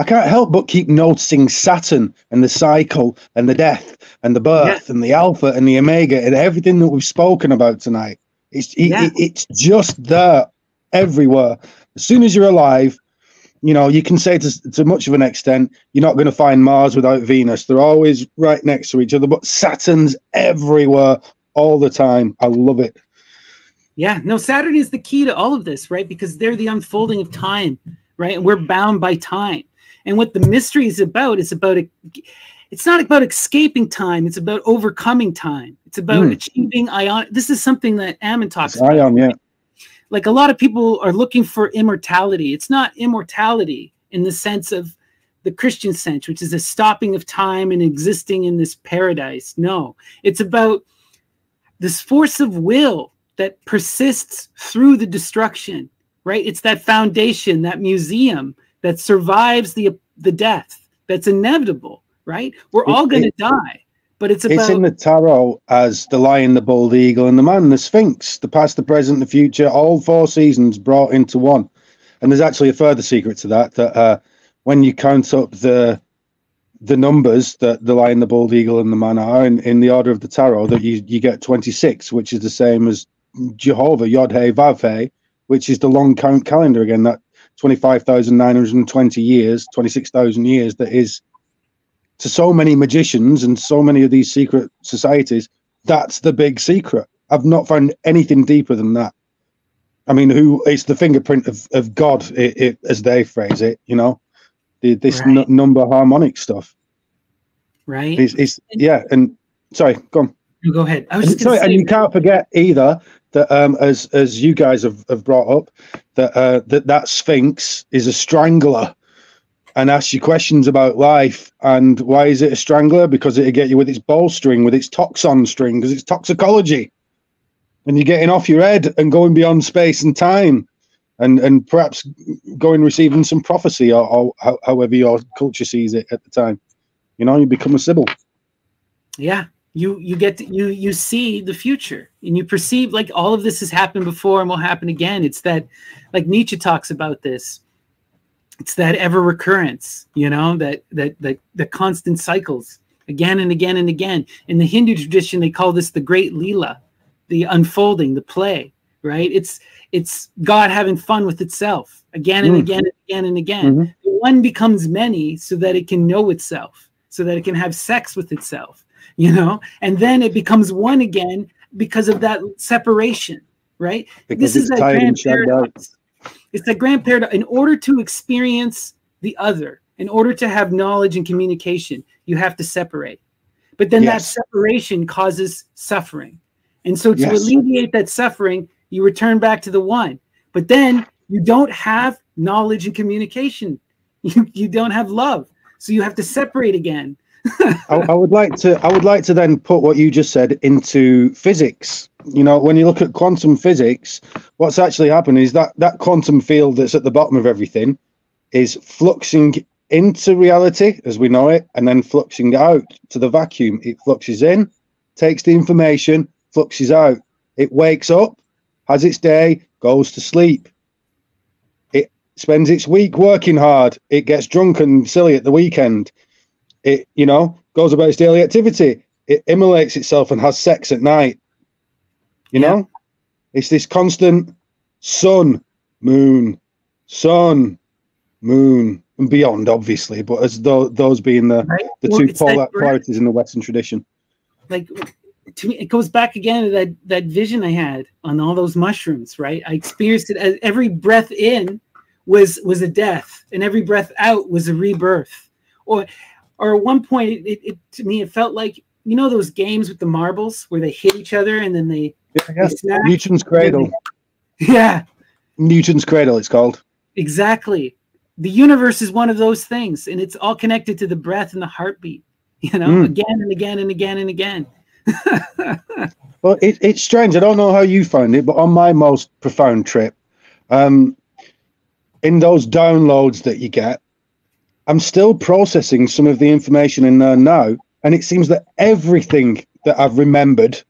I can't help but keep noticing Saturn and the cycle and the death and the birth and the alpha and the omega and everything that we've spoken about tonight. It's it, Yeah. it- it's just there everywhere. As soon as you're alive, you know you can say to, to much of an extent you're not going to find Mars without Venus. They're always right next to each other, but Saturn's everywhere all the time. I love it. Yeah, no, Saturn is the key to all of this, right? Because they're the unfolding of time, right? And we're bound by time. And what the mystery is about is about it. It's not about escaping time. It's about overcoming time. It's about Hmm. achieving aion. This is something that Ammon talks It's about. Aion, yeah. like a lot of people are looking for immortality. It's not immortality in the sense of the Christian sense, which is a stopping of time and existing in this paradise. No, it's about this force of will that persists through the destruction, right? It's that foundation, that museum that survives the the death that's inevitable, right? We're all going to die, but it's about. It's in the tarot as the lion, the bald eagle, and the man, the sphinx, the past, the present, the future, all four seasons brought into one. And there's actually a further secret to that that uh, when you count up the the numbers that the lion, the bald eagle, and the man are in, in the order of the tarot, that you, you get 26, which is the same as Jehovah, Yod He Vav He, which is the long count calendar again, that 25,920 years, 26,000 years that is to so many magicians and so many of these secret societies, that's the big secret. I've not found anything deeper than that. I mean, who it's the fingerprint of, of God, it, it, as they phrase it, you know, the, this Right. n- number harmonic stuff. right. It's, it's yeah, and sorry, go on. You go ahead. I was And, sorry, and you can't forget either that um, as as you guys have, have brought up that uh, that that Sphinx is a strangler and asks you questions about life. And why is it a strangler? Because it'll get you with its ball string with its toxon string because it's toxicology. And you're getting off your head and going beyond space and time and and perhaps going receiving some prophecy or, or how, however your culture sees it at the time. You know you become a sibyl. Yeah, you you get to, you you see the future and you perceive like all of this has happened before and will happen again. It's that like Nietzsche talks about this. It's that ever recurrence, you know, that that that the constant cycles again and again and again. In the Hindu tradition, they call this the great Leela, the unfolding, the play, right? It's it's God having fun with itself again and Mm. again and again and again. Mhm. One becomes many so that it can know itself, so that it can have sex with itself, you know, and then it becomes one again because of that separation, right? because this is that tired grand and shagged out paradox. It's that grand paradox. In order to experience the other, in order to have knowledge and communication, you have to separate. But then that separation causes suffering. And so to Yes. alleviate that suffering, you return back to the one. But then you don't have knowledge and communication. You, you don't have love. So you have to separate again. I, I would like to I would like to then put what you just said into physics. You know, when you look at quantum physics, what's actually happened is that that quantum field that's at the bottom of everything is fluxing into reality as we know it, and then fluxing out to the vacuum. It fluxes in, takes the information, fluxes out. It wakes up, has its day, goes to sleep. It spends its week working hard. It gets drunk and silly at the weekend it you know goes about its daily activity. It immolates itself and has sex at night you Yeah. know? It's this constant sun moon sun moon and beyond obviously but as though those being the Right? the Well, two polar polarities in the western tradition. Like to me it goes back again to that that vision i had on all those mushrooms right? I experienced it as every breath in was was a death and every breath out was a rebirth. Or or at one point it, it, to me it felt like you know those games with the marbles where they hit each other and then they yeah, they newton's cradle. Yeah. Newton's cradle it's called. Exactly. The universe is one of those things and it's all connected to the breath and the heartbeat you know Mm. again and again and again and again. Well, it, it's strange. I don't know how you found it, but on my most profound trip, um, in those downloads that you get, I'm still processing some of the information in there now, and it seems that everything that I've remembered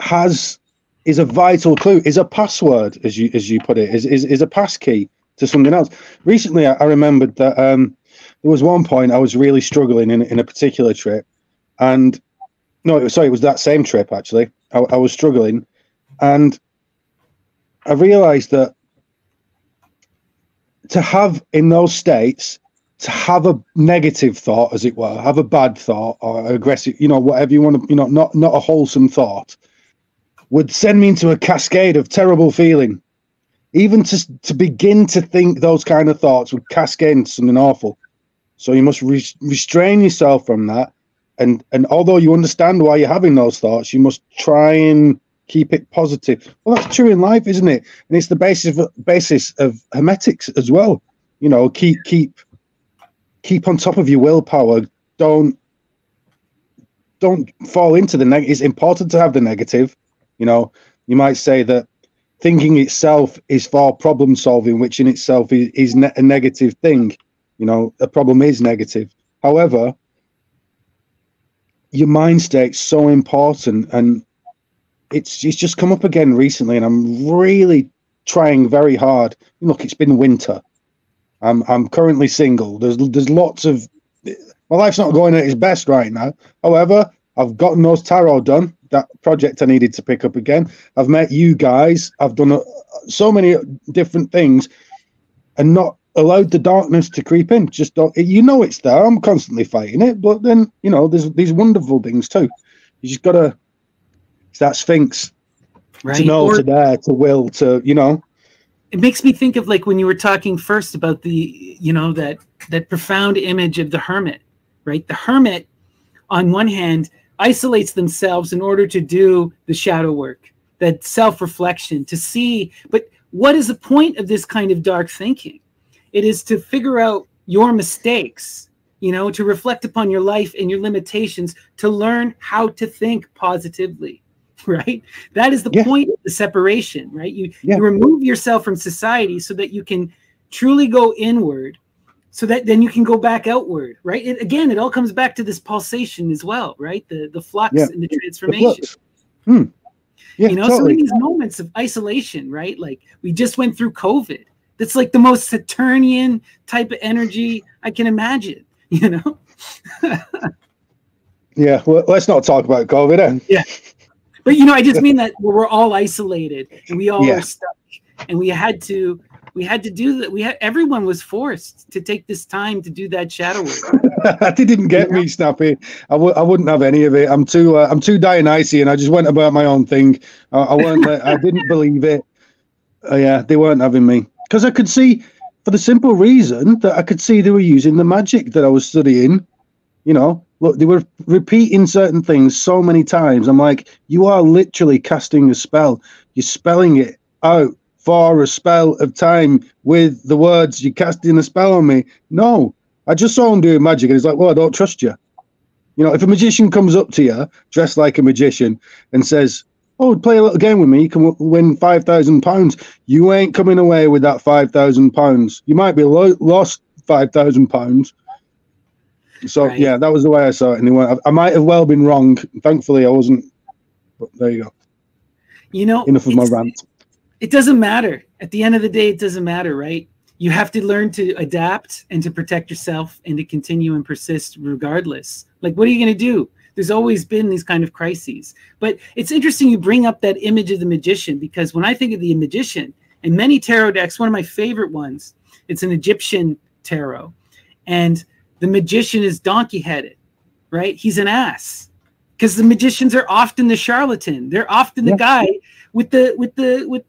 has is a vital clue, is a password, as you as you put it, is is, is a passkey to something else. Recently, I, I remembered that um, there was one point I was really struggling in in a particular trip, and no, it was, sorry, it was that same trip actually. I, I was struggling, and I realised that to have in those states, to have a negative thought, as it were, have a bad thought or aggressive, you know, whatever you want to, you know, not not a wholesome thought, would send me into a cascade of terrible feeling. Even to to begin to think those kind of thoughts would cascade into something awful. So you must re- restrain yourself from that and and although you understand why you're having those thoughts you must try and keep it positive. Well that's true in life isn't it? And it's the basis of basis of hermetics as well. You know keep keep keep on top of your willpower. Don't don't fall into the negative it's important to have the negative. You know you might say that thinking itself is for problem solving which in itself is, is ne- a negative thing. You know a problem is negative. However your mind state's so important and it's it's just come up again recently and i'm really trying very hard look it's been winter i'm i'm currently single there's there's lots of my life's not going at its best right now however i've gotten those tarot done that project i needed to pick up again i've met you guys i've done uh so many different things and not allowed the darkness to creep in. Just don't, you know it's there. I'm constantly fighting it, but then you know there's these wonderful things too. You just gotta. That Sphinx right to know, Or- to dare, to will, to you know. it makes me think of like when you were talking first about the you know that that profound image of the hermit right the hermit on one hand isolates themselves in order to do the shadow work, that self reflection, to see. But what is the point of this kind of dark thinking? It is to figure out your mistakes, you know, to reflect upon your life and your limitations, to learn how to think positively, right? That is the yeah. point of the separation, right? You, yeah. you remove yourself from society so that you can truly go inward so that then you can go back outward right it, again it all comes back to this pulsation as well right the the flux yeah. and the transformation the hmm. yeah, you know totally. so in these moments of isolation right like we just went through covid that's like the most saturnian type of energy i can imagine you know yeah well let's not talk about covid eh? yeah but you know i just mean that we're all isolated and we all yeah. are stuck and we had to we had to do that. We had everyone was forced to take this time to do that shadow work. that didn't get me, Snappy. I w- I wouldn't have any of it. I'm too uh, I'm too Dionysian. I just went about my own thing. I, I weren't. I didn't believe it. Uh, yeah, they weren't having me because I could see for the simple reason that I could see they were using the magic that I was studying. You know, look, they were repeating certain things so many times. I'm like, you are literally casting a spell. You're spelling it out for a spell of time with the words, You're casting a spell on me. No, I just saw him doing magic and he's like, Well, I don't trust you. You know, if a magician comes up to you dressed like a magician and says, Oh, play a little game with me, you can win £5,000, you ain't coming away with that £5,000. You might be lo- lost £5,000. So, right. yeah, that was the way I saw it. Anyway, I, I might have well been wrong. Thankfully, I wasn't. But there you go. You know, enough of my rant it doesn't matter. At the end of the day, it doesn't matter, right? You have to learn to adapt and to protect yourself and to continue and persist regardless. Like, what are you going to do? There's always been these kind of crises. But it's interesting you bring up that image of the magician because when I think of the magician and many tarot decks, one of my favorite ones, it's an Egyptian tarot. And the magician is donkey headed, right? He's an ass because the magicians are often the charlatan. They're often the yeah. guy with the with the with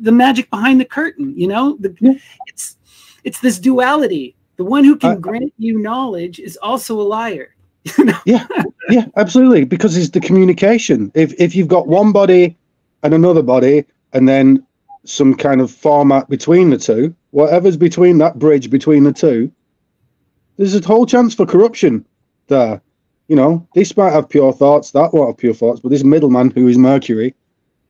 the magic behind the curtain. You know, the, yeah. it's it's this duality. The one who can uh, grant you knowledge is also a liar. You know? Yeah, yeah, absolutely. Because it's the communication. If if you've got one body and another body, and then some kind of format between the two, whatever's between that bridge between the two, there's a whole chance for corruption there. You know, this might have pure thoughts, that won't have pure thoughts, but this middleman who is Mercury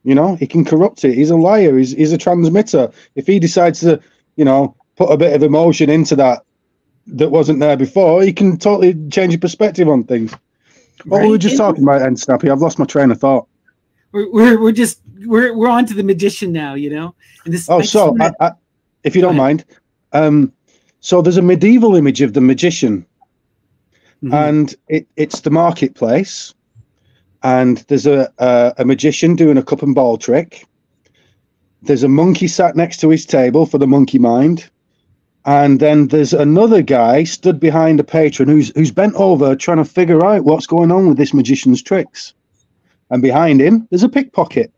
you know, he can corrupt it. He's a liar. He's, he's a transmitter. If he decides to, you know, put a bit of emotion into that that wasn't there before, he can totally change your perspective on things. What right. we were just talking about, and Snappy, I've lost my train of thought. We're, we're, we're just we're we're on to the magician now, you know. And this, oh, I so I, I, if you don't mind, um, so there's a medieval image of the magician, mm-hmm. and it, it's the marketplace, and there's a, a, a magician doing a cup and ball trick. There's a monkey sat next to his table for the monkey mind, and then there's another guy stood behind a patron who's who's bent over trying to figure out what's going on with this magician's tricks. And behind him, there's a pickpocket.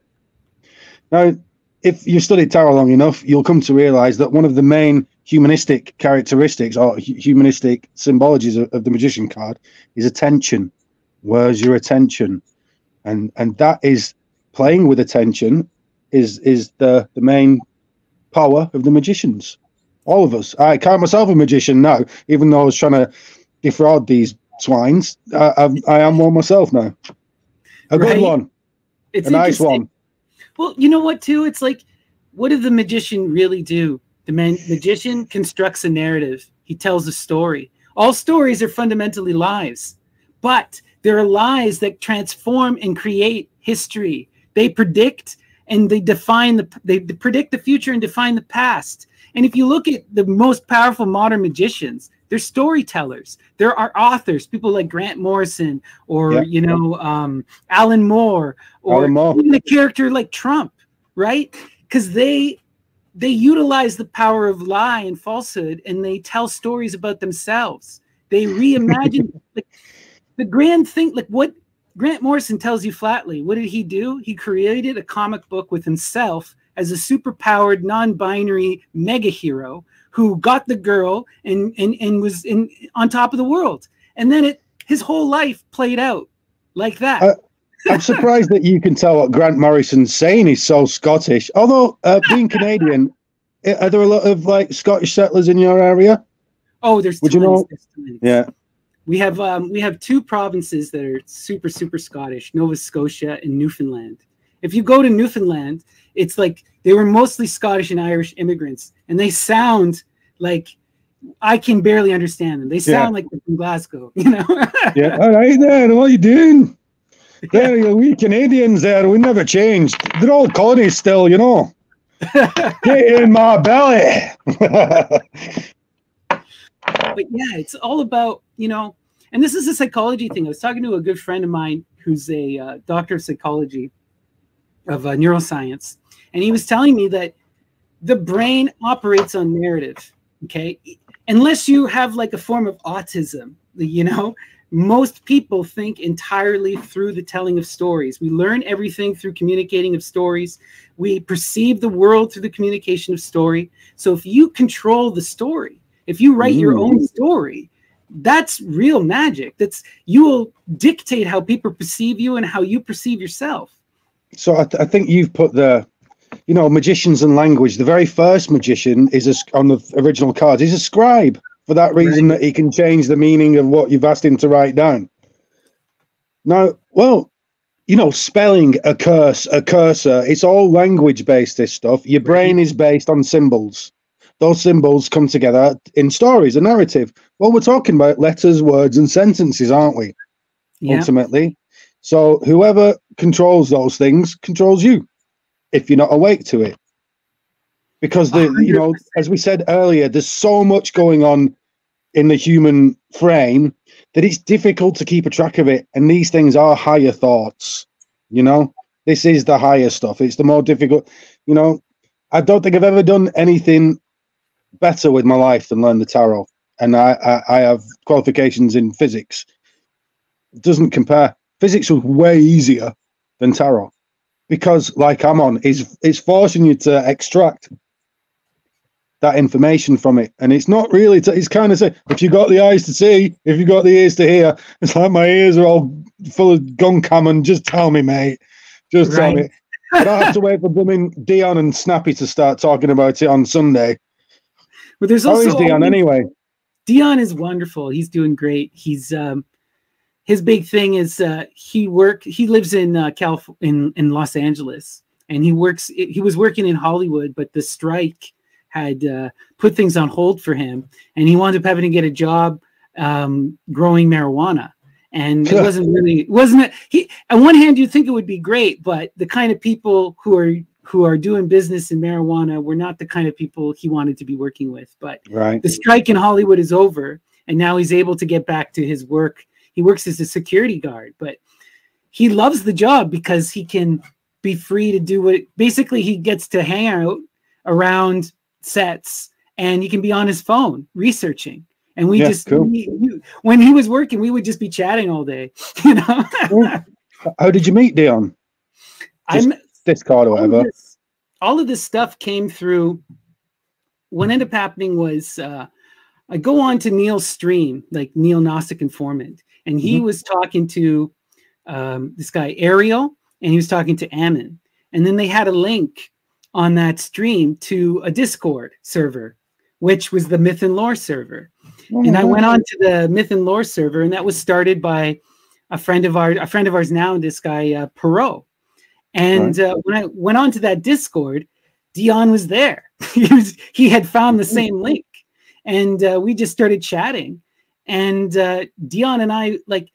Now, if you've studied tarot long enough, you'll come to realize that one of the main humanistic characteristics or humanistic symbologies of, of the magician card is attention. Where's your attention? and and that is playing with attention is is the the main power of the magicians all of us i count myself a magician now even though i was trying to defraud these swines i, I, I am one myself now a right? good one it's a nice one well you know what too it's like what did the magician really do the man, magician constructs a narrative he tells a story all stories are fundamentally lies but there are lies that transform and create history. They predict and they define the they predict the future and define the past. And if you look at the most powerful modern magicians, they're storytellers. There are authors, people like Grant Morrison or yep. you know um, Alan Moore or Alan Moore. even a character like Trump, right? Because they they utilize the power of lie and falsehood and they tell stories about themselves. They reimagine like the grand thing, like what Grant Morrison tells you flatly, what did he do? He created a comic book with himself as a superpowered, non-binary mega hero who got the girl and and, and was in on top of the world. And then it his whole life played out like that. Uh, I'm surprised that you can tell what Grant Morrison's saying. He's so Scottish. Although uh, being Canadian, are there a lot of like Scottish settlers in your area? Oh, there's Would you know- tons. Yeah. We have um, we have two provinces that are super super Scottish: Nova Scotia and Newfoundland. If you go to Newfoundland, it's like they were mostly Scottish and Irish immigrants, and they sound like I can barely understand them. They sound like they're from Glasgow, you know. Yeah. All right then. What are you doing? There, you we Canadians there, we never changed. They're all colonies still, you know. Get in my belly. but yeah, it's all about you know, and this is a psychology thing. I was talking to a good friend of mine who's a uh, doctor of psychology, of uh, neuroscience, and he was telling me that the brain operates on narrative. Okay, unless you have like a form of autism, you know. Most people think entirely through the telling of stories. We learn everything through communicating of stories. We perceive the world through the communication of story. So if you control the story, if you write your Mm. own story that's real magic that's you will dictate how people perceive you and how you perceive yourself so I, th- I think you've put the, you know, magicians and language. The very first magician is a, on the original cards. He's a scribe for that reason that he can change the meaning of what you've asked him to write down. Now, well, you know, spelling a curse, a cursor, it's all language based, this stuff. Your brain is based on symbols. Those symbols come together in stories, a narrative. Well, we're talking about letters, words, and sentences, aren't we? yeah Ultimately. So whoever controls those things controls you if you're not awake to it. Because the you know, as we said earlier, there's so much going on in the human frame that it's difficult to keep a track of it. And these things are higher thoughts, you know. This is the higher stuff. It's the more difficult, you know. I don't think I've ever done anything better with my life than learn the tarot. And I, I, I have qualifications in physics. It doesn't compare. Physics was way easier than tarot because, like I'm on, is it's forcing you to extract that information from it, and it's not really. T- it's kind of say if you got the eyes to see, if you got the ears to hear. It's like my ears are all full of gun and Just tell me, mate. Just tell me. I don't have to wait for blooming Dion and Snappy to start talking about it on Sunday. but there's How also is Dion anyway? dion is wonderful he's doing great he's um his big thing is uh he work he lives in uh calif in in los angeles and he works he was working in hollywood but the strike had uh, put things on hold for him and he wound up having to get a job um growing marijuana and it wasn't really wasn't it he on one hand you'd think it would be great but the kind of people who are who are doing business in marijuana were not the kind of people he wanted to be working with but Right. the strike in Hollywood is over, and now he's able to get back to his work. He works as a security guard, but he loves the job because he can be free to do what basically he gets to hang out around sets and he can be on his phone researching. And we Yeah, just cool. we- we- when he was working, we would just be chatting all day, you know. How did you meet Dion? I'm Discord or all of whatever. this, all of this stuff came through. What ended up happening was uh, I go on to Neil's stream, like Neil Gnostic Informant, and he Mhm. was talking to um, this guy Ariel, and he was talking to Ammon, and then they had a link on that stream to a Discord server, which was the Myth and Lore server and I went on to the Myth and Lore server, and that was started by a friend of ours, a friend of ours now, this guy uh, Perot. And uh, when I went on to that Discord, Dion was there. he was he had found the same link, and uh, we just started chatting. And uh, Dion and I like,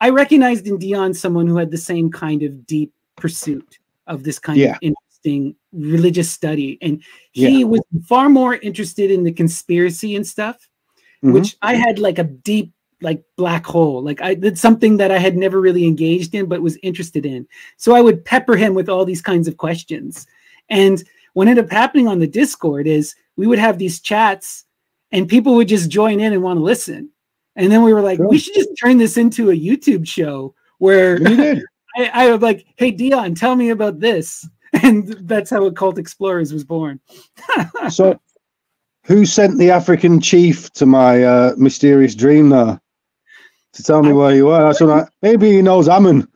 I recognized in Dion someone who had the same kind of deep pursuit of this kind Yeah. of interesting religious study, and he Yeah. was far more interested in the conspiracy and stuff Mhm. which I had like a deep like black hole. Like I did something that I had never really engaged in, but was interested in. So I would pepper him with all these kinds of questions. And what ended up happening on the Discord is we would have these chats and people would just join in and want to listen. And then we were like, Sure. we should just turn this into a YouTube show where I, I was like, hey Dion, tell me about this. And that's how Occult Explorers was born. So, who sent the African chief to my uh, mysterious dream there? to tell me where you were. That's what I, maybe he knows Ammon.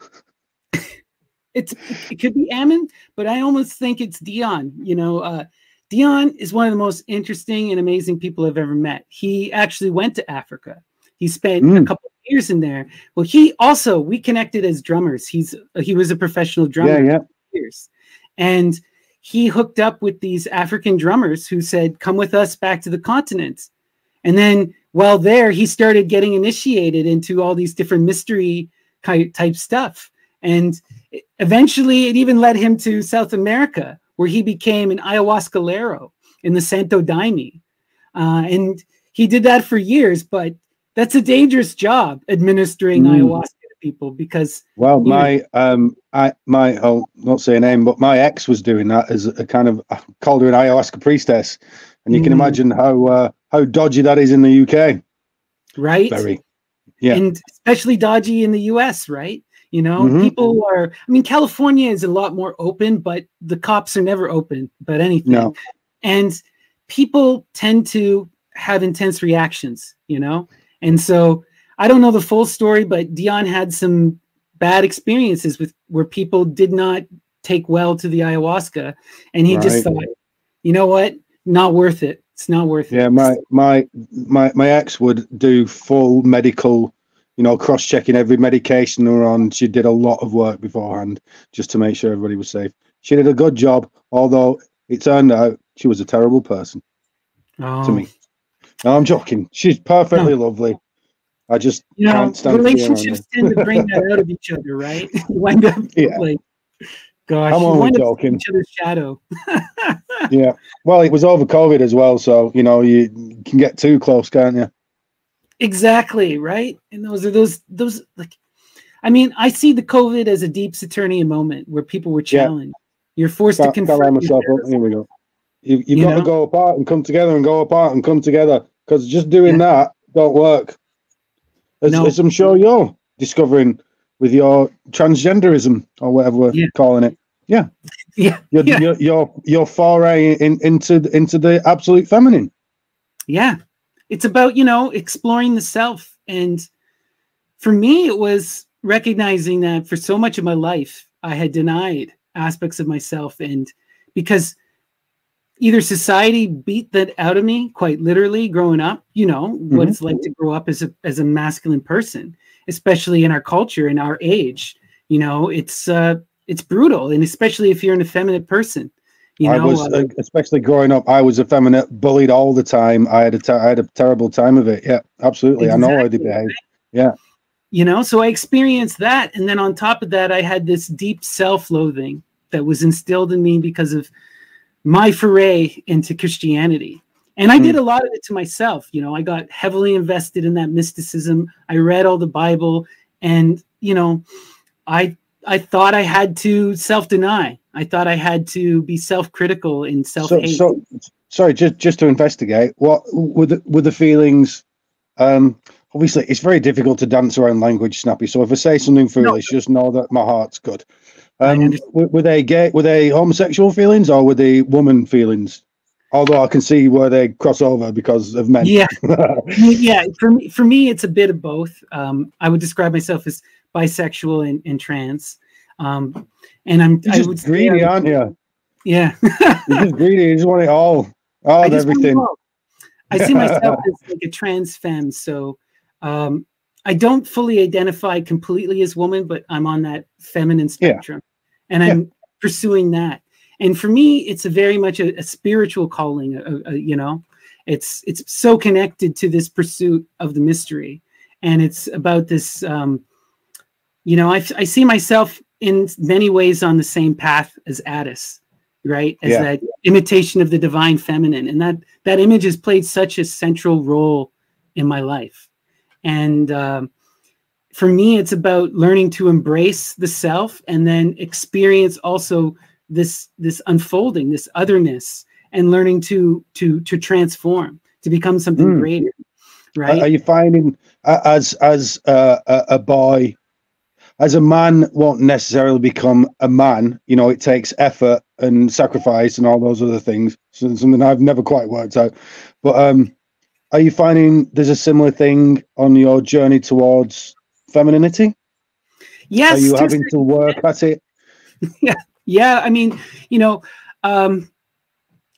It's it could be Ammon, but I almost think it's Dion. You know, uh, Dion is one of the most interesting and amazing people I've ever met. He actually went to Africa. He spent mm. a couple of years in there. Well, he also we connected as drummers. He's he was a professional drummer. Yeah, yeah. Years, and he hooked up with these African drummers who said, "Come with us back to the continent." And then while there, he started getting initiated into all these different mystery type stuff. And eventually, it even led him to South America, where he became an ayahuascalero in the Santo Daime. Uh, and he did that for years, but that's a dangerous job administering mm. ayahuasca to people because. Well, my know, um, I my I'll not say a name, but my ex was doing that as a kind of I called her an ayahuasca priestess, and you mm. can imagine how uh, how dodgy that is in the UK. Right. Very. Yeah. And especially dodgy in the US, right? You know, mm-hmm. people are, I mean, California is a lot more open, but the cops are never open about anything. No. And people tend to have intense reactions, you know? And so I don't know the full story, but Dion had some bad experiences with where people did not take well to the ayahuasca. And he right. just thought, you know what? Not worth it. It's not worth yeah, it. Yeah, my my my my ex would do full medical you know, cross checking every medication they were on. She did a lot of work beforehand just to make sure everybody was safe. She did a good job, although it turned out she was a terrible person oh. to me. No, I'm joking. She's perfectly no. lovely. I just you know relationships tend to bring that out of each other, right? you end up yeah. like, gosh, I'm only joking. Each other's shadow. yeah. Well, it was over COVID as well, so you know you can get too close, can't you? Exactly, right? And those are those those like I mean, I see the COVID as a deep Saturnian moment where people were challenged. Yeah. You're forced to confront myself oh, Here we go. You, you've you got know? to go apart and come together and go apart and come together because just doing yeah. that don't work. As, no. as, I'm sure you're discovering with your transgenderism or whatever we're yeah. calling it. Yeah. Yeah. Your, yeah. your, your, your foray in, into, into the absolute feminine. Yeah it's about you know exploring the self and for me it was recognizing that for so much of my life i had denied aspects of myself and because either society beat that out of me quite literally growing up you know mm-hmm. what it's like to grow up as a as a masculine person especially in our culture in our age you know it's uh it's brutal and especially if you're an effeminate person you I was, uh, especially growing up, I was effeminate, bullied all the time. I had a, I had a terrible time of it. Yeah, absolutely. Exactly. I know how to behave. Yeah. You know, so I experienced that. And then on top of that, I had this deep self loathing that was instilled in me because of my foray into Christianity. And I mm. did a lot of it to myself. You know, I got heavily invested in that mysticism. I read all the Bible and, you know, I I thought I had to self deny. I thought I had to be self critical and self hate. So, so, sorry, just just to investigate, what were the, were the feelings? Um, obviously, it's very difficult to dance around language, Snappy. So if I say something foolish, no. just know that my heart's good. Um, were, were, they gay? Were they homosexual feelings or were they woman feelings? Although I can see where they cross over because of men. Yeah, yeah. For me, for me, it's a bit of both. Um, I would describe myself as bisexual and, and trans. Um, and I'm You're just greedy, aren't you? Yeah. You're just greedy. You just want it all, all of everything. I see myself as like a trans femme, so um, I don't fully identify completely as woman, but I'm on that feminine spectrum, yeah. and I'm pursuing that. And for me, it's a very much a, a spiritual calling. A, a, you know, it's it's so connected to this pursuit of the mystery, and it's about this. Um, you know, I, I see myself in many ways on the same path as Attis, right? As yeah. that imitation of the divine feminine. And that that image has played such a central role in my life. And um, for me, it's about learning to embrace the self and then experience also this this unfolding, this otherness, and learning to to to transform, to become something mm. greater. Right? Are you finding as as uh, a boy as a man won't necessarily become a man. You know, it takes effort and sacrifice and all those other things. So something I've never quite worked out. But um, are you finding there's a similar thing on your journey towards femininity? Yes. Are you having to work at it? yeah. Yeah. I mean, you know, um,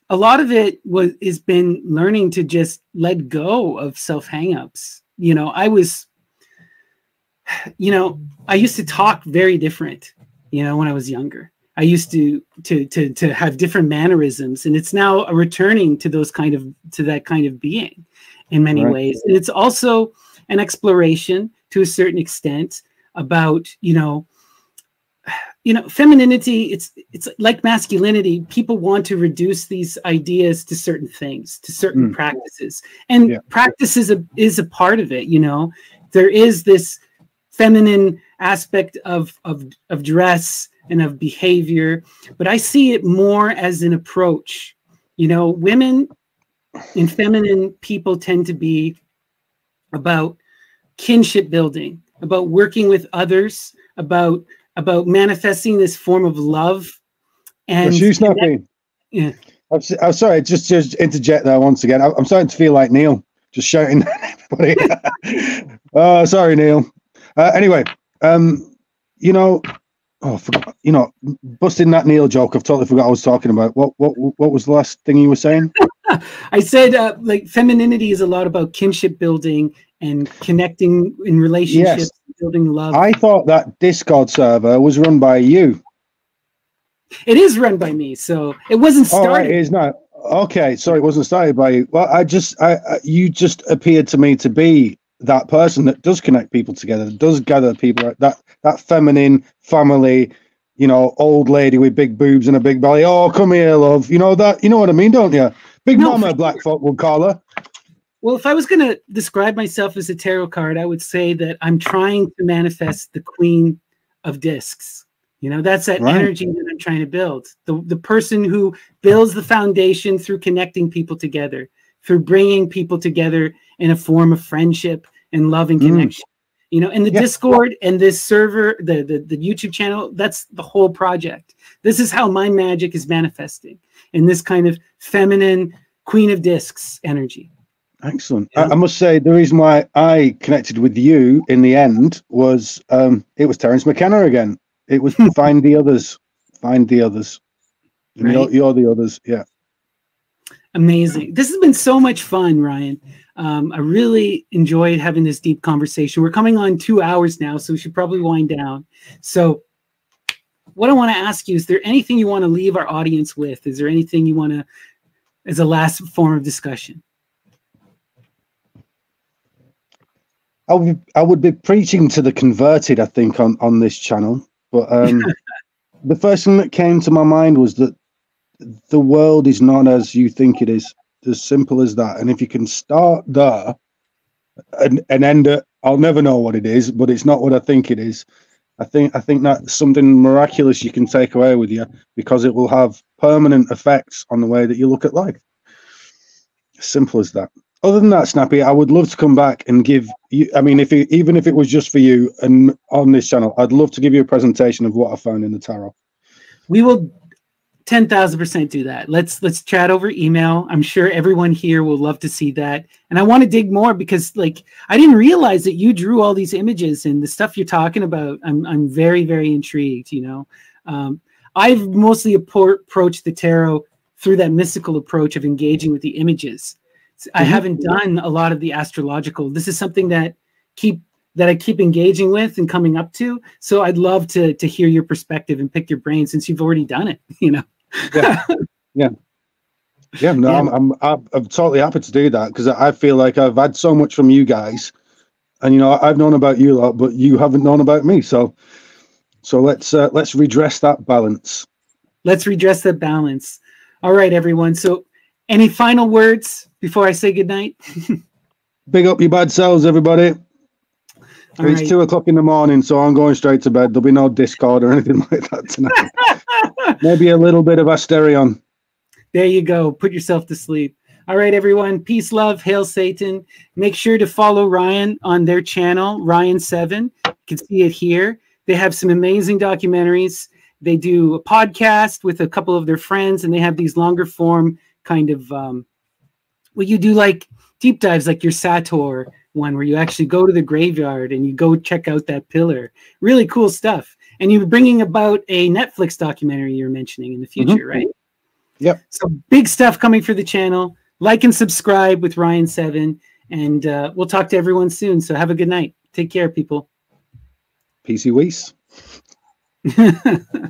a lot of it was has been learning to just let go of self hangups. You know, I was, you know, I used to talk very different, you know, when I was younger. I used to to to to have different mannerisms, and it's now a returning to those kind of to that kind of being in many right. ways. And it's also an exploration to a certain extent about you know you know femininity it's it's like masculinity people want to reduce these ideas to certain things to certain mm. practices and yeah. practice is a is a part of it you know there is this feminine aspect of of of dress and of behavior but i see it more as an approach you know women and feminine people tend to be about kinship building about working with others about about manifesting this form of love. And she's not being. Yeah. I'm, I'm, sorry, just just interject there once again. I'm starting to feel like Neil, just shouting everybody. oh, sorry, Neil. Uh, anyway, um, you know, oh, forgot, you know, busting that Neil joke. I've totally forgot I was talking about. What what what was the last thing you were saying? I said uh, like femininity is a lot about kinship building and connecting in relationships, yes. building love. I thought that Discord server was run by you. It is run by me, so it wasn't started. Oh, right, it is not. Okay, sorry, it wasn't started by you. Well, I just, I, I, you just appeared to me to be that person that does connect people together, that does gather people, that that feminine family, you know, old lady with big boobs and a big belly. Oh, come here, love. You know that. You know what I mean, don't you? Big no, Mama, black folk would call her. Well, if I was going to describe myself as a tarot card, I would say that I'm trying to manifest the Queen of Discs. You know, that's that right. energy that I'm trying to build. The, the person who builds the foundation through connecting people together, through bringing people together in a form of friendship and love and mm. connection. Mm. You know, and the yeah. Discord and this server, the, the the YouTube channel, that's the whole project. This is how my magic is manifesting in this kind of feminine Queen of Discs energy. Excellent. Yeah. I, I, must say the reason why I connected with you in the end was um, it was Terence McKenna again. It was find the others, find the others. Right. You're, you're, the others. Yeah. Amazing. This has been so much fun, Ryan. Um, I really enjoyed having this deep conversation. We're coming on two hours now, so we should probably wind down. So, what I want to ask you is there anything you want to leave our audience with? Is there anything you want to, as a last form of discussion? I would I would be preaching to the converted, I think, on on this channel. But um, the first thing that came to my mind was that the world is not as you think it is. As simple as that. And if you can start there and, and end it, I'll never know what it is, but it's not what I think it is. I think I think that's something miraculous you can take away with you because it will have permanent effects on the way that you look at life. Simple as that other than that, Snappy, I would love to come back and give you. I mean, if it, even if it was just for you and on this channel, I'd love to give you a presentation of what I found in the tarot. We will ten thousand percent do that. Let's let's chat over email. I'm sure everyone here will love to see that. And I want to dig more because, like, I didn't realize that you drew all these images and the stuff you're talking about. I'm I'm very very intrigued. You know, um, I've mostly approached the tarot through that mystical approach of engaging with the images I mm-hmm. haven't done a lot of the astrological. This is something that keep that I keep engaging with and coming up to. So I'd love to to hear your perspective and pick your brain since you've already done it. You know. yeah. Yeah. Yeah. No, yeah. I'm, I'm I'm I'm totally happy to do that because I feel like I've had so much from you guys, and you know I've known about you a lot, but you haven't known about me. So so let's uh, let's redress that balance. Let's redress that balance. All right, everyone. So any final words before I say goodnight? Big up your bad selves, everybody. All it's right. two o'clock in the morning, so I'm going straight to bed. There'll be no Discord or anything like that tonight. Maybe a little bit of Asterion. There you go. Put yourself to sleep. All right, everyone. Peace, love. Hail Satan. Make sure to follow Ryan on their channel, Ryan7. You can see it here. They have some amazing documentaries. They do a podcast with a couple of their friends, and they have these longer form kind of um, well, you do like deep dives like your Sator one, where you actually go to the graveyard and you go check out that pillar. Really cool stuff. And you're bringing about a Netflix documentary you're mentioning in the future, mm-hmm. right? Yep. So big stuff coming for the channel. Like and subscribe with Ryan Seven, and uh, we'll talk to everyone soon. So have a good night. Take care, people. PC Weiss.